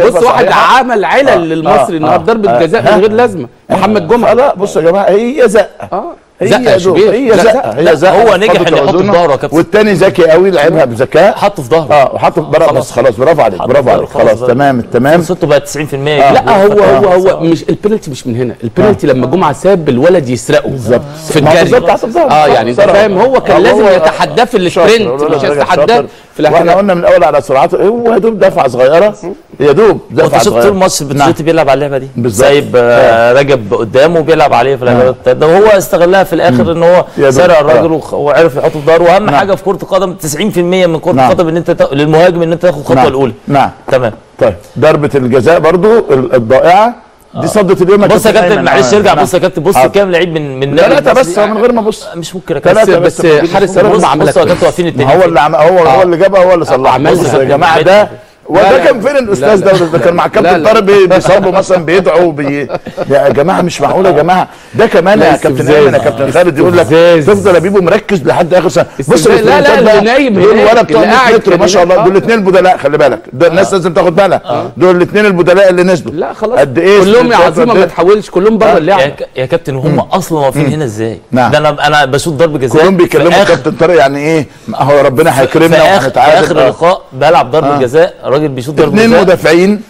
بص واحد عمل علل للمصري النهارده ضربه جزاء من غير لازمه محمد جمعه لا بصوا يا جماعة هي زقه زق يا شبير هي زق هي زق هو نجح انه يحط في ظهره كابتن والتاني ذكي قوي لعبها بذكاء. حط في ظهره آه وحط في ظهره بس خلاص برافو عليك برافو عليك. خلاص تمام تمام. خسرته بقت 90% آه لا هو هو هو مش البنالتي مش من هنا. البنالتي آه. لما جمعة ساب الولد يسرقه. بالظبط. في الجري. بالظبط آه يعني أنت فاهم؟ هو كان آه، لازم يتحداه في ال sprint مش يتحداه. في وإحنا قلنا من الأول على سرعته هو يا دوب دفعة صغيرة يا دوب دفعة صغيرة. طول مصر بتشوتي نعم. بيلعب على اللعبة دي؟ سايب آه، نعم. رجب قدامه بيلعب عليه في اللعبه نعم. ده هو استغلها في الآخر إن هو سرق الراجل وعرف يحطه في ضهره وأهم حاجة في كرة القدم 90% من كرة القدم إن أنت للمهاجم إن أنت تاخد الخطوة الأولى. نعم. تمام. طيب. ضربة الجزاء برضو الضائعة. دي صدت اليوم بص يا كابتن معلش ارجع آه. بص يا كابتن بص آه. كام لعيب من من ثلاثة بس من غير ما بص. مش ممكن بس بس حارس مرمى بص يا كابتن واقفين التاني؟ هو اللي هو هو اللي جابها هو اللي صلحها. بص يا جماعة ده وده كان فين لا، الأستاذ لا، ده ده كان مع كابتن. طارق بي- بيصلوا مثلا بيدعوا بي... يا جماعة مش معقول يا جماعة ده كمان يا كابتن. أيمن يا كابتن خالد يقول لك. تفضل يا بيبو مركز لحد آخر سنة بص. لا، لا، اللي نايم دول ولا بتوع اللي 100 قاعد متر ما شاء. الله دول الاثنين البدلاء خلي بالك ده الناس لازم تاخد بالها دول الاثنين البدلاء اللي نزلوا لا خلاص قد إيه كلهم يا عظيمة ما؟ تحولش كلهم بره يا, اللعبة يا كابتن وهم أصلا واقفين هنا إزاي؟ نعم. ده أنا أنا بشوط ضرب جزاء كلهم بيكلموا كابتن طارق يعني إيه هو ربنا هيكرمنا آخر, في وهنتعادل آخر آه. اللقاء بلعب ضربة آه. جزاء راجل بيشوط ضربه اثنين مدافعين.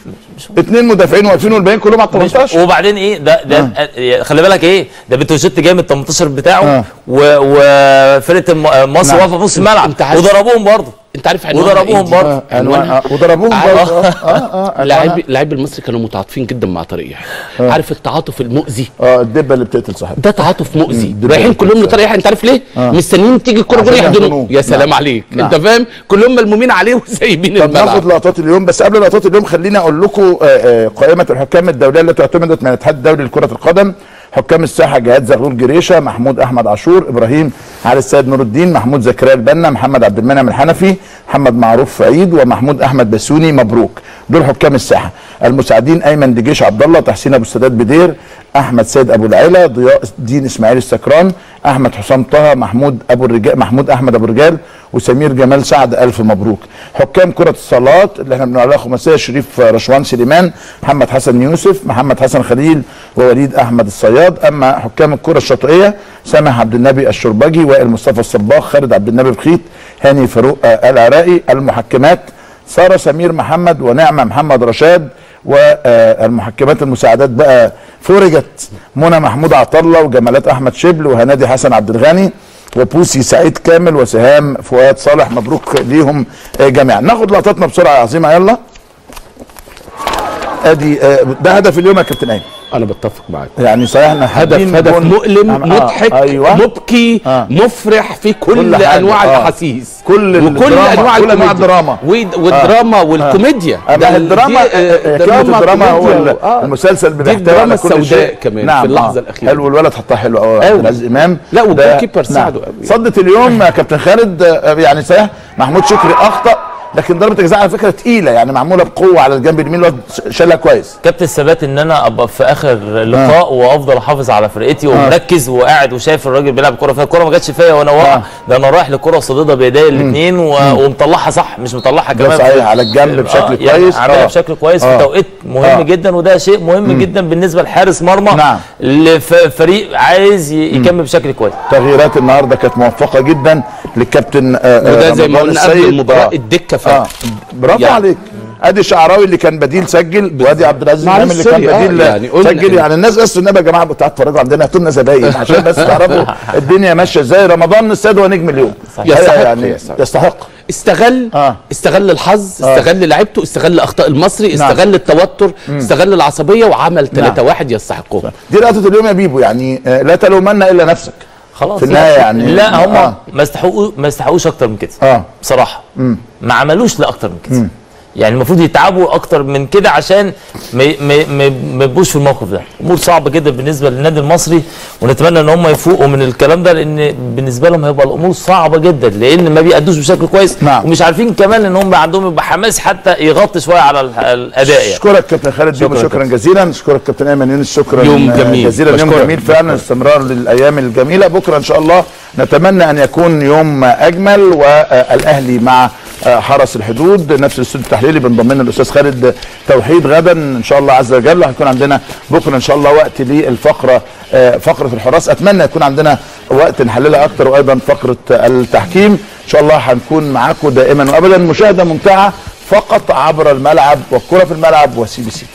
اثنين مدافعين واقفين والباقيين كلهم على ال مش- 18 وبعدين إيه ده ده آه. خلي بالك إيه ده بتروجيت من ال 18 بتاعه آه. وفرقة الم- مصر نعم. واقفة في نص الملعب. وضربوهم برضه. انت عارف عنوانها وضربوهم إيه؟ برضه. آه، عنوان آه، وضربوهم عارف- برضه. آه آه آه اللاعب اللاعب المصري كانوا متعاطفين جدا مع طارق يحيى عارف التعاطف المؤذي؟ آه الدبة اللي بتقتل صاحبها. ده تعاطف مؤذي. رايحين كلهم لطارق يحيى انت عارف ليه؟ آه. مستنيين تيجي الكوره جول يحضنوه. يحضنوه. يا سلام نعم. عليك. نعم. انت فاهم؟ كلهم ملمومين عليه وسايبين طب ناخد الملعب لقطات اليوم بس قبل لقطات اليوم خليني أقول لكم آه، آه، قائمة الحكام الدولية التي اعتمدت من الاتحاد الدولي لكره القدم حكام الساحة جهاد زغلول جريشة محمود أحمد عاشور إبراهيم علي السيد نور الدين محمود زكريا البنا محمد عبد المنعم الحنفي محمد معروف عيد ومحمود أحمد بسوني مبروك. دول حكام الساحة. المساعدين أيمن دجيش عبد الله تحسين أبو السادات بدير أحمد سيد أبو العيلة ضياء الدين إسماعيل السكران أحمد حسام طه محمود أبو الرجال محمود أحمد أبو الرجال وسمير جمال سعد ألف مبروك. حكام كرة الصالات اللي إحنا بنقول خماسية شريف رشوان سليمان محمد حسن يوسف محمد حسن خليل ووليد أحمد الصياد. أما حكام الكرة الشاطئية سامح عبد النبي الشربجي وائل مصطفى الصباغ خالد عبد النبي بخيت هاني فاروق آه، العراقي المحكمات سارة سمير محمد ونعمة محمد رشاد والمحكمات المساعدات بقى فرجت منى محمود عطله وجمالات أحمد شبل وهنادي حسن عبد الغني. وبوسي سعيد كامل وسهام فؤاد صالح مبروك ليهم آه، جميعا. ناخد لقطاتنا بسرعة يا عظيمة. يلا. أدي آه، ده هدف اليوم يا كابتن أيمن أنا بتفق معاك يعني صحيح هدف هدف مؤلم آه، مضحك أيوه مبكي آه. مفرح في كل, كل أنواع آه. الأحاسيس كل وكل الدراما، أنواع كل الكوميديا. الدراما. ويد- والدراما والكوميديا أما ده الدراما دي، آه، آه، الدراما هو آه. المسلسل بيحتوي الدراما السوداء كمان نعم في اللحظة آه. الاخيره حلو الولد حطها حلو قوي. عبد العزيز إمام لا، وال goalkeeper ساعده قوي. صدت اليوم يا كابتن خالد آه، يعني صحيح محمود شكري أخطأ لكن ضربة الجزاء على فكرة تقيلة يعني معمولة بقوة على الجنب اليمين الواد شالها كويس كابتن الثبات إن أنا أبقى في آخر لقاء وأفضل أحافظ على فرقتي ومركز وقاعد وشايف الراجل بيلعب كورة فيها الكورة ما جاتش فيا وأنا واقع آه. ده أنا رايح للكوره وصددها بإيديا الاثنين ومطلعها صح مش مطلعها كمان صحيح، على الجنب بشكل آه، يعني كويس. عاملها آه. بشكل كويس آه. في توقيت مهم آه. جدا وده شيء مهم جدا بالنسبة لحارس مرمى نعم. لفريق عايز يكمل بشكل كويس تغييرات النهارده كانت موفقة جدا للكابتن آه، آه، وده زي ما قلنا قبل. المباراة آه. الدكة آه. برافو يعني- عليك. أدي شعراوي اللي كان بديل سجل وأدي عبد العزيز امام اللي كان سوري، آه، بديل يعني سجل. يعني الناس بس النبي يا جماعة بتاع اتفرجوا عندنا هاتوا لنا زباين عشان بس تعرفوا [LAUGHS] الدنيا ماشية إزاي. رمضان السيد هو نجم اليوم. يستحق، يعني يستحق. استغل آه. استغل الحظ آه. استغل لعيبته استغل اخطاء المصري نعم. استغل التوتر استغل العصبية وعمل 3 1 يستحقوها دي لقطة اليوم يا بيبو يعني آه، لا تلومن إلا نفسك. خلاص. في النهاية يعني لا هم آه. ما يستحقوا ما يستحقوش أكتر من كده آه. بصراحة. ما عملوش لاكتر من كده. يعني المفروض يتعبوا أكتر من كده عشان ما ما ما ما يبقوش في الموقف ده. أمور صعبة جدا بالنسبة للنادي المصري ونتمنى إن هم يفوقوا من الكلام ده لأن بالنسبة لهم هيبقى الأمور صعبة جدا لأن ما بيأدوش بشكل كويس نعم. ومش عارفين كمان إن هم عندهم يبقى حماس حتى يغطي شوية على ال- الأداء يعني. اشكرك كابتن خالد بيبو شكراً شكرا جزيلا. اشكرك كابتن ايمن يونس شكرا يوم آه، جميل. جزيلا. يوم. جميل فعلا استمرار للأيام الجميلة. بكرة إن شاء الله نتمنى أن يكون يوم أجمل والأهلي مع حرس الحدود. نفس الاستوديو التحليلي بنضم لنا الأستاذ خالد توحيد. غدا إن شاء الله عز وجل هيكون عندنا بكرة إن شاء الله وقت للفقرة آه، فقرة الحراس. أتمنى يكون عندنا وقت نحللها أكتر وأيضا فقرة التحكيم. إن شاء الله هنكون معاكم دائما وابدا. مشاهدة ممتعة فقط عبر الملعب والكرة في الملعب و CBC